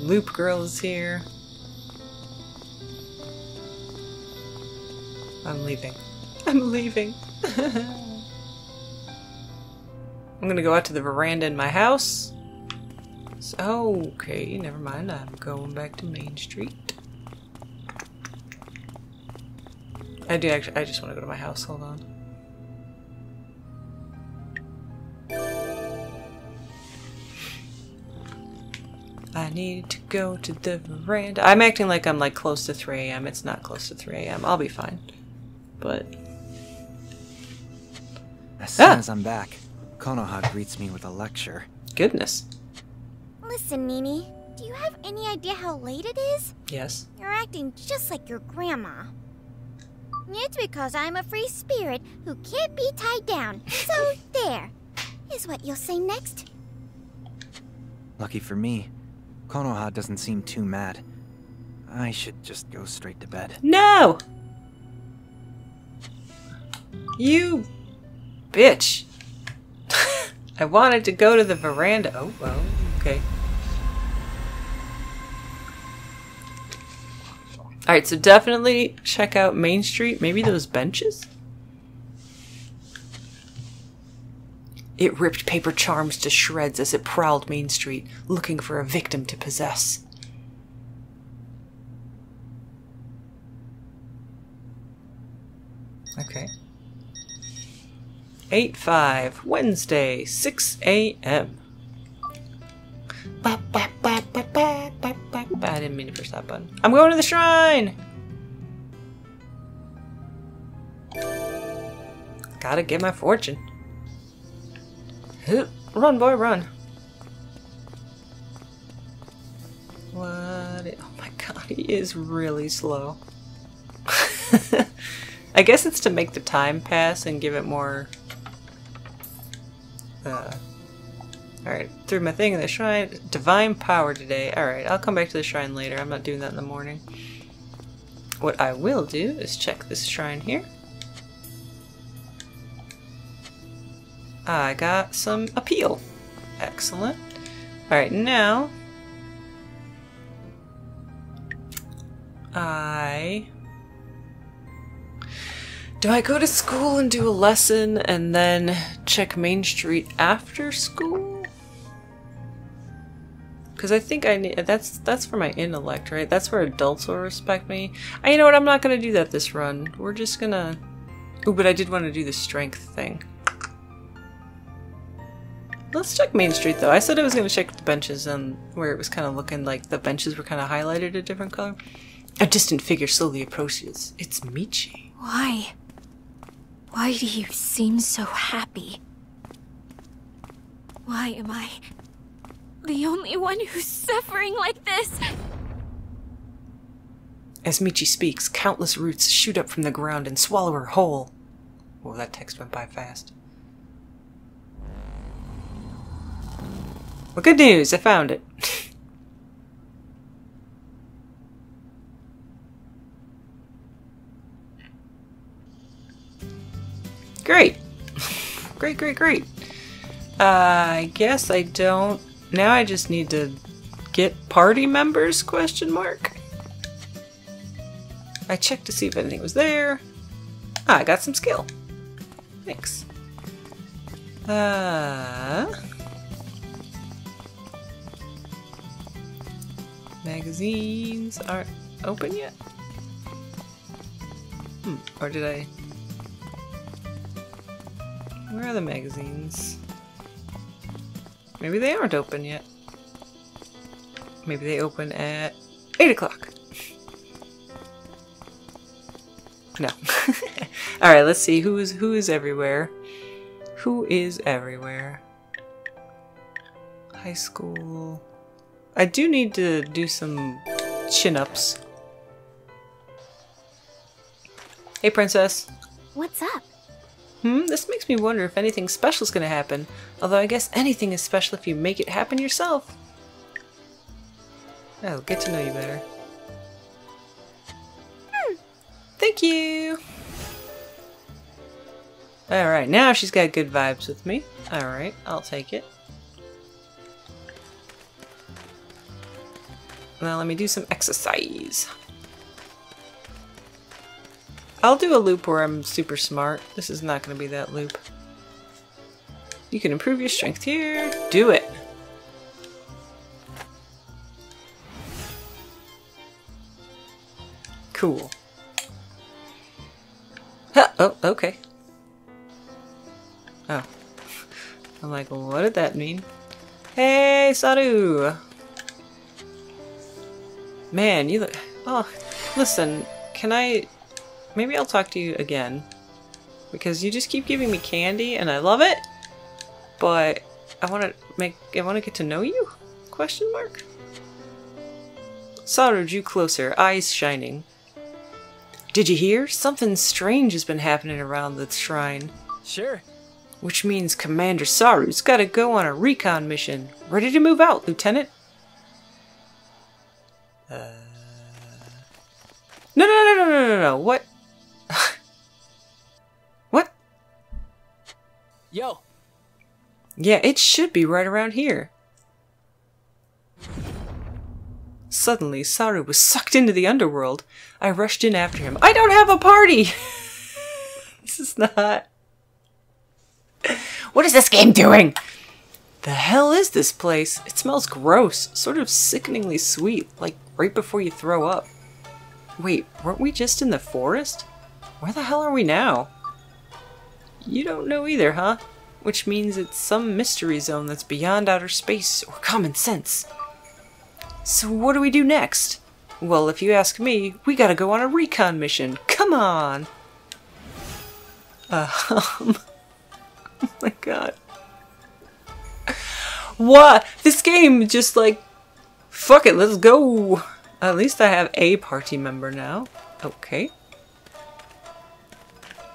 Loop Girl is here. I'm leaving. I'm leaving. I'm gonna go out to the veranda in my house. Okay, never mind. I'm going back to Main Street. I do actually, I just want to go to my house, hold on. I need to go to the veranda. I'm acting like I'm like close to 3 a.m. It's not close to 3 a.m. I'll be fine. But... As soon ah! as I'm back, Konoha greets me with a lecture. Goodness. Listen, Mimi. Do you have any idea how late it is? Yes. You're acting just like your grandma. It's because I'm a free spirit who can't be tied down. So there is what you'll say next. Lucky for me, Konoha doesn't seem too mad. I should just go straight to bed. No! You bitch. I wanted to go to the veranda. Oh, well, okay. Alright, so definitely check out Main Street. Maybe those benches? It ripped paper charms to shreds as it prowled Main Street, looking for a victim to possess. Okay. 8-5, Wednesday, 6 a.m. I didn't mean to push that button. I'm going to the shrine! Gotta get my fortune. Run, boy, run. What? Oh my god, he is really slow. I guess it's to make the time pass and give it more uh, Alright, threw my thing in the shrine. Divine power today. Alright, I'll come back to the shrine later. I'm not doing that in the morning. What I will do is check this shrine here. I got some appeal. Excellent. Alright, now... I... Do I go to school and do a lesson and then check Main Street after school? Because I think I need that's that's for my intellect, right? That's where adults will respect me. I, you know what? I'm not gonna do that this run. We're just gonna. Oh, but I did want to do the strength thing. let's check Main Street though. I said I was to check the benches and where it was kind of looking like the benches were kind of highlighted a different color. A distant figure slowly approaches. It's Michi. Why? Why do you seem so happy? Why am I the only one who's suffering like this? As Michi speaks, countless roots shoot up from the ground and swallow her whole. Oh, that text went by fast. Well, good news, I found it. great. great, great, great. Uh, I guess I don't... Now I just need to get party members, question mark? I checked to see if anything was there. Ah, I got some skill. Thanks. Uh... Magazines aren't open yet? Hmm, or did I... Where are the magazines? Maybe they aren't open yet. Maybe they open at 8 o'clock. No. Alright, let's see who is who is everywhere. Who is everywhere? High school. I do need to do some chin-ups. Hey, princess. What's up? Hmm, this makes me wonder if anything special is going to happen. Although I guess anything is special if you make it happen yourself. I'll get to know you better. Hmm. Thank you! Alright, now she's got good vibes with me. Alright, I'll take it. Now let me do some exercise. I'll do a loop where I'm super smart. This is not going to be that loop. You can improve your strength here. Do it. Cool. Huh, oh, okay. Oh. I'm like, what did that mean? Hey, Saru! Man, you look... Oh, listen, can I... Maybe I'll talk to you again. Because you just keep giving me candy, and I love it, but I want to make... I want to get to know you? Question mark? Saru drew closer, eyes shining. Did you hear? Something strange has been happening around the shrine. Sure. Which means Commander Saru's gotta go on a recon mission. Ready to move out, Lieutenant? Uh... No, no, no, no, no, no, no, what? what? Yo. Yeah, it should be right around here. Suddenly, Saru was sucked into the underworld. I rushed in after him. I don't have a party! this is not... What is this game doing? The hell is this place? It smells gross, sort of sickeningly sweet, like right before you throw up. Wait, weren't we just in the forest? Where the hell are we now? You don't know either, huh? Which means it's some mystery zone that's beyond outer space or common sense. So what do we do next? Well, if you ask me, we gotta go on a recon mission. Come on! Uh, um... oh my god. What? This game just like... Fuck it, let's go! At least I have a party member now. Okay.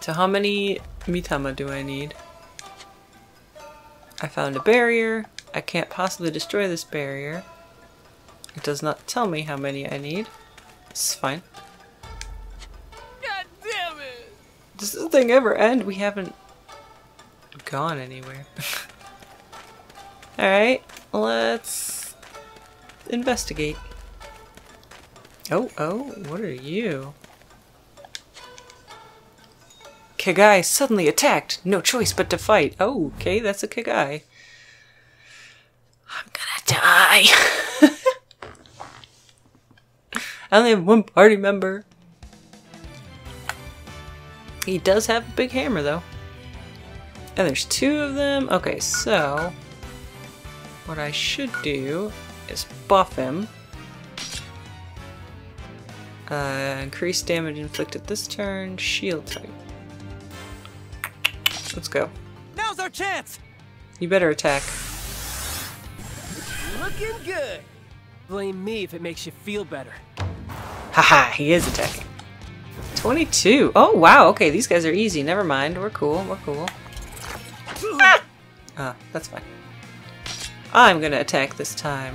So how many Mitama do I need? I found a barrier. I can't possibly destroy this barrier. It does not tell me how many I need. It's fine. God damn it! Does this thing ever end? We haven't gone anywhere. Alright, let's investigate. Oh, oh, what are you? Kegai suddenly attacked. No choice but to fight. Oh, okay, that's a Kegai. I'm gonna die. I only have one party member. He does have a big hammer, though. And there's two of them. Okay, so... what I should do is buff him. Uh, increase damage inflicted this turn, shield type. Let's go. Now's our chance! You better attack. Looking good! Blame me if it makes you feel better. Haha, he is attacking. 22. Oh, wow. Okay, these guys are easy. Never mind. We're cool. We're cool. Ah! Ah, that's fine. I'm gonna attack this time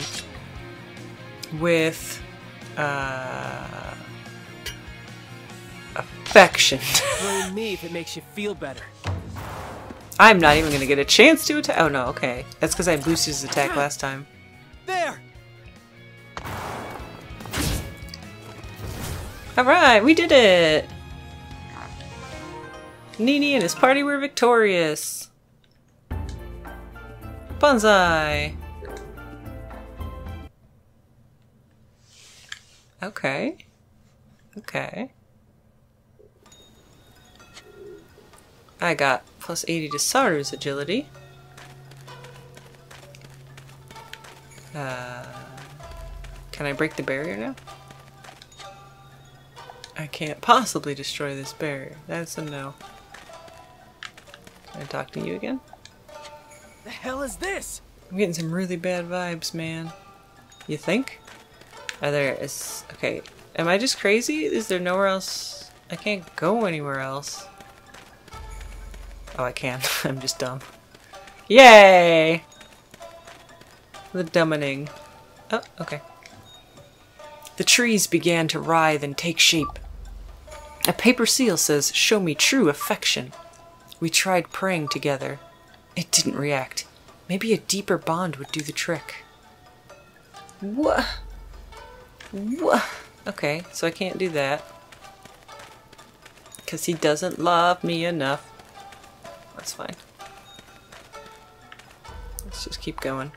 with uh, affection. Blame me if it makes you feel better. I'm not even gonna get a chance to attack. Oh no, okay. That's because I boosted his attack last time. There! Alright, we did it! Nini and his party were victorious. Bonsai! Okay. Okay. I got plus 80 to Saru's agility. Uh, can I break the barrier now? I can't possibly destroy this barrier. That's a no. Can I talk to you again? The hell is this? I'm getting some really bad vibes, man. You think? Are there is okay. Am I just crazy? Is there nowhere else? I can't go anywhere else. Oh, I can. I'm just dumb. Yay! The dumbening. Oh, okay. The trees began to writhe and take shape. A paper seal says, Show me true affection. We tried praying together. It didn't react. Maybe a deeper bond would do the trick. What? What? Okay, so I can't do that. Because he doesn't love me enough. That's fine. Let's just keep going.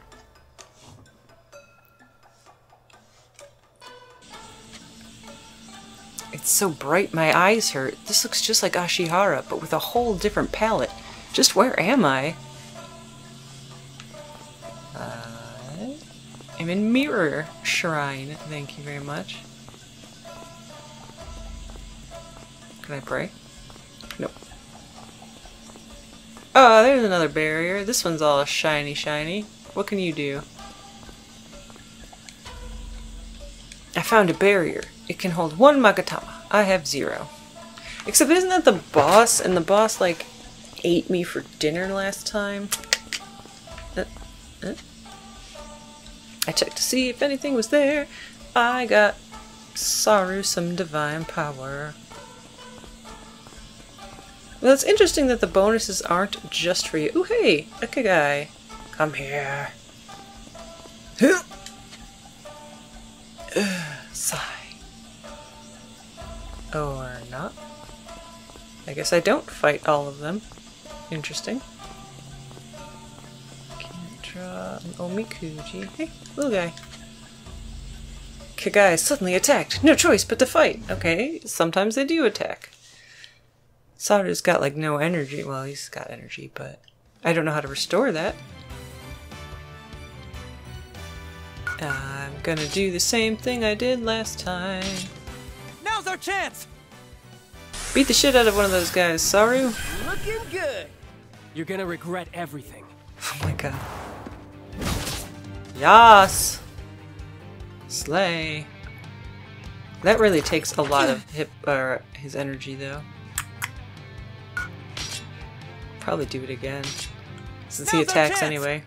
It's so bright my eyes hurt. This looks just like Ashihara, but with a whole different palette. Just where am I? Uh, I'm in Mirror Shrine. Thank you very much. Can I pray? Nope. Oh, there's another barrier. This one's all shiny shiny. What can you do? I found a barrier. It can hold one Magatama. I have zero. Except isn't that the boss? And the boss, like, ate me for dinner last time? Uh, uh. I checked to see if anything was there. I got Saru some divine power. Well, it's interesting that the bonuses aren't just for you. Ooh, hey, a guy. Come here. Sigh. Oh, or not. I guess I don't fight all of them. Interesting. An Omikuji. Hey, little guy. Kegai suddenly attacked. No choice but to fight. Okay, sometimes they do attack. Saru's got like no energy. Well, he's got energy, but I don't know how to restore that. I'm gonna do the same thing I did last time. Now's our chance! Beat the shit out of one of those guys, Saru. Looking good! You're gonna regret everything. Oh my god. Yas! Slay. That really takes a lot of hip, uh, his energy though. Probably do it again. Since he Now's our attacks anyway.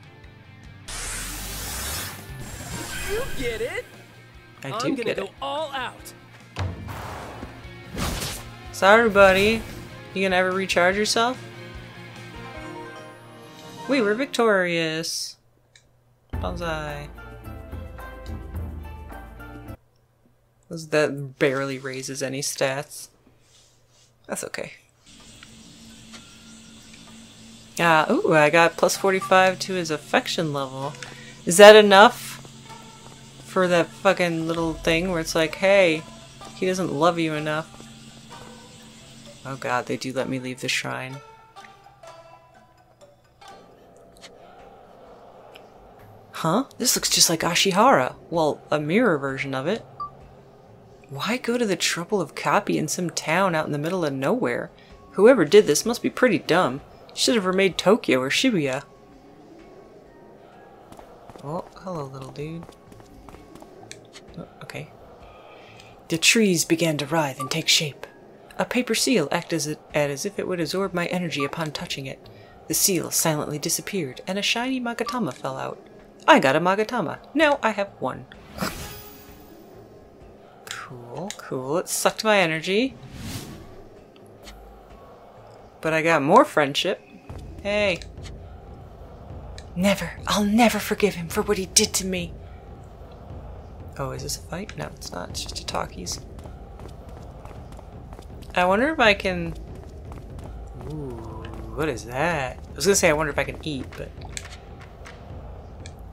You get it? I I'm do gonna get go it. all out. Sorry, buddy. You gonna ever recharge yourself? We were victorious. Bonsai. That barely raises any stats. That's okay. Ah, ooh, I got plus 45 to his affection level. Is that enough for that fucking little thing where it's like, hey, he doesn't love you enough? Oh god, they do let me leave the shrine. Huh? This looks just like Ashihara. Well, a mirror version of it. Why go to the trouble of copying some town out in the middle of nowhere? Whoever did this must be pretty dumb. Should have remade Tokyo or Shibuya. Oh, hello, little dude. Oh, okay. The trees began to writhe and take shape. A paper seal acted as, it, as if it would absorb my energy upon touching it. The seal silently disappeared, and a shiny Magatama fell out. I got a Magatama. Now I have one. Cool, cool. It sucked my energy. But I got more friendship. Hey. Never. I'll never forgive him for what he did to me. Oh, is this a fight? No, it's not. It's just a talkies. I wonder if I can... Ooh, what is that? I was gonna say I wonder if I can eat, but...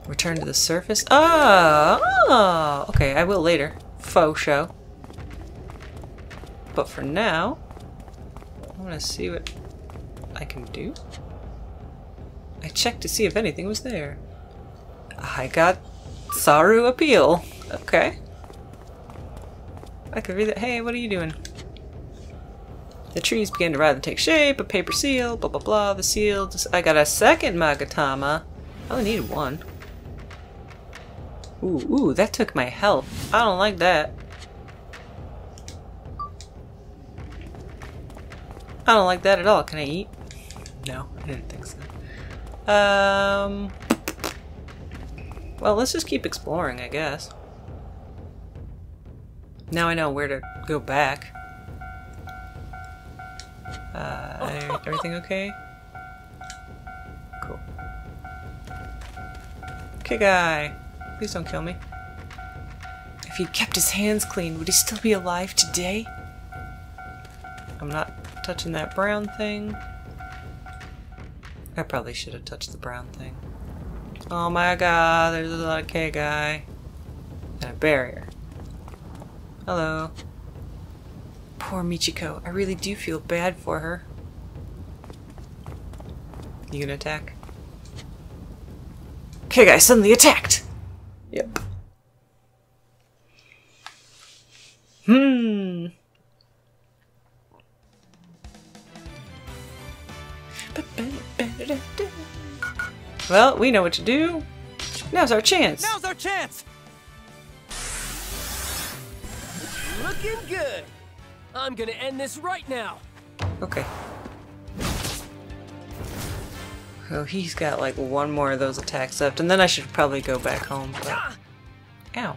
Return to the surface? Oh, oh! Okay, I will later. Faux show. But for now, I want to see what I can do. I checked to see if anything was there. I got Saru appeal. Okay. I could read that. Hey, what are you doing? The trees began to rather take shape. A paper seal. Blah blah blah. The seal. Just, I got a second Magatama. I only needed one. Ooh, ooh, that took my health. I don't like that. I don't like that at all. Can I eat? No, I didn't think so. Um. Well, let's just keep exploring, I guess. Now I know where to go back. Uh, everything okay? Cool. Okay, guy. Please don't kill me. If he'd kept his hands clean, would he still be alive today? I'm not touching that brown thing. I probably should have touched the brown thing. Oh my god, there's a lot of Kegai. And a barrier. Hello. Poor Michiko. I really do feel bad for her. You gonna attack? Okay guy suddenly attacked! Yep. Hmm. Well, we know what to do. Now's our chance. Now's our chance! Looking good! I'm gonna end this right now! Okay. Oh, he's got like one more of those attacks left, and then I should probably go back home, but... Ah! Ow.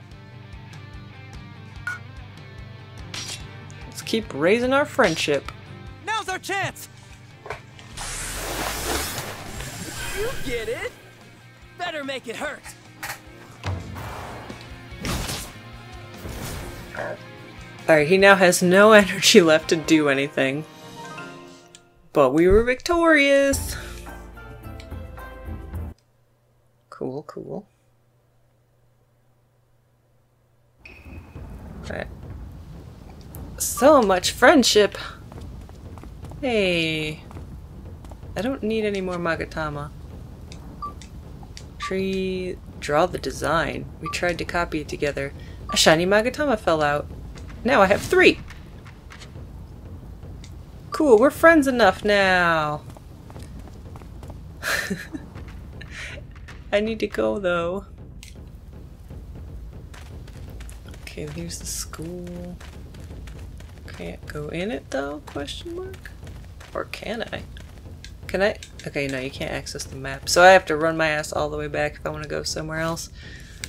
Let's keep raising our friendship. Now's our chance! You get it? Better make it hurt! Alright, he now has no energy left to do anything. But we were victorious! Cool, cool. Alright. So much friendship! Hey. I don't need any more Magatama. Tree... Draw the design. We tried to copy it together. A shiny Magatama fell out. Now I have three! Cool, we're friends enough now! I need to go though. Okay, here's the school. Can't go in it though, question mark? Or can I? Can I? Okay, no, you can't access the map. So I have to run my ass all the way back if I want to go somewhere else.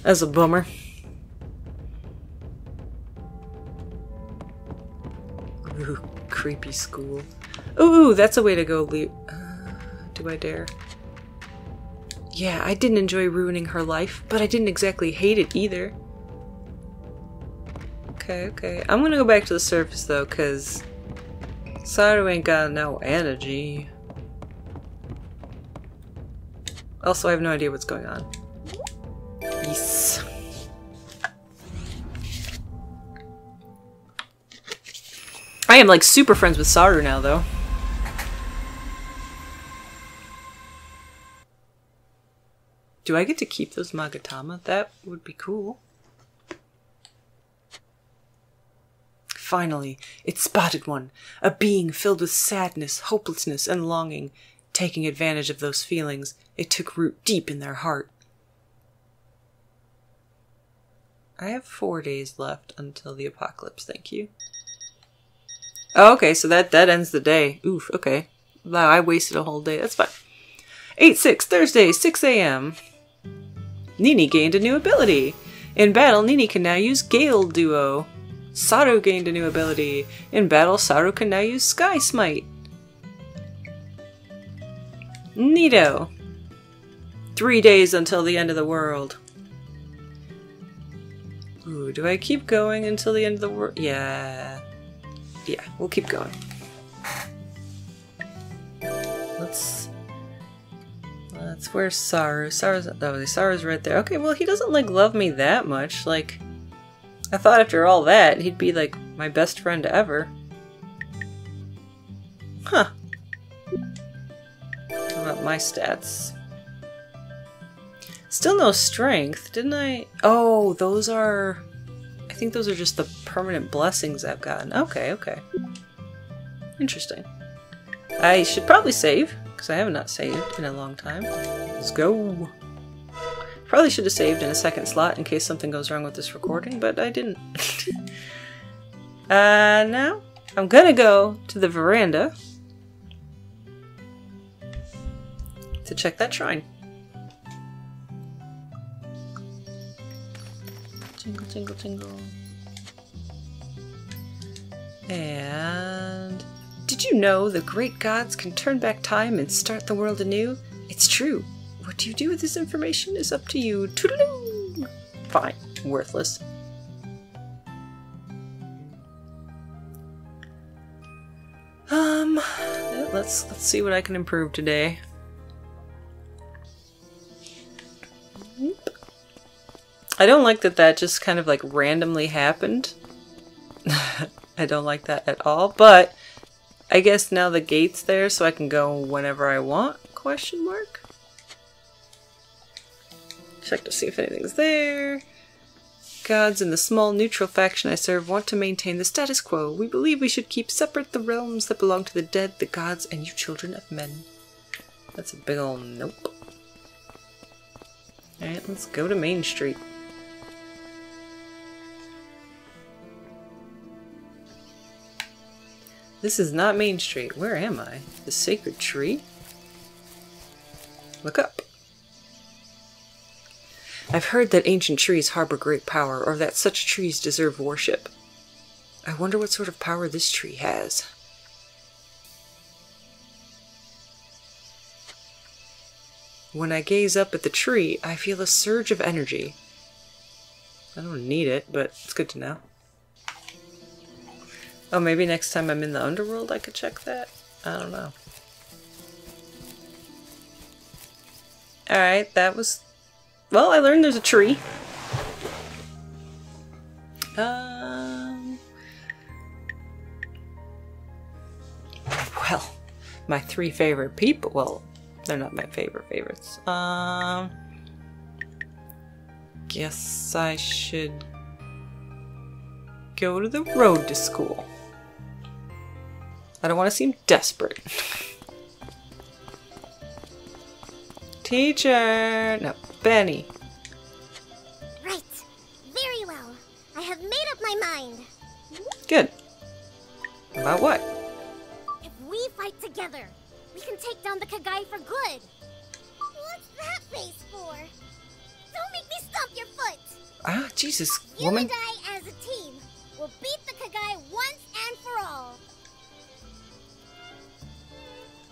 That's a bummer. Ooh, creepy school. Ooh, that's a way to go. Uh, do I dare? Yeah, I didn't enjoy ruining her life, but I didn't exactly hate it either. Okay, okay. I'm gonna go back to the surface though, cause Saru ain't got no energy. Also, I have no idea what's going on. Yes. I am like super friends with Saru now though. Do I get to keep those Magatama? That would be cool. Finally, it spotted one, a being filled with sadness, hopelessness, and longing. Taking advantage of those feelings, it took root deep in their heart. I have four days left until the apocalypse, thank you. Oh, okay, so that, that ends the day. Oof, okay. Wow, I wasted a whole day. That's fine. 8 6, Thursday, 6 a.m. Nini gained a new ability. In battle, Nini can now use Gale Duo. Saru gained a new ability. In battle, Saru can now use Sky Smite. Neato. Three days until the end of the world. Ooh, do I keep going until the end of the world? Yeah. Yeah, we'll keep going. Let's... Let's... Where's Saru? Saru's... Oh, Saru's right there. Okay, well, he doesn't, like, love me that much. Like, I thought after all that, he'd be, like, my best friend ever. Huh. About my stats? Still no strength, didn't I? Oh, those are... I think those are just the permanent blessings I've gotten. Okay, okay. Interesting. I should probably save, because I have not saved in a long time. Let's go! Probably should have saved in a second slot in case something goes wrong with this recording, but I didn't. uh, now, I'm gonna go to the veranda to check that shrine. Jingle, jingle, jingle. And did you know the great gods can turn back time and start the world anew? It's true. What do you do with this information is up to you. Toodaloo! Fine. Worthless. Um, let's let's see what I can improve today. I don't like that that just kind of like randomly happened. I don't like that at all, but I guess now the gate's there so I can go whenever I want, question mark? Check to see if anything's there. Gods and the small neutral faction I serve want to maintain the status quo. We believe we should keep separate the realms that belong to the dead, the gods, and you children of men. That's a big ol' nope. Alright, let's go to Main Street. This is not Main Street. Where am I? The Sacred Tree? Look up. I've heard that ancient trees harbor great power, or that such trees deserve worship. I wonder what sort of power this tree has. When I gaze up at the tree, I feel a surge of energy. I don't need it, but it's good to know. Oh, maybe next time I'm in the underworld I could check that? I don't know. Alright, that was... Well, I learned there's a tree. Um... Well, my three favorite people... Well, they're not my favorite favorites. Um... Guess I should go to the road to school. I don't want to seem desperate. Teacher! No, Beni. Right. Very well. I have made up my mind. Good. About what? If we fight together, we can take down the Kegai for good. What's that face for? Don't make me stomp your foot! Ah, Jesus, You woman. and I, as a team, will beat the Kegai once and for all.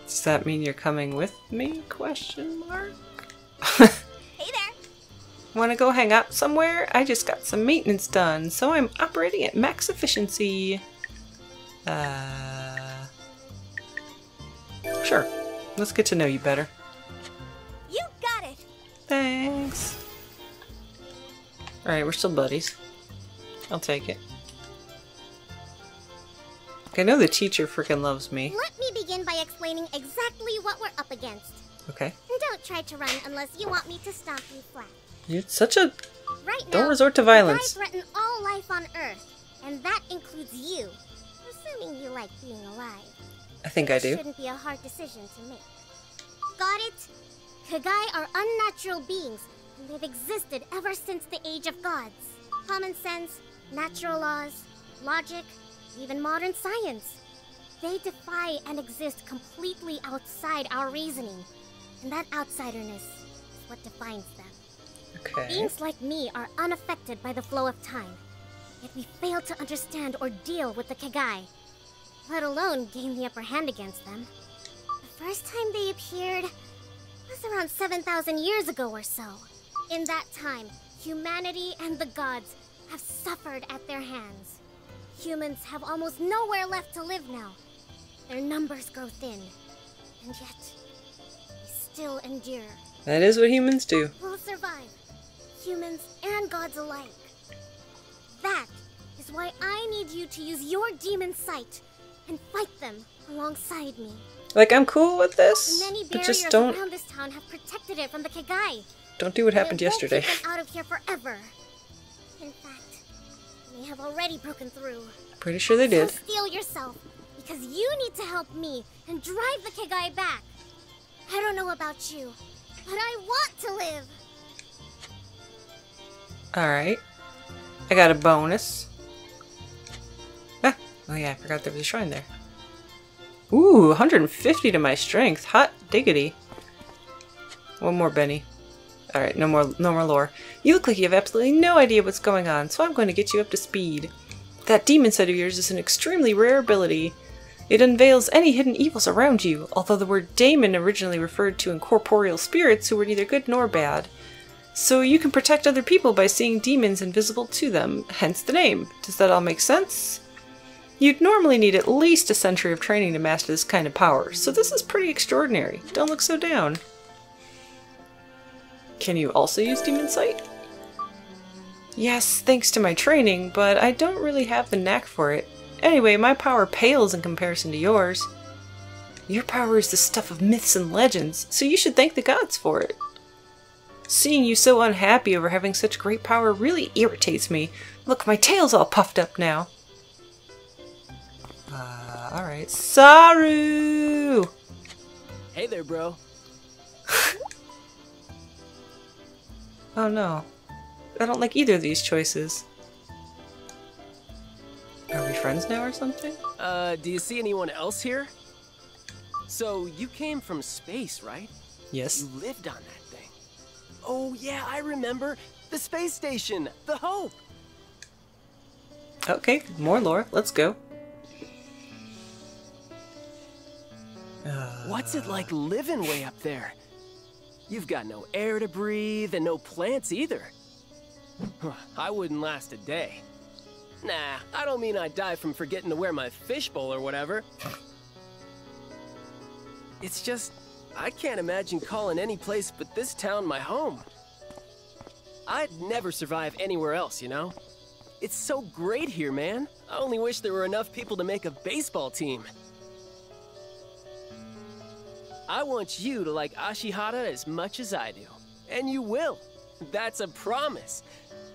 Does that mean you're coming with me? Question mark. Hey there! Want to go hang out somewhere? I just got some maintenance done, so I'm operating at max efficiency. Uh, sure. Let's get to know you better. You got it! Thanks. Alright, we're still buddies. I'll take it. I know the teacher freaking loves me. Let me begin by explaining exactly what we're up against. Okay. And don't try to run unless you want me to stomp you flat. You're such a. Right Don't now, resort to violence. I threaten all life on Earth, and that includes you. Assuming you like being alive. I think I do. Shouldn't be a hard decision to make. Got it? Kegai are unnatural beings, and they've existed ever since the Age of Gods. Common sense, natural laws, logic, even modern science. They defy and exist completely outside our reasoning. And that outsiderness is what defines them. Okay. Beings like me are unaffected by the flow of time. Yet we fail to understand or deal with the Kegai, let alone gain the upper hand against them. The first time they appeared was around 7,000 years ago or so. In that time, humanity and the gods have suffered at their hands. Humans have almost nowhere left to live now. Their numbers grow thin, and yet they still endure. That is what humans do. We'll survive, humans and gods alike. That is why I need you to use your demon sight and fight them alongside me. Like I'm cool with this, Many but just don't around this town have protected it from the Kegai. don't do what happened yesterday. Out of here forever. In fact, they have already broken through. Pretty sure they did. So steel yourself, because you need to help me and drive the Kegai back. I don't know about you, but I want to live. All right. I got a bonus. Ah, oh yeah, I forgot there was a shrine there. Ooh, 150 to my strength. Hot diggity. One more, Beni. All right, no more, no more lore. You look like you have absolutely no idea what's going on, so I'm going to get you up to speed. That demon sight of yours is an extremely rare ability. It unveils any hidden evils around you, although the word daemon originally referred to incorporeal spirits who were neither good nor bad. So you can protect other people by seeing demons invisible to them, hence the name. Does that all make sense? You'd normally need at least a century of training to master this kind of power, so this is pretty extraordinary. Don't look so down. Can you also use Demon Sight? Yes, thanks to my training, but I don't really have the knack for it. Anyway, my power pales in comparison to yours. Your power is the stuff of myths and legends, so you should thank the gods for it. Seeing you so unhappy over having such great power really irritates me. Look, my tail's all puffed up now. Uh, alright. Saru! Hey there, bro. Oh no. I don't like either of these choices. Are we friends now or something? Uh, do you see anyone else here? So, you came from space, right? Yes. You lived on that thing. Oh, yeah, I remember. The space station, the Hope. Okay, more lore. Let's go. What's it like living way up there? You've got no air to breathe and no plants either. I wouldn't last a day. Nah, I don't mean I'd die from forgetting to wear my fishbowl or whatever. It's just, I can't imagine calling any place but this town my home. I'd never survive anywhere else, you know? It's so great here, man. I only wish there were enough people to make a baseball team. I want you to like Ashihara as much as I do. And you will. That's a promise.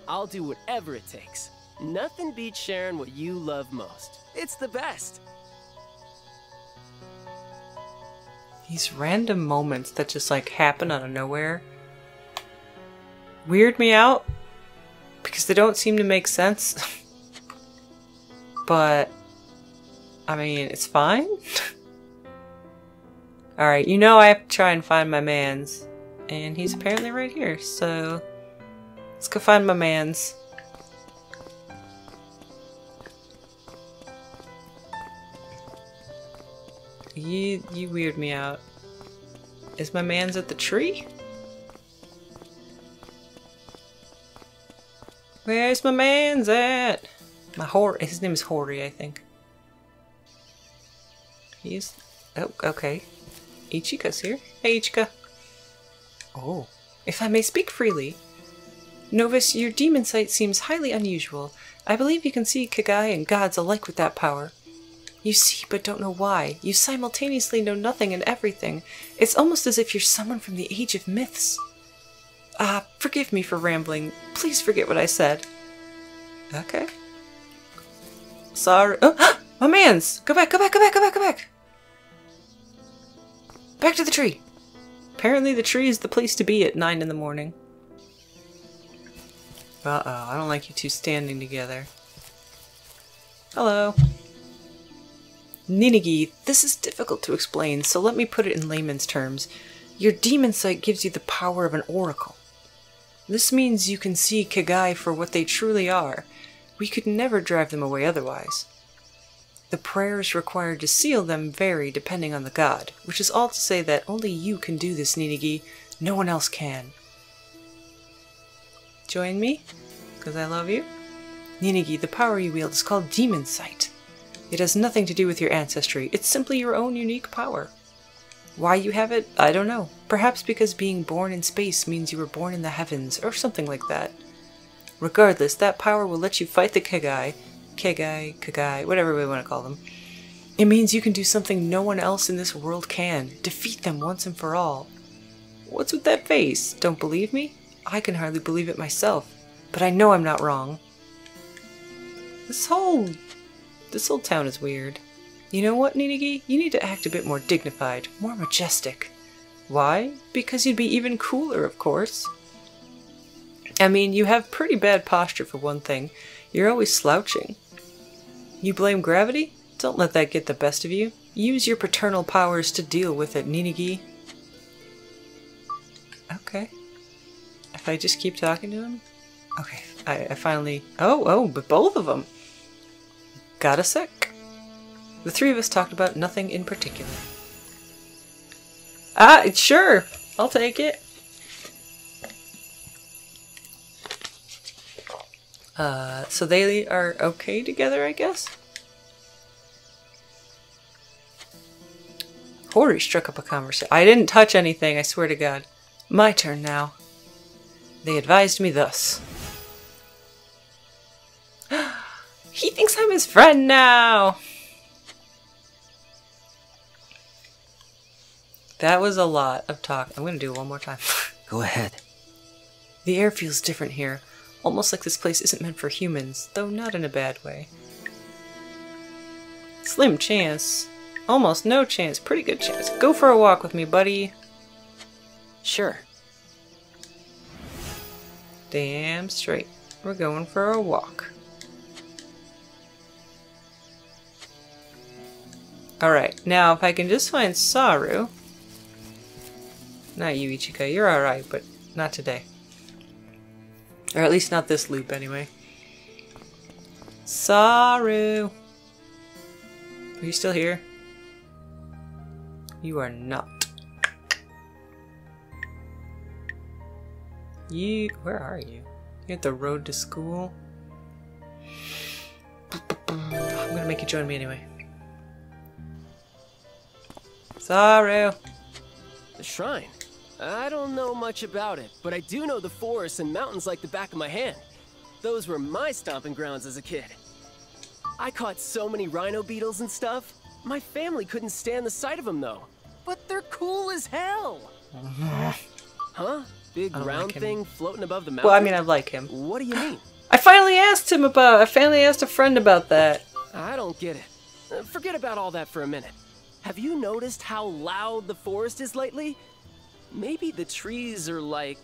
I'll do whatever it takes. Nothing beats sharing what you love most. It's the best. These random moments that just like happen out of nowhere weird me out because they don't seem to make sense. but I mean, it's fine. Alright, you know I have to try and find my mans. And he's apparently right here, so let's go find my mans. You you weird me out. Is my man's at the tree? Where's my man's at? My Hor his name is Hori, I think. He's oh okay. Ichika's here. Hey Ichika. Oh. If I may speak freely. Novus, your demon sight seems highly unusual. I believe you can see Kegai and gods alike with that power. You see but don't know why. You simultaneously know nothing and everything. It's almost as if you're someone from the age of myths. Ah, forgive me for rambling. Please forget what I said. Okay. Sorry. Oh, my man's! Go back, go back, go back, go back, go back! Back to the tree! Apparently the tree is the place to be at 9 in the morning. Uh-oh, I don't like you two standing together. Hello. Ninigi, this is difficult to explain, so let me put it in layman's terms. Your demon sight gives you the power of an oracle. This means you can see Kegai for what they truly are. We could never drive them away otherwise. The prayers required to seal them vary depending on the god, which is all to say that only you can do this, Ninigi. No one else can. Join me? Because I love you? Ninigi, the power you wield is called Demon Sight. It has nothing to do with your ancestry, it's simply your own unique power. Why you have it, I don't know. Perhaps because being born in space means you were born in the heavens, or something like that. Regardless, that power will let you fight the Kegai, Kagai, Kagai, whatever we want to call them. It means you can do something no one else in this world can defeat them once and for all. What's with that face? Don't believe me? I can hardly believe it myself, but I know I'm not wrong. This whole. this whole town is weird. You know what, Ninigi? You need to act a bit more dignified, more majestic. Why? Because you'd be even cooler, of course. I mean, you have pretty bad posture for one thing. You're always slouching. You blame gravity? Don't let that get the best of you. Use your paternal powers to deal with it, Ninigi. Okay. If I just keep talking to him? Okay, I, I finally... Oh, oh, but both of them! Got a sec. The three of us talked about nothing in particular. Ah, sure! I'll take it. Uh, so they are okay together, I guess? Hori struck up a conversation. I didn't touch anything, I swear to God. My turn now. They advised me thus. he thinks I'm his friend now! That was a lot of talk. I'm gonna do it one more time. Go ahead. The air feels different here. Almost like this place isn't meant for humans, though not in a bad way. Slim chance. Almost no chance. Pretty good chance. Go for a walk with me, buddy. Sure. Damn straight. We're going for a walk. Alright, now if I can just find Saru. Not you, Ichika. You're alright, but not today. Or at least not this loop, anyway. Saru! Are you still here? You are not. You... Where are you? You're at the road to school? I'm gonna make you join me anyway. Saru! The shrine. I don't know much about it, but I do know the forests and mountains like the back of my hand. Those were my stomping grounds as a kid. I caught so many rhino beetles and stuff. My family couldn't stand the sight of them though. But they're cool as hell. huh? Big round like thing floating above the mountain? Well, I mean, I like him. What do you mean? I finally asked him about. I finally asked a friend about that. I don't get it. Uh, Forget about all that for a minute. Have you noticed how loud the forest is lately? Maybe the trees are like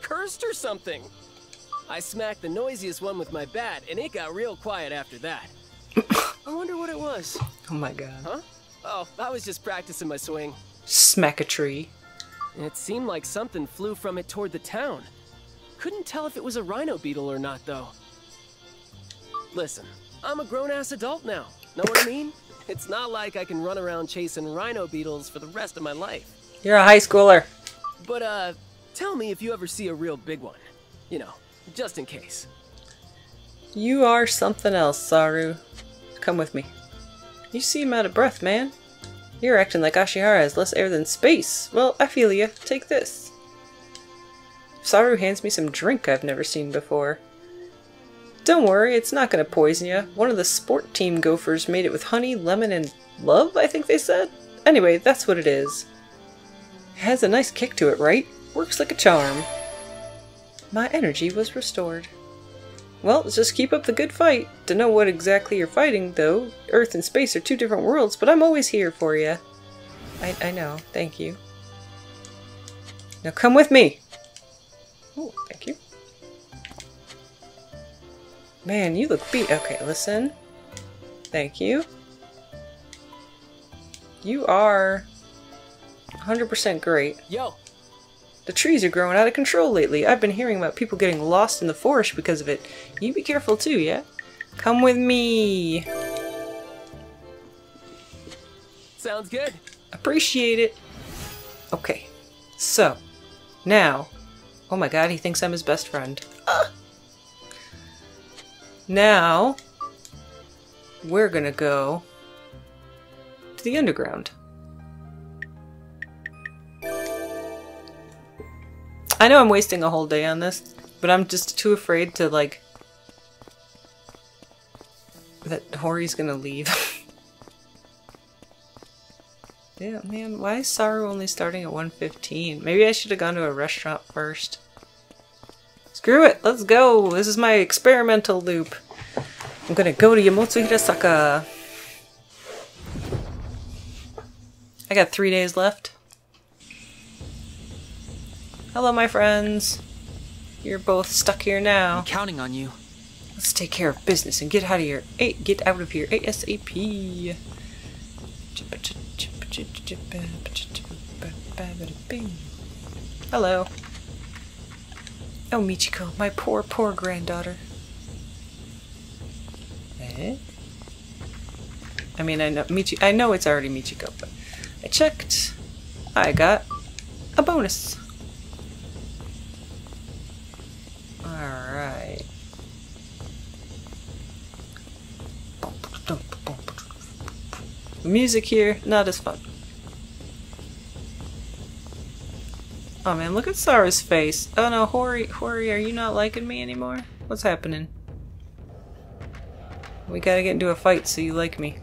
cursed or something. I smacked the noisiest one with my bat, and it got real quiet after that. I wonder what it was. Oh my god. Huh? Oh, I was just practicing my swing. Smack a tree. It seemed like something flew from it toward the town. Couldn't tell if it was a rhino beetle or not, though. Listen, I'm a grown-ass adult now. Know what I mean? It's not like I can run around chasing rhino beetles for the rest of my life. You're a high schooler. But, uh, tell me if you ever see a real big one. You know, just in case. You are something else, Saru. Come with me. You seem out of breath, man. You're acting like Ashihara has less air than space. Well, I feel ya. Take this. Saru hands me some drink I've never seen before. Don't worry, it's not gonna poison you. One of the sport team gofers made it with honey, lemon, and love, I think they said? Anyway, that's what it is. Has a nice kick to it, right? Works like a charm. My energy was restored. Well, just keep up the good fight. To know what exactly you're fighting, though, Earth and space are two different worlds, but I'm always here for you. I, I know, thank you. Now come with me! Oh, thank you. Man, you look beat. Okay, listen. Thank you. You are 100% great. Yo, The trees are growing out of control lately. I've been hearing about people getting lost in the forest because of it. You be careful too, yeah? Come with me. sounds good. Appreciate it. Okay, so now, oh my god, he thinks I'm his best friend. Ah. Now, we're gonna go to the underground. I know I'm wasting a whole day on this, but I'm just too afraid to like that Hori's gonna leave. Yeah, man, why is Saru only starting at 115? Maybe I should have gone to a restaurant first. Screw it, let's go! This is my experimental loop. I'm gonna go to Yomotsu Hirasaka. I got three days left. Hello, my friends. You're both stuck here now. I'm counting on you. Let's take care of business and get out of here. Hey, get out of here ASAP. Hello. Oh, Michiko, my poor, poor granddaughter. Eh? I mean, I know Michi. I know it's already Michiko, but I checked. I got a bonus. All right. Music here, not as fun. Oh man, look at Saru's face. Oh no, Hori, Hori, are you not liking me anymore? What's happening? We gotta get into a fight so you like me.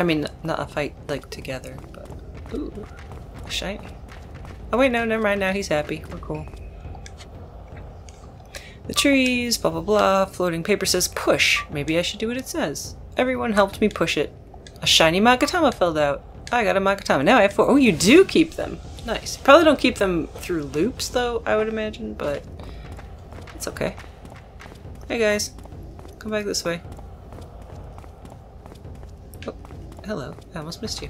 I mean, not a fight, like, together, but... Ooh, shiny. Oh wait, no, never mind, now he's happy. We're cool. The trees, blah blah blah, floating paper says push. Maybe I should do what it says. Everyone helped me push it. A shiny Magatama filled out. I got a Magatama. Now I have four. Oh, you do keep them. Nice. Probably don't keep them through loops, though, I would imagine, but it's okay. Hey, guys. Come back this way. Oh, hello. I almost missed you.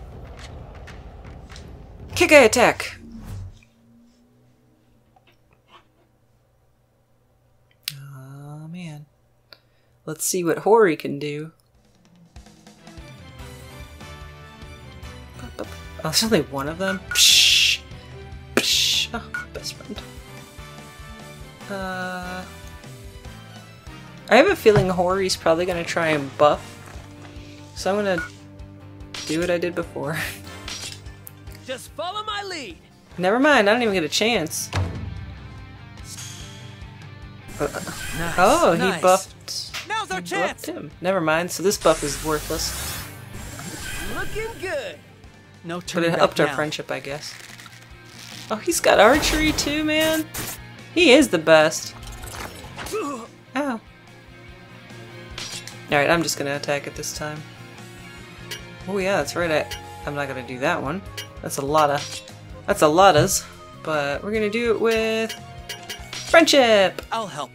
Kegai attack! Oh, man. Let's see what Hori can do. Oh, there's only one of them? Psh! Psh! Oh, best friend. Uh... I have a feeling Hori's probably gonna try and buff. So I'm gonna do what I did before. Just follow my lead. Never mind, I don't even get a chance. Uh, oh, he buffed. Now's our chance. him. Never mind, so this buff is worthless. Looking good. No But turning it upped our friendship, I guess. Oh, he's got archery too, man. He is the best. Oh. Alright, I'm just gonna attack it this time. Oh yeah, that's right. I, I'm not gonna do that one. That's a lot of... That's a lot lotta's. But we're gonna do it with... Friendship! I'll help.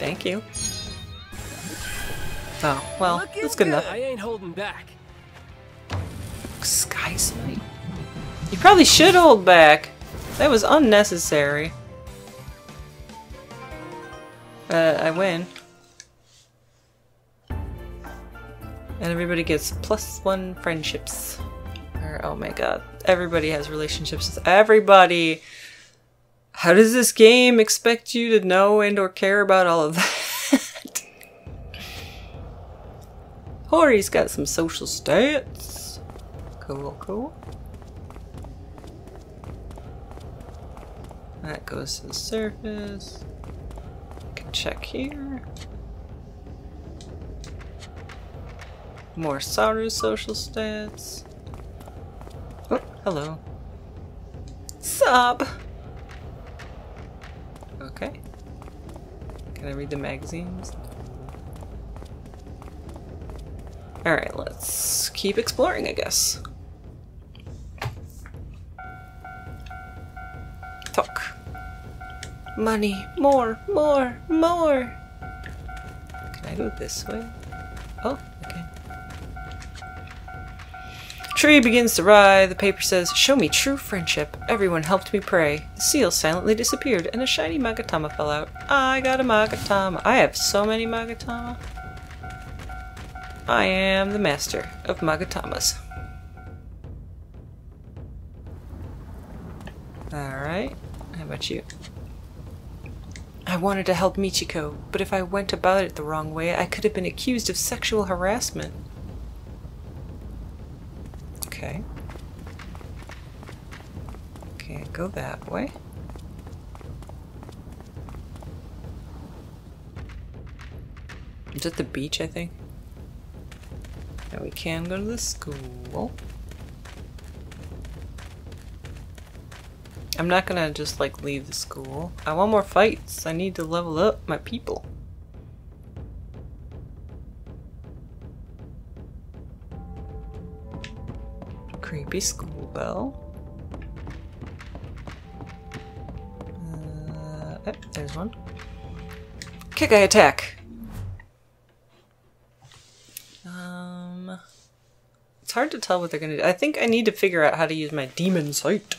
Thank you. Oh, well, Looking that's good enough. I ain't holding back. Sky Smite. You probably should hold back. That was unnecessary. Uh, I win. And everybody gets plus one friendships. Or, oh my god. Everybody has relationships with everybody. How does this game expect you to know and or care about all of that? Hori's got some social stats. Cool, cool. That goes to the surface. Can check here. More Saru social stats. Oh, hello. Sup? Okay. Can I read the magazines? Alright, let's keep exploring, I guess. Talk. Money. More, more, more! Can I go this way? Tree begins to writhe. The paper says, Show me true friendship. Everyone helped me pray. The seal silently disappeared, and a shiny Magatama fell out. I got a Magatama. I have so many Magatama. I am the master of Magatamas. Alright, how about you? I wanted to help Michiko, but if I went about it the wrong way, I could have been accused of sexual harassment. Okay. Can't go that way. Is it the beach, I think? Now we can go to the school. I'm not gonna just like leave the school. I want more fights. I need to level up my people. Creepy school bell. Uh, oh, there's one. Kegai attack. Um, it's hard to tell what they're gonna do. I think I need to figure out how to use my demon sight.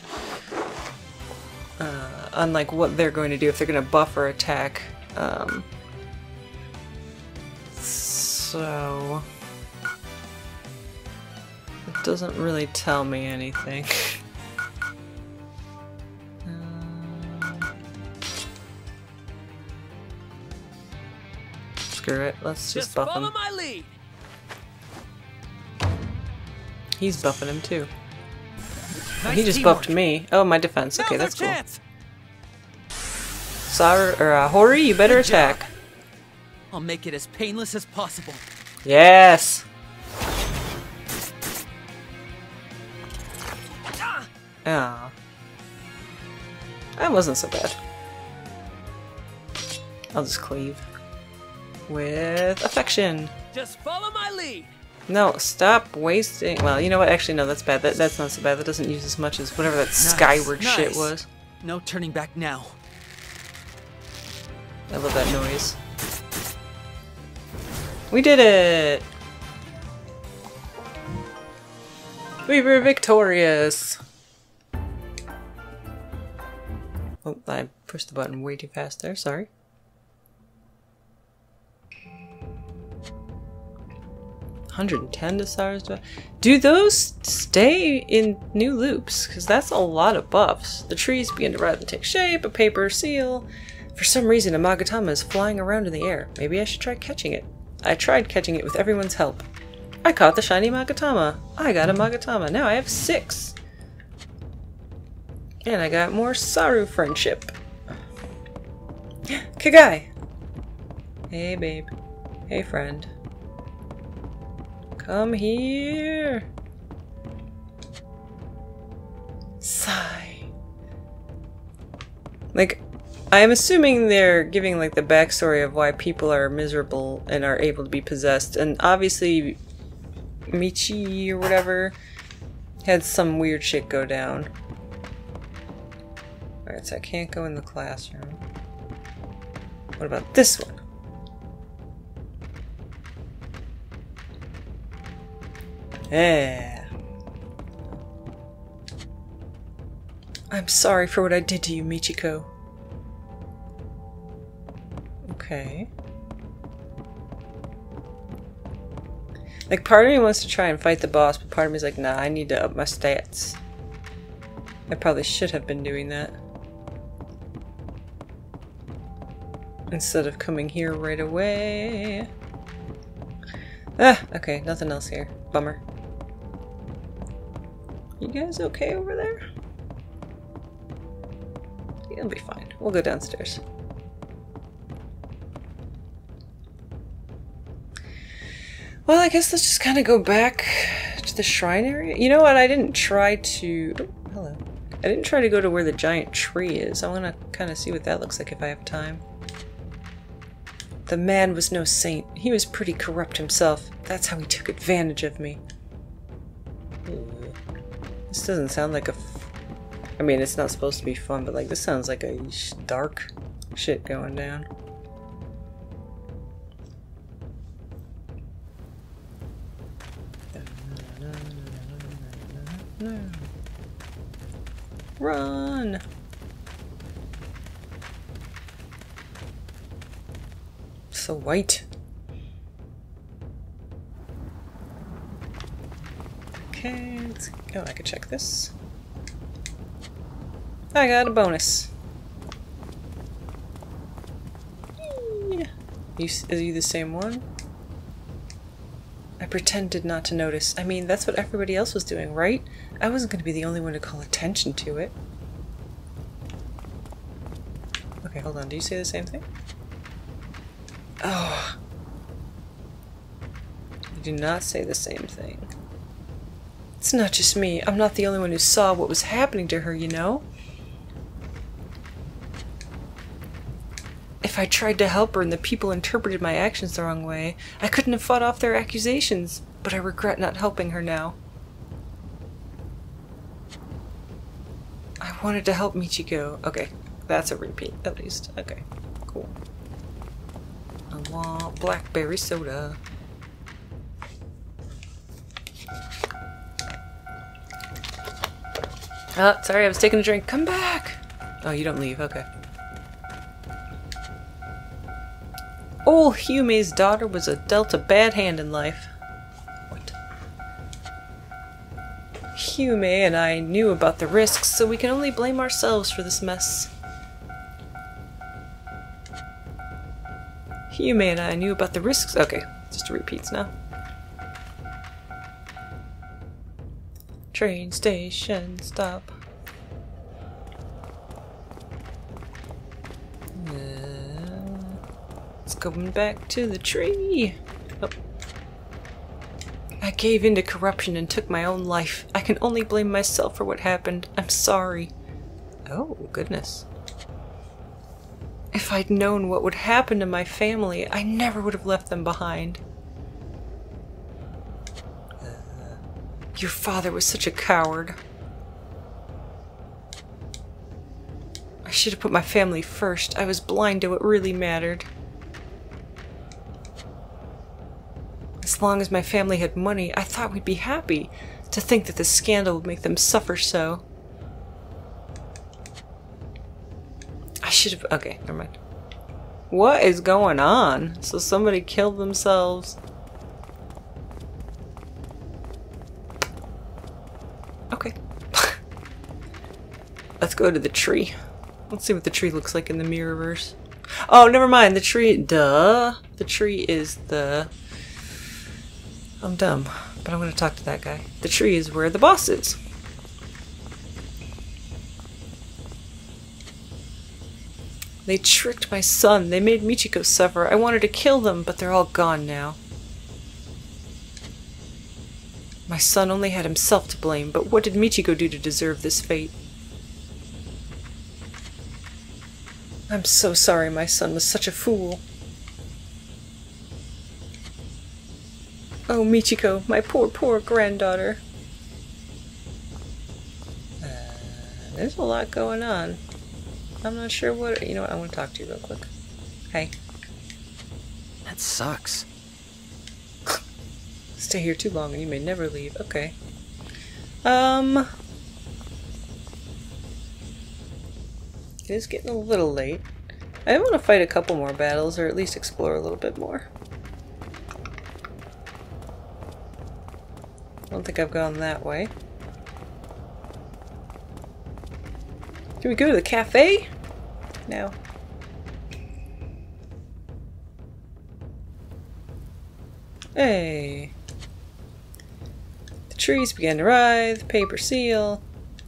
Uh, unlike what they're going to do if they're to buff or attack. Um, so doesn't really tell me anything. Um, screw it. Let's just, Just buff him. my lead. He's buffing him too. Oh, he just teamwork. buffed me. Oh, my defense. Okay, Now's that's cool. chance. Sar or uh, Hori, you better Good job. attack. I'll make it as painless as possible. Yes. Ah. That wasn't so bad. I'll just cleave. With affection. Just follow my lead. No, stop wasting. Well, you know what? Actually, no, that's bad. That, that's not so bad. That doesn't use as much as whatever that Nice, skyward shit was. No turning back now. I love that noise. We did it! We were victorious! Oh, I pushed the button way too fast there, sorry. Hundred and ten desires. Do, do those stay in new loops? Because that's a lot of buffs. The trees begin to rise and take shape. A paper seal. For some reason, a Magatama is flying around in the air. Maybe I should try catching it. I tried catching it with everyone's help. I caught the shiny Magatama. I got a Magatama. Now I have six. And I got more Saru friendship. Kegai! Hey, babe. Hey, friend. Come here. Sigh. Like, I am assuming they're giving like the backstory of why people are miserable and are able to be possessed, and obviously Michi or whatever had some weird shit go down. Alright, so I can't go in the classroom. What about this one? Yeah. I'm sorry for what I did to you, Michiko. Okay. Like, part of me wants to try and fight the boss, but part of me is like, nah, I need to up my stats. I probably should have been doing that. Instead of coming here right away. Ah, okay, nothing else here. Bummer. You guys okay over there? It'll be fine. We'll go downstairs. Well, I guess let's just kind of go back to the shrine area. You know what? I didn't try to... Oh, hello. I didn't try to go to where the giant tree is. I want to kind of see what that looks like if I have time. The man was no saint. He was pretty corrupt himself. That's how he took advantage of me. This doesn't sound like a... I mean, it's not supposed to be fun, but like, this sounds like a dark shit going down. Run! So white. Okay, let's oh, I could check this. I got a bonus. You, is you the same one? I pretended not to notice. I mean, that's what everybody else was doing, right? I wasn't going to be the only one to call attention to it. Okay, hold on. Do you say the same thing? Oh. You do not say the same thing. It's not just me. I'm not the only one who saw what was happening to her, you know? If I tried to help her and the people interpreted my actions the wrong way, I couldn't have fought off their accusations, but I regret not helping her now. I wanted to help Michiko. Okay, that's a repeat, at least. Okay. I want blackberry soda. Oh, sorry, I was taking a drink. Come back! Oh, you don't leave, okay. Old Hume's daughter was a dealt a bad hand in life. What? Hume and I knew about the risks, so we can only blame ourselves for this mess. Hume and I knew about the risks. Okay, just repeats now. Train station, stop. Uh, it's going back to the tree. Oh. I gave in to corruption and took my own life. I can only blame myself for what happened. I'm sorry. Oh, goodness. If I'd known what would happen to my family, I never would have left them behind. Your father was such a coward. I should have put my family first. I was blind to what really mattered. As long as my family had money, I thought we'd be happy. To think that this scandal would make them suffer so. I should have... Okay, never mind. What is going on? So somebody killed themselves. Okay. Let's go to the tree. Let's see what the tree looks like in the Mirrorverse. Oh, never mind. The tree... Duh. The tree is the I'm dumb, but I'm gonna talk to that guy. The tree is where the boss is. They tricked my son. They made Michiko suffer. I wanted to kill them, but they're all gone now. My son only had himself to blame, but what did Michiko do to deserve this fate? I'm so sorry my son was such a fool. Oh, Michiko, my poor, poor granddaughter. Uh, there's a lot going on. I'm not sure what... You know what? I want to talk to you real quick. Hey. That sucks. Stay here too long and you may never leave. Okay. Um... It is getting a little late. I want to fight a couple more battles, or at least explore a little bit more. I don't think I've gone that way. Do we go to the cafe? No. Hey. The trees began to writhe, paper seal.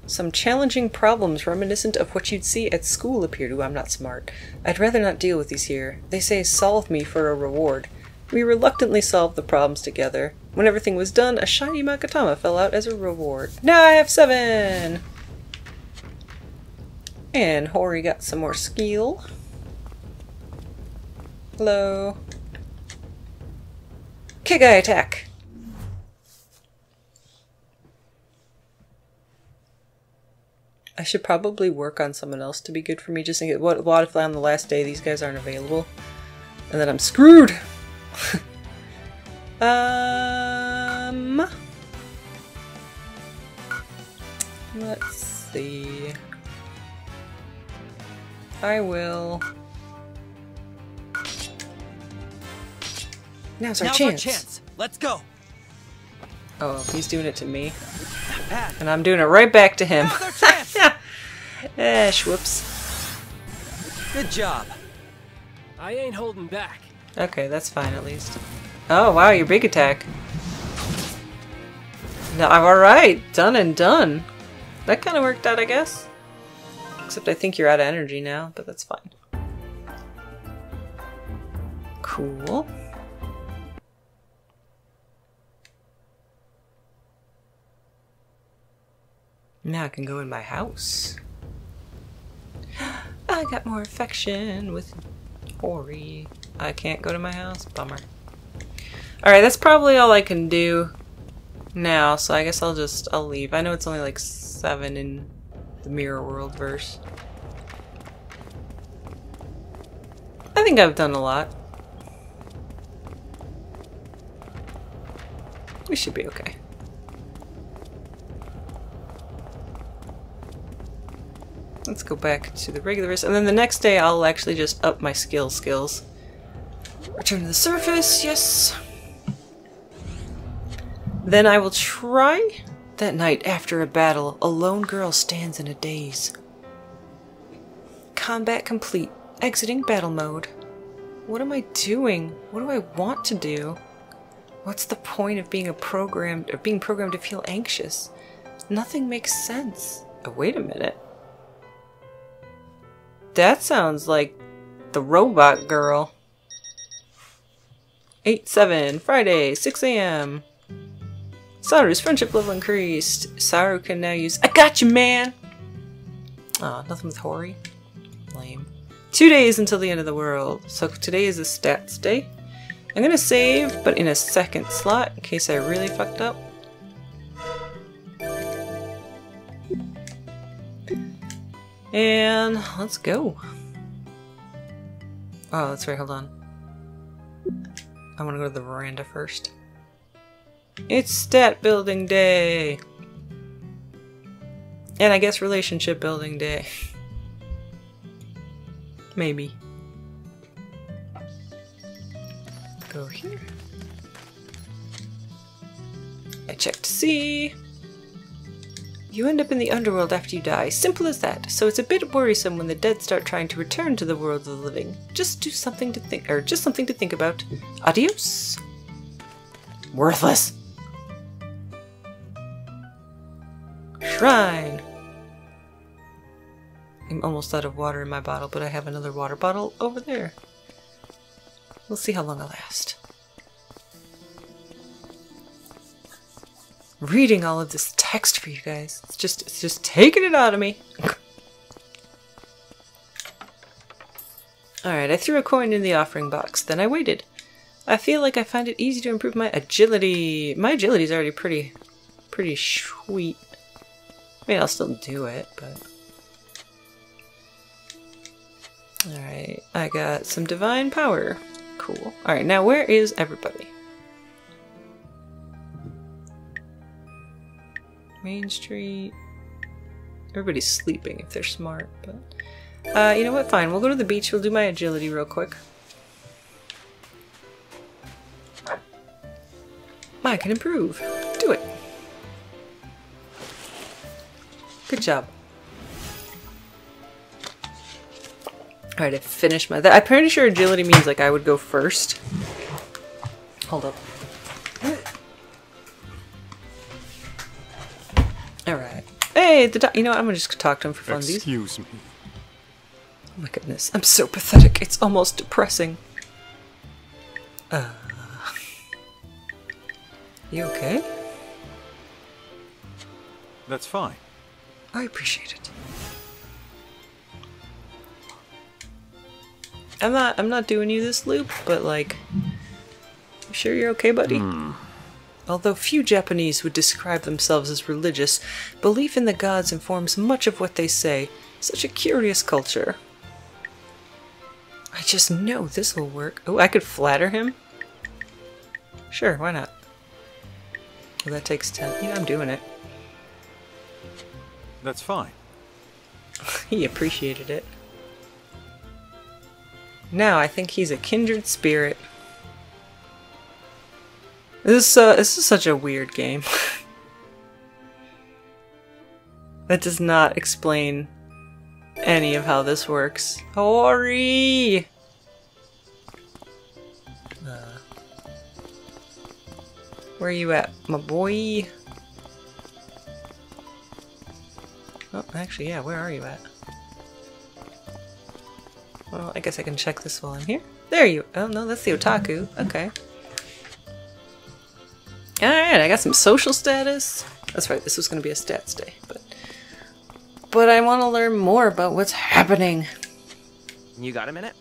Some challenging problems reminiscent of what you'd see at school appeared. Ooh, I'm not smart. I'd rather not deal with these here. They say solve me for a reward. We reluctantly solved the problems together. When everything was done, a shiny Magatama fell out as a reward. Now I have seven! And Hori got some more skill. Hello. Eye attack! I should probably work on someone else to be good for me just in case. What, what if on the last day these guys aren't available? And then I'm screwed! um... Let's see... I will... Now's our Now's chance. our chance. Let's go. Oh, he's doing it to me. And I'm doing it right back to him. eh, whoops. Good job. I ain't holding back. Okay, that's fine at least. Oh, wow, your big attack. No, I'm alright. Done and done. That kind of worked out, I guess. Except I think you're out of energy now, but that's fine. Cool. Now I can go in my house. I got more affection with Hori. I can't go to my house? Bummer. Alright, that's probably all I can do now, so I guess I'll just, I'll leave. I know it's only like 7 in the Mirror World verse. I think I've done a lot. We should be okay. Let's go back to the regular verse, and then the next day I'll actually just up my skill skills. Return to the surface, yes. Then I will try. That night, after a battle, a lone girl stands in a daze. Combat complete. Exiting battle mode. What am I doing? What do I want to do? What's the point of being a programmed of being programmed to feel anxious? Nothing makes sense. Oh, wait a minute. That sounds like the robot girl. 8 7, Friday, 6 a.m. Saru's friendship level increased. Saru can now use I got you, man! Aw, nothing with Hori. Lame. Two days until the end of the world. So today is a stats day. I'm gonna save, but in a second slot, in case I really fucked up. And let's go. Oh, that's right, hold on. I want to go to the veranda first. It's stat building day! And I guess relationship building day. Maybe. Go here. I check to see. You end up in the underworld after you die. Simple as that. So it's a bit worrisome when the dead start trying to return to the world of the living. Just do something to think, or just something to think about. Adios. Worthless. Shrine. I'm almost out of water in my bottle, but I have another water bottle over there. We'll see how long I last. Reading all of this text for you guys. It's just it's just taking it out of me. Alright, I threw a coin in the offering box, then I waited. I feel like I find it easy to improve my agility. My agility is already pretty pretty sweet. I mean, I'll still do it, but... Alright, I got some divine power. Cool. Alright, now where is everybody? Main Street. Everybody's sleeping if they're smart, but... Uh, you know what? Fine. We'll go to the beach. We'll do my agility real quick. I can improve. Do it. Good job. Alright, I finished my... I'm pretty sure agility means like I would go first. Hold up. Alright. Hey, the doc- you know what? I'm gonna just talk to him for fun. These. Excuse me. Oh my goodness, I'm so pathetic. It's almost depressing. Uh, you okay? That's fine. I appreciate it. I'm not I'm not doing you this loop, but like you sure you're okay, buddy? Hmm. Although few Japanese would describe themselves as religious, belief in the gods informs much of what they say. Such a curious culture. I just know this will work. Oh, I could flatter him? Sure, why not? Well, that takes 10. Yeah, I'm doing it. That's fine. he appreciated it. Now I think he's a kindred spirit. This is, uh, this is such a weird game. that does not explain any of how this works. Hori! Uh, where are you at, my boy? Oh, actually, yeah, where are you at? Well, I guess I can check this while I'm here. There you- oh no, that's the otaku. Okay. Alright, I got some social status. That's right, this was gonna be a stats day, but... But I want to learn more about what's happening. You got a minute?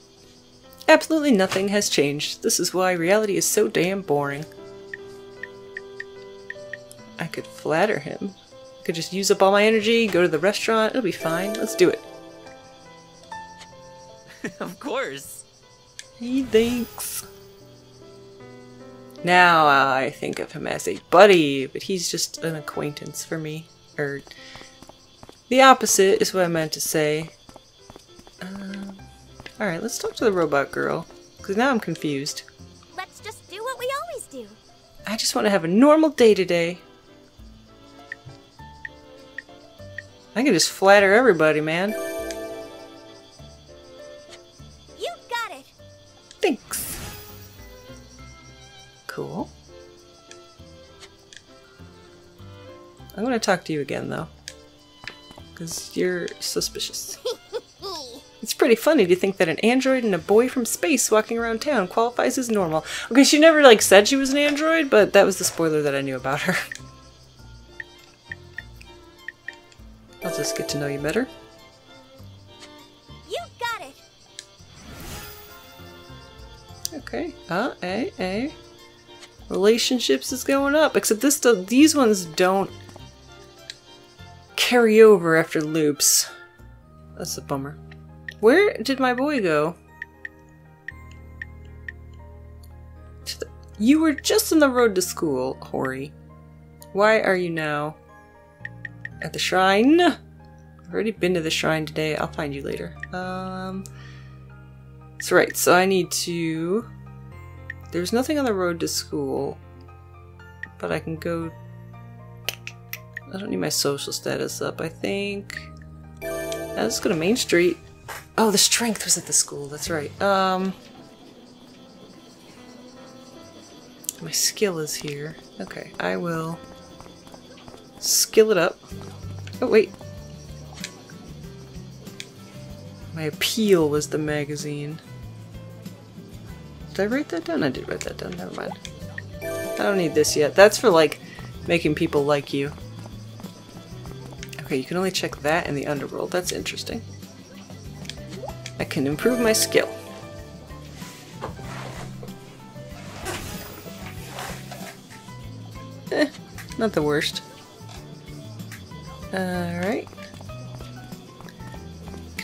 Absolutely nothing has changed. This is why reality is so damn boring. I could flatter him. I could just use up all my energy, go to the restaurant, it'll be fine. Let's do it. of course. He thinks. Now I think of him as a buddy, but he's just an acquaintance for me. Or the opposite is what I meant to say. Um, Alright, let's talk to the robot girl. Because now I'm confused. Let's just do what we always do. I just want to have a normal day today. I can just flatter everybody, man. You got it. Thanks. Cool. I'm gonna talk to you again, though. Because you're suspicious. It's pretty funny to think that an android and a boy from space walking around town qualifies as normal. Okay, she never, like, said she was an android, but that was the spoiler that I knew about her. I'll just get to know you better. You got it. Okay. Uh, A, A. Relationships is going up, except this these ones don't carry over after loops. That's a bummer. Where did my boy go? To the- You were just on the road to school, Hori. Why are you now at the shrine? I've already been to the shrine today. I'll find you later. Um, that's right. So I need to. There's nothing on the road to school, but I can go. I don't need my social status up. I think. Let's go to Main Street. Oh, the strength was at the school. That's right. Um, my skill is here. Okay, I will skill it up. Oh wait, my appeal was the magazine. Did I write that down? I did write that down. Never mind. I don't need this yet. That's for like making people like you. Okay, you can only check that in the underworld. That's interesting. I can improve my skill. Eh, not the worst. Alright.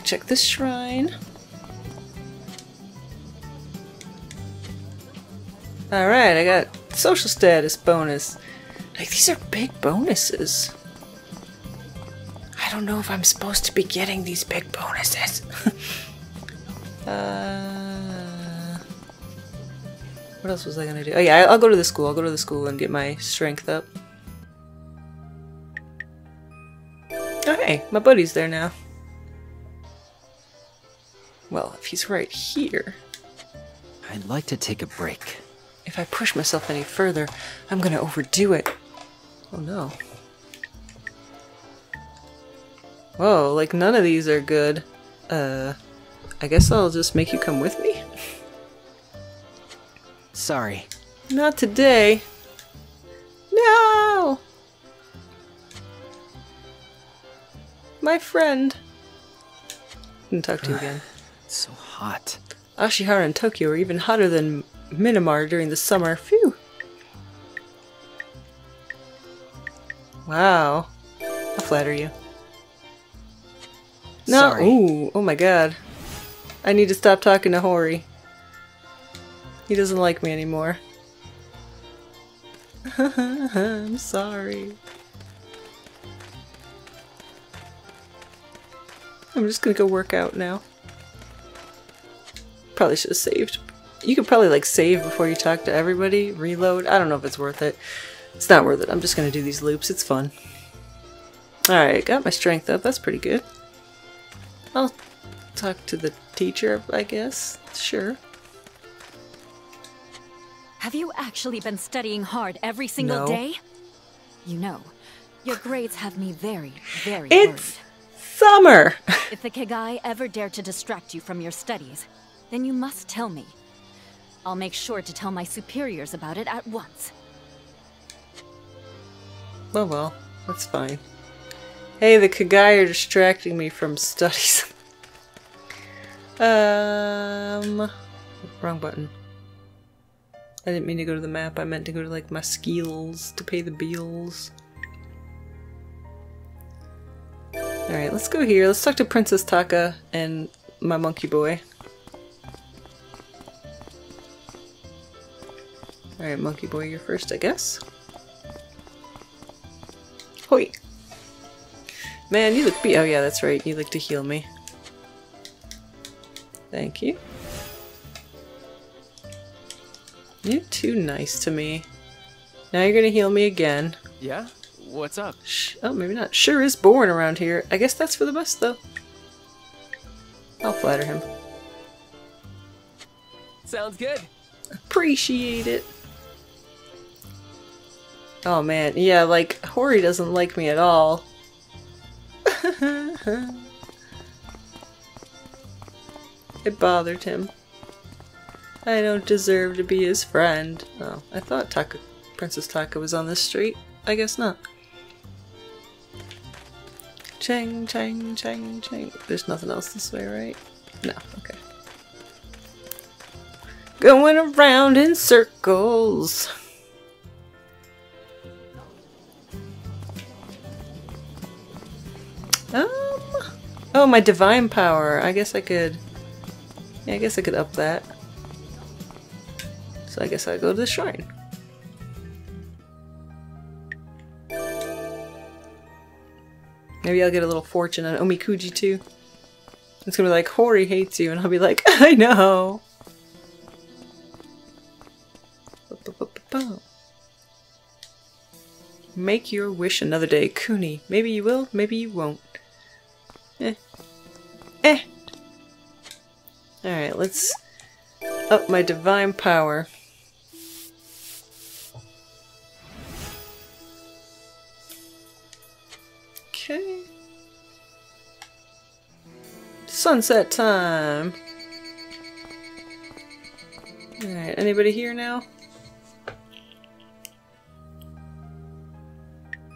Check this shrine. Alright, I got social status bonus. Like, these are big bonuses. I don't know if I'm supposed to be getting these big bonuses. uh, what else was I gonna do? Oh yeah, I'll go to the school. I'll go to the school and get my strength up. Oh hey, my buddy's there now. Well, if he's right here, I'd like to take a break. if I push myself any further, I'm gonna overdo it. Oh no. Whoa, like none of these are good. Uh, I guess I'll just make you come with me? Sorry. Not today. My friend. Didn't talk to you again. It's so hot. Ashihara and Tokyo are even hotter than Minamar during the summer. Phew! Wow. I'll flatter you. No! Sorry. Ooh, oh my god. I need to stop talking to Hori. He doesn't like me anymore. I'm sorry. I'm just gonna go work out now. Probably should have saved. You could probably like save before you talk to everybody, reload. I don't know if it's worth it. It's not worth it. I'm just gonna do these loops. It's fun. Alright, got my strength up. That's pretty good. I'll talk to the teacher, I guess. Sure. Have you actually been studying hard every single No. day? You know, your grades have me very, very It's summer! If the Kegai ever dare to distract you from your studies, then you must tell me. I'll make sure to tell my superiors about it at once. Oh well, that's fine. Hey, the Kegai are distracting me from studies. um, wrong button. I didn't mean to go to the map. I meant to go to like my skills to pay the bills. All right, let's go here. Let's talk to Princess Taka and my monkey boy. All right, monkey boy, you're first, I guess. Hoi. Man, you look beat. Oh yeah, that's right. You like to heal me. Thank you. You're too nice to me. Now you're gonna heal me again. Yeah? What's up? Oh, maybe not. Sure is born around here. I guess that's for the best, though. I'll flatter him. Sounds good. Appreciate it. Oh man, yeah, like, Hori doesn't like me at all. it bothered him. I don't deserve to be his friend. Oh, I thought Taka, Princess Taka was on this street. I guess not. Chang, chang, chang, chang. There's nothing else this way, right? No, okay. Going around in circles. Um, oh, my divine power. I guess I could. Yeah, I guess I could up that. So I guess I'll go to the shrine. Maybe I'll get a little fortune on Omikuji too. It's gonna be like, Hori hates you, and I'll be like, I know. Make your wish another day, Kuni. Maybe you will, maybe you won't. Eh. Eh. Alright, let's up my divine power. Okay. Sunset time. Alright, anybody here now?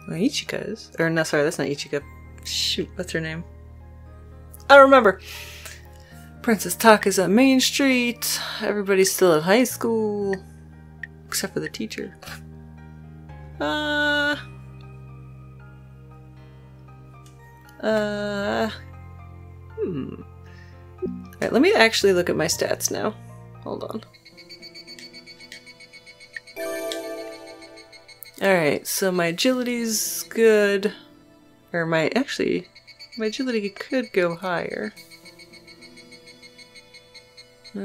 Well, Ichika is. Or no, sorry, that's not Ichika. Shoot, what's her name? I don't remember. Princess Taka's at Main Street. Everybody's still at high school. Except for the teacher. Uh... Uh... Hmm. Alright, let me actually look at my stats now. Hold on. Alright, so my agility's good. Or my, actually, my agility could go higher. Uh,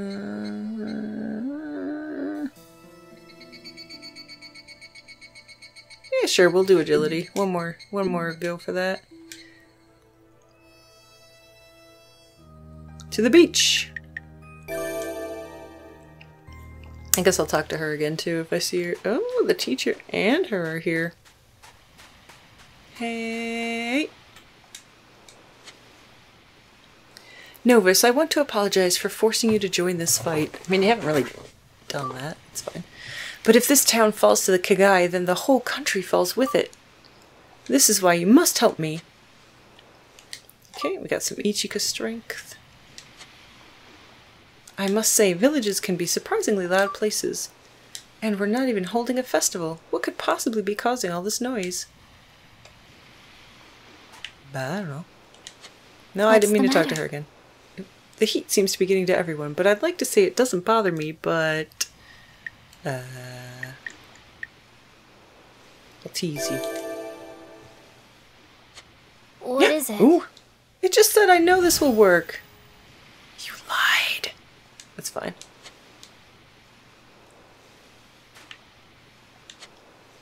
yeah, sure, we'll do agility. One more, one more go for that. To the beach! I guess I'll talk to her again too if I see her. Oh, the teacher and her are here. Hey! Novus, I want to apologize for forcing you to join this fight. I mean, you haven't really done that. It's fine. But if this town falls to the Kegai, then the whole country falls with it. This is why you must help me. Okay, we got some Ichika strength. I must say, villages can be surprisingly loud places. And we're not even holding a festival. What could possibly be causing all this noise? But I don't know. No, I didn't mean the to talk to her again. The heat seems to be getting to everyone, but I'd like to say it doesn't bother me, but... Uh... I'll tease you. What is it? Ooh! It just said I know this will work. You lied. That's fine.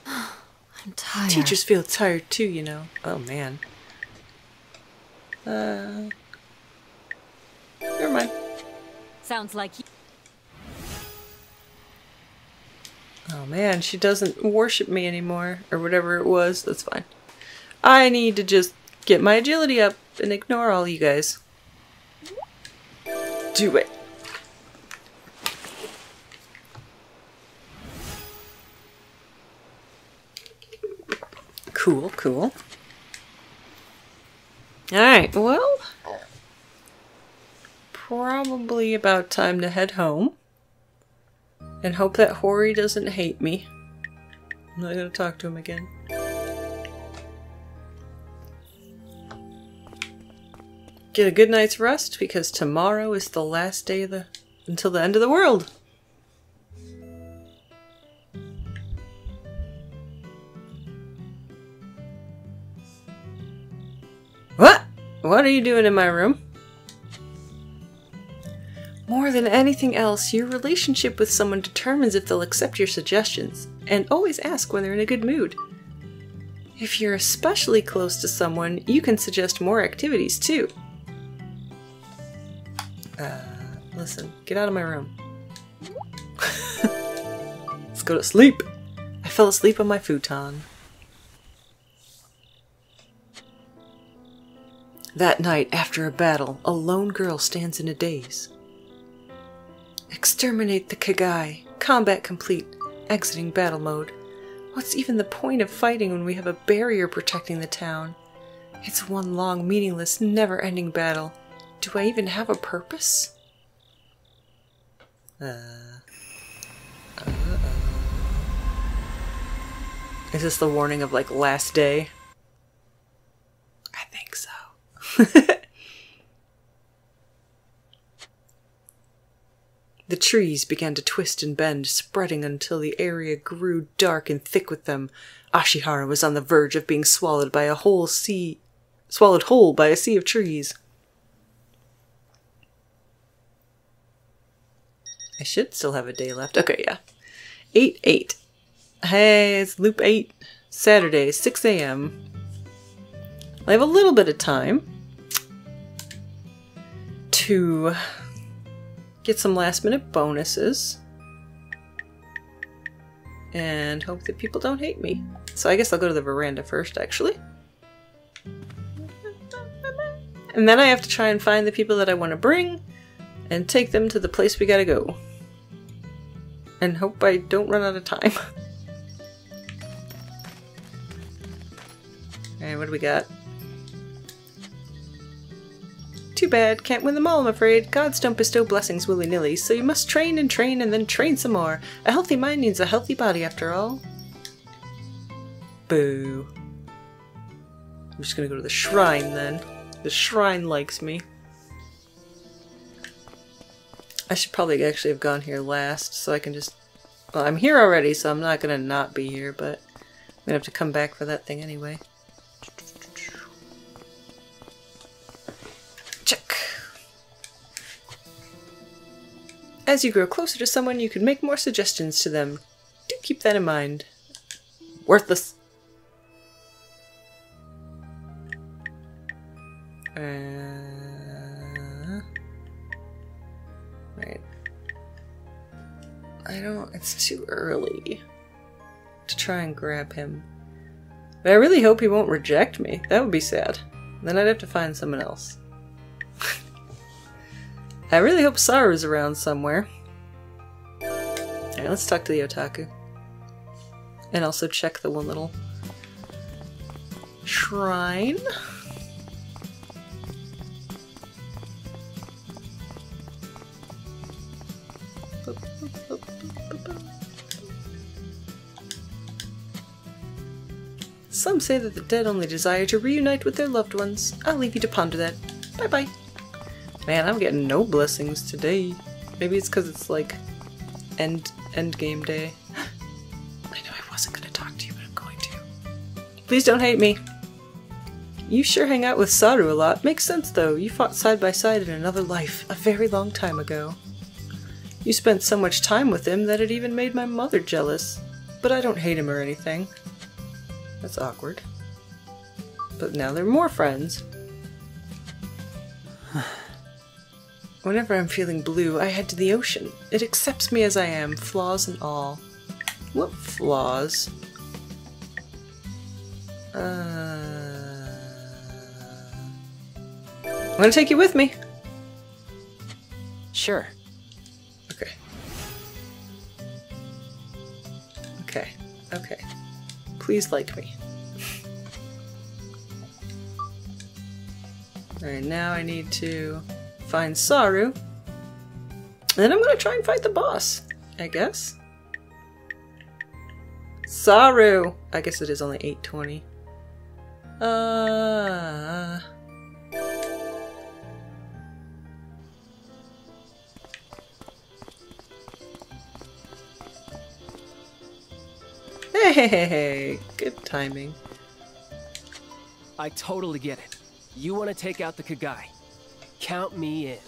I'm tired. Teachers feel tired too, you know. Oh man. Uh. Never mind. Sounds like you. Oh man, she doesn't worship me anymore, or whatever it was. That's fine. I need to just get my agility up and ignore all you guys. Do it. Cool, cool. Alright, well. Probably about time to head home. And hope that Hori doesn't hate me. I'm not gonna talk to him again. Get a good night's rest because tomorrow is the last day of the until the end of the world. Are you doing in my room? More than anything else, your relationship with someone determines if they'll accept your suggestions, and always ask when they're in a good mood. If you're especially close to someone, you can suggest more activities too. Uh, listen, get out of my room. Let's go to sleep. I fell asleep on my futon. That night, after a battle, a lone girl stands in a daze. Exterminate the Kegai. Combat complete. Exiting battle mode. What's even the point of fighting when we have a barrier protecting the town? It's one long, meaningless, never ending battle. Do I even have a purpose? Uh. Uh-oh. Is this the warning of like last day? I think. The trees began to twist and bend, spreading until the area grew dark and thick with them. Ashihara was on the verge of being swallowed by a whole sea swallowed whole by a sea of trees. I should still have a day left. Okay, yeah. 8 8. Hey, it's loop 8. Saturday, 6 a.m. I have a little bit of time to get some last minute bonuses and hope that people don't hate me. So I guess I'll go to the veranda first, actually. And then I have to try and find the people that I want to bring and take them to the place we gotta go. And hope I don't run out of time. Alright, what do we got? Too bad, can't win them all, I'm afraid. Gods don't bestow blessings willy-nilly, so you must train and train and then train some more. A healthy mind needs a healthy body, after all. Boo. I'm just gonna go to the shrine, then. The shrine likes me. I should probably actually have gone here last, so I can just... Well, I'm here already, so I'm not gonna not be here, but... I'm gonna have to come back for that thing anyway. As you grow closer to someone, you can make more suggestions to them. Do keep that in mind. Worthless. Uh, right. I don't. It's too early to try and grab him. But I really hope he won't reject me. That would be sad. Then I'd have to find someone else. I really hope Saru's around somewhere. Alright, let's talk to the otaku. And also check the one little shrine. Some say that the dead only desire to reunite with their loved ones. I'll leave you to ponder that. Bye bye. Man, I'm getting no blessings today. Maybe it's because it's like end end game day. I know I wasn't gonna talk to you, but I'm going to. Please don't hate me. You sure hang out with Saru a lot. Makes sense though. You fought side by side in another life, a very long time ago. You spent so much time with him that it even made my mother jealous. But I don't hate him or anything. That's awkward. But now they're more friends. Whenever I'm feeling blue, I head to the ocean. It accepts me as I am, flaws and all. What flaws? Uh... I'm gonna take you with me. Sure. Okay. Okay. Okay. Please like me. Alright, now I need to find Saru. Then I'm gonna try and fight the boss, I guess. Saru! I guess it is only 820. Uh... Hey, good timing. I totally get it. You want to take out the Kegai. Count me in.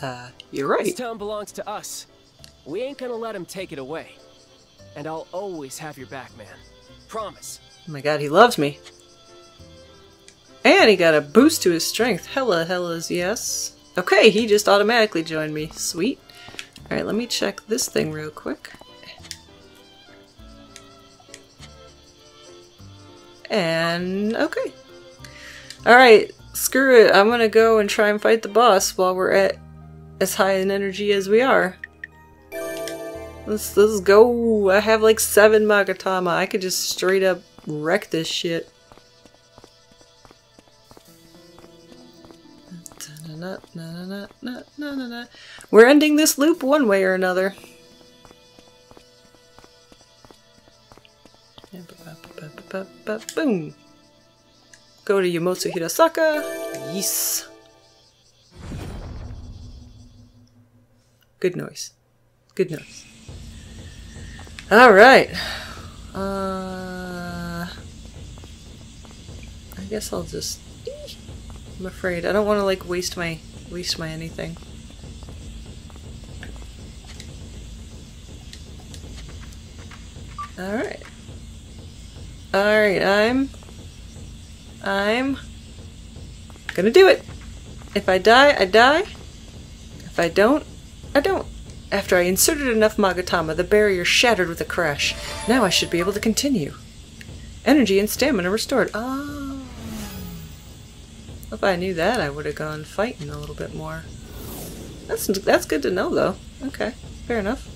Uh, you're right. This town belongs to us. We ain't gonna let him take it away. And I'll always have your back, man. Promise. Oh my god, he loves me. And he got a boost to his strength. Hella hellas, yes. Okay, he just automatically joined me. Sweet. Alright, let me check this thing real quick. And okay. Alright, screw it. I'm gonna go and try and fight the boss while we're at as high an energy as we are. Let's let's go. I have like seven Magatama. I could just straight up wreck this shit. We're ending this loop one way or another. Boom! Go to Yomotsu Hirasaka. Yes. Good noise. Good noise. Alright. Uh, I guess I'll just... I'm afraid. I don't want to like waste my waste my anything. Alright. Alright, I'm... I'm... Gonna do it! If I die, I die. If I don't, I don't. After I inserted enough Magatama, the barrier shattered with a crash. Now I should be able to continue. Energy and stamina restored. Ah. If I knew that, I would have gone fighting a little bit more. That's that's good to know, though. Okay, fair enough.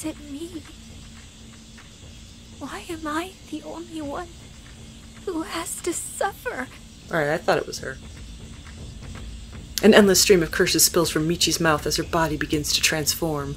Is it me? Why am I the only one who has to suffer? Alright, I thought it was her. An endless stream of curses spills from Michi's mouth as her body begins to transform.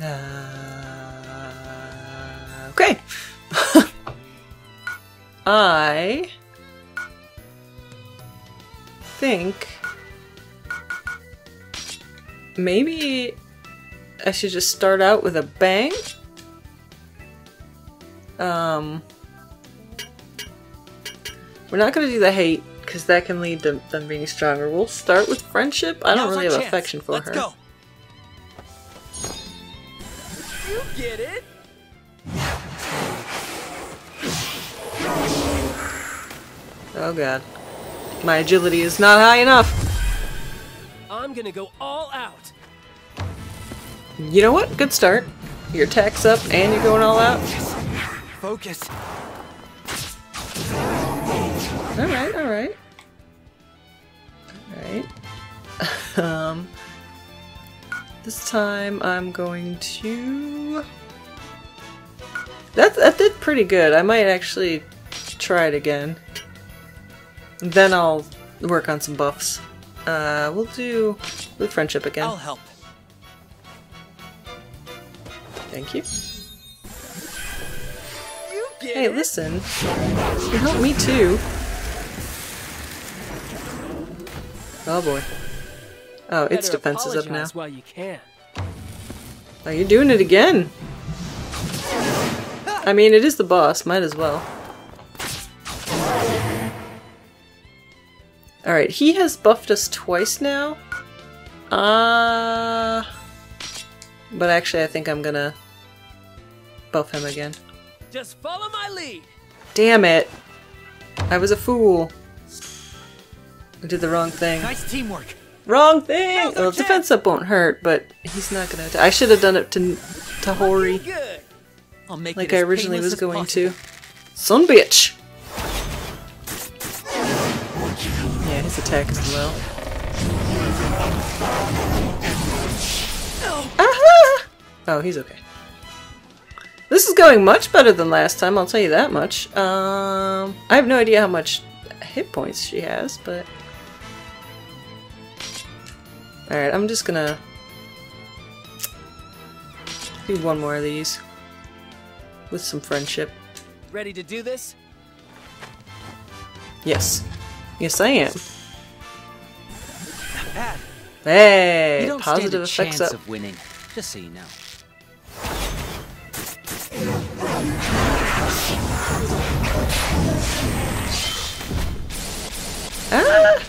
Uh, okay. I think maybe I should just start out with a bang. Um, we're not going to do the hate because that can lead to them being stronger. We'll start with friendship. I don't Now's really have chance. affection for Let's her. go. You get it? Oh god. My agility is not high enough. I'm gonna go all out. You know what? Good start. Your attack's up and you're going all out. Focus. Alright, alright. Alright. um this time I'm going to that that did pretty good. I might actually try it again. Then I'll work on some buffs. Uh we'll do with friendship again. I'll help. Thank you. You Hey, listen. You help me too. Oh boy. Oh, its defense is up now. While you can. Oh, you're doing it again. I mean, it is the boss. Might as well. Alright, he has buffed us twice now. Uh... But actually, I think I'm gonna buff him again. Just follow my lead. Damn it! I was a fool. I did the wrong thing. Nice teamwork. Wrong thing! Well, defense up won't hurt, but he's not gonna. I should have done it to to Hori. I'll make like I originally was going possible. to. Son bitch! Yeah, his attack is low. Aha! Oh, he's okay. This is going much better than last time, I'll tell you that much. Um, I have no idea how much hit points she has, but... Alright, I'm just gonna... do one more of these. With some friendship. Ready to do this? Yes. Yes, I am. Hey! Positive effects up. of winning, just so you know. Ah!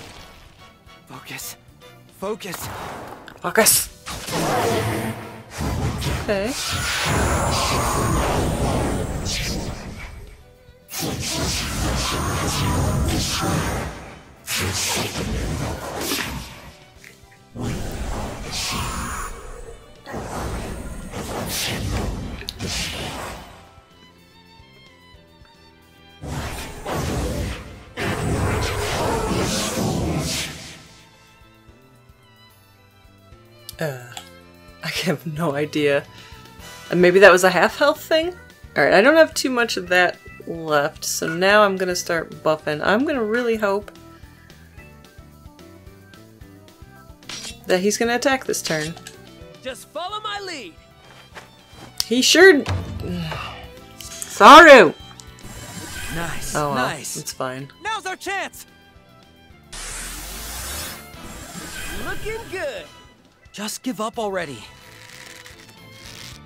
Focus. Focus. Focus! Okay. Uh, I have no idea. And maybe that was a half health thing? Alright, I don't have too much of that left, so now I'm gonna start buffing. I'm gonna really hope that he's gonna attack this turn. Just follow my lead. He sure. Saru! Nice. Oh well, nice. it's fine. Now's our chance. Looking good. Just give up already.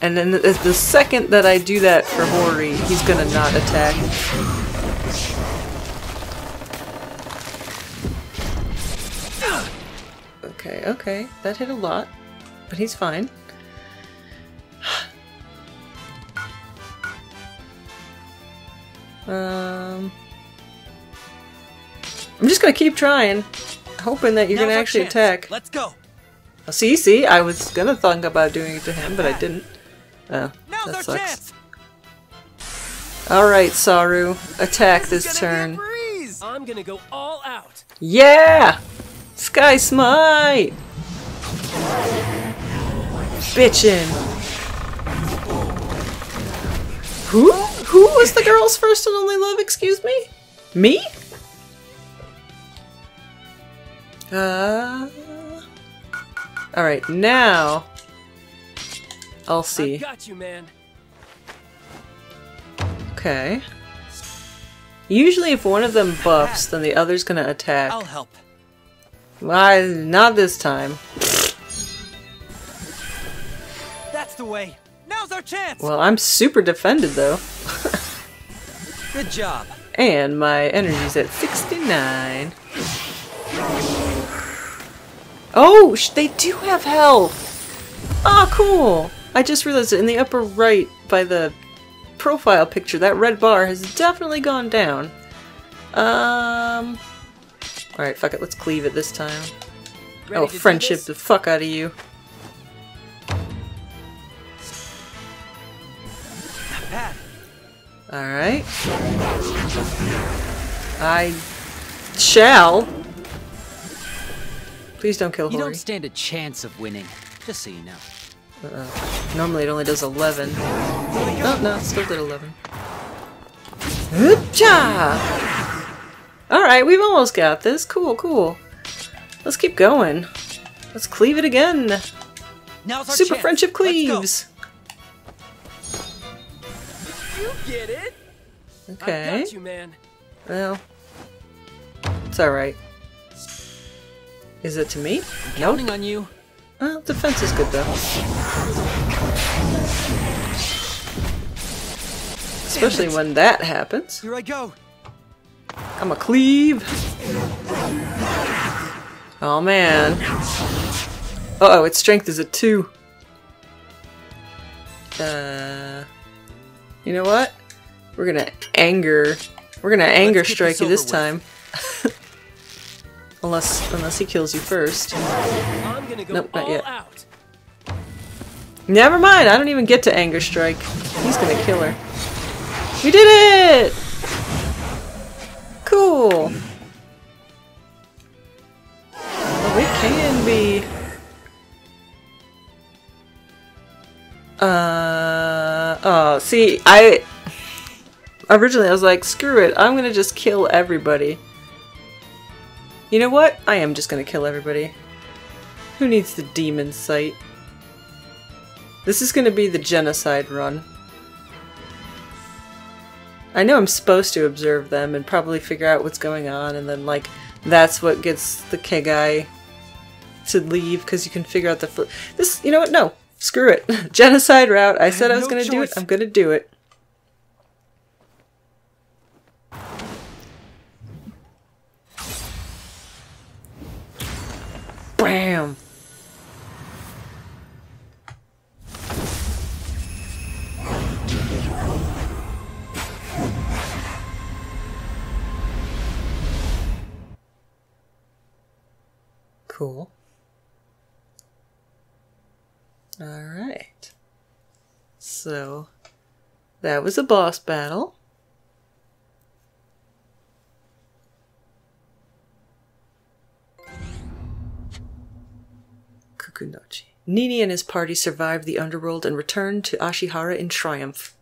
And then the, the second that I do that for Hori, he's gonna not attack. Okay, okay, that hit a lot, but he's fine. Um, I'm just gonna keep trying, hoping that you're Now's gonna actually attack. Let's go. See, see, I was gonna think about doing it to him, but I didn't. Oh, Now's that sucks. chance. Alright, Saru, attack this, Gonna turn. be a breeze. I'm gonna go all out. Yeah! Sky Smite! Bitchin'. Who? Who was the girl's first and only love, excuse me? Me? Uh... Alright, now I'll see. Got you, man. Okay. Usually if one of them buffs, then the other's gonna attack. I'll help. Why, not this time. That's the way. Now's our chance. Well, I'm super defended though. Good job. And my energy's at 69. Oh, they do have health! Ah, cool! I just realized that in the upper right by the profile picture, that red bar has definitely gone down. Um... Alright, fuck it, let's cleave it this time. Ready oh, friendship the fuck out of you. Alright. I shall. Please don't kill Hori. you don't stand a chance of winning. Just so you know. Uh, normally it only does 11. Oh, no, still did 11. Hoopcha! Alright, we've almost got this. Cool, cool. Let's keep going. Let's cleave it again. Now's our Super chance. friendship cleaves. You get it? I Okay. got you, man. Well, it's alright. Is it to me? Counting on you. Well, defense is good though. Especially when that happens. Here I go. I'm a cleave. Oh man. Uh oh, its strength is a two. Uh, you know what? We're gonna anger. We're gonna anger strike you this time. unless, unless he kills you first. I'm gonna go Nope, not yet. out. Never mind. I don't even get to anger strike. He's gonna kill her. We did it! Cool. Oh, it can be. Uh oh. See, I originally I was like, screw it. I'm gonna just kill everybody. You know what? I am just gonna kill everybody. Who needs the demon sight? This is gonna be the genocide run. I know I'm supposed to observe them and probably figure out what's going on, and then, like, that's what gets the Kegai to leave because you can figure out the. This, you know what? No, screw it. Genocide route. I said I was no gonna do it. I'm gonna do it. Bam! Cool. Alright. So, that was a boss battle. Kukunochi. Nini and his party survived the underworld and returned to Ashihara in triumph.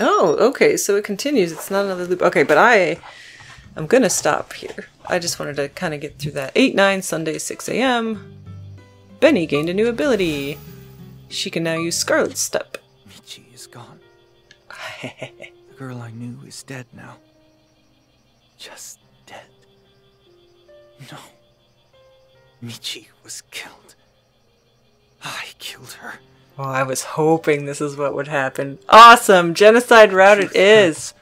Oh, okay, so it continues. It's not another loop. Okay, but I I'm gonna stop here. I just wanted to kind of get through that. 8 9 Sunday 6 a.m. Beni gained a new ability. She can now use Scarlet Step. Michi is gone. the girl I knew is dead now. Just dead. No. Michi was killed. I killed her. Oh, I was hoping this is what would happen. Awesome! Genocide route it is!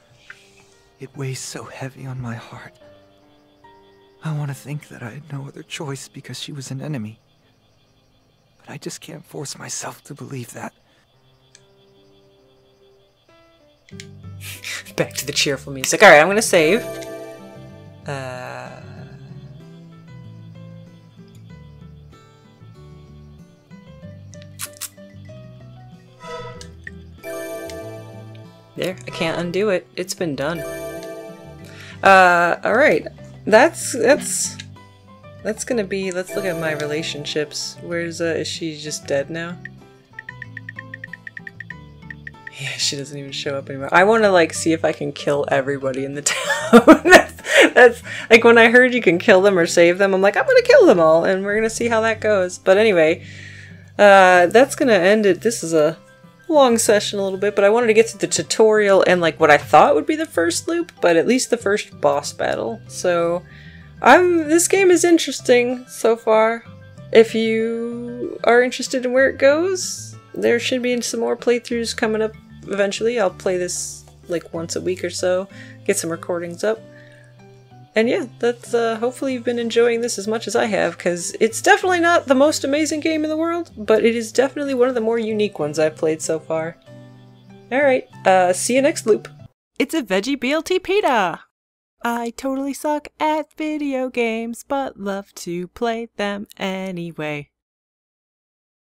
It weighs so heavy on my heart. I want to think that I had no other choice because she was an enemy. But I just can't force myself to believe that. Back to the cheerful music. Alright, I'm gonna save. Uh... There, I can't undo it. It's been done. Uh, alright. That's, that's, that's gonna be, let's look at my relationships. Where's, uh, is she just dead now? Yeah, she doesn't even show up anymore. I want to like see if I can kill everybody in the town. that's, like when I heard you can kill them or save them. I'm like, I'm gonna kill them all, and we're gonna see how that goes. But anyway, uh, that's gonna end it. This is a long session a little bit, but I wanted to get to the tutorial and like what I thought would be the first loop, but at least the first boss battle. So, I'm this game is interesting so far. If you are interested in where it goes, there should be some more playthroughs coming up eventually. I'll play this like once a week or so, get some recordings up. And yeah, that's uh, hopefully you've been enjoying this as much as I have, because it's definitely not the most amazing game in the world, but it is definitely one of the more unique ones I've played so far. Alright, uh, see you next loop. It's a veggie BLT pita! I totally suck at video games, but love to play them anyway.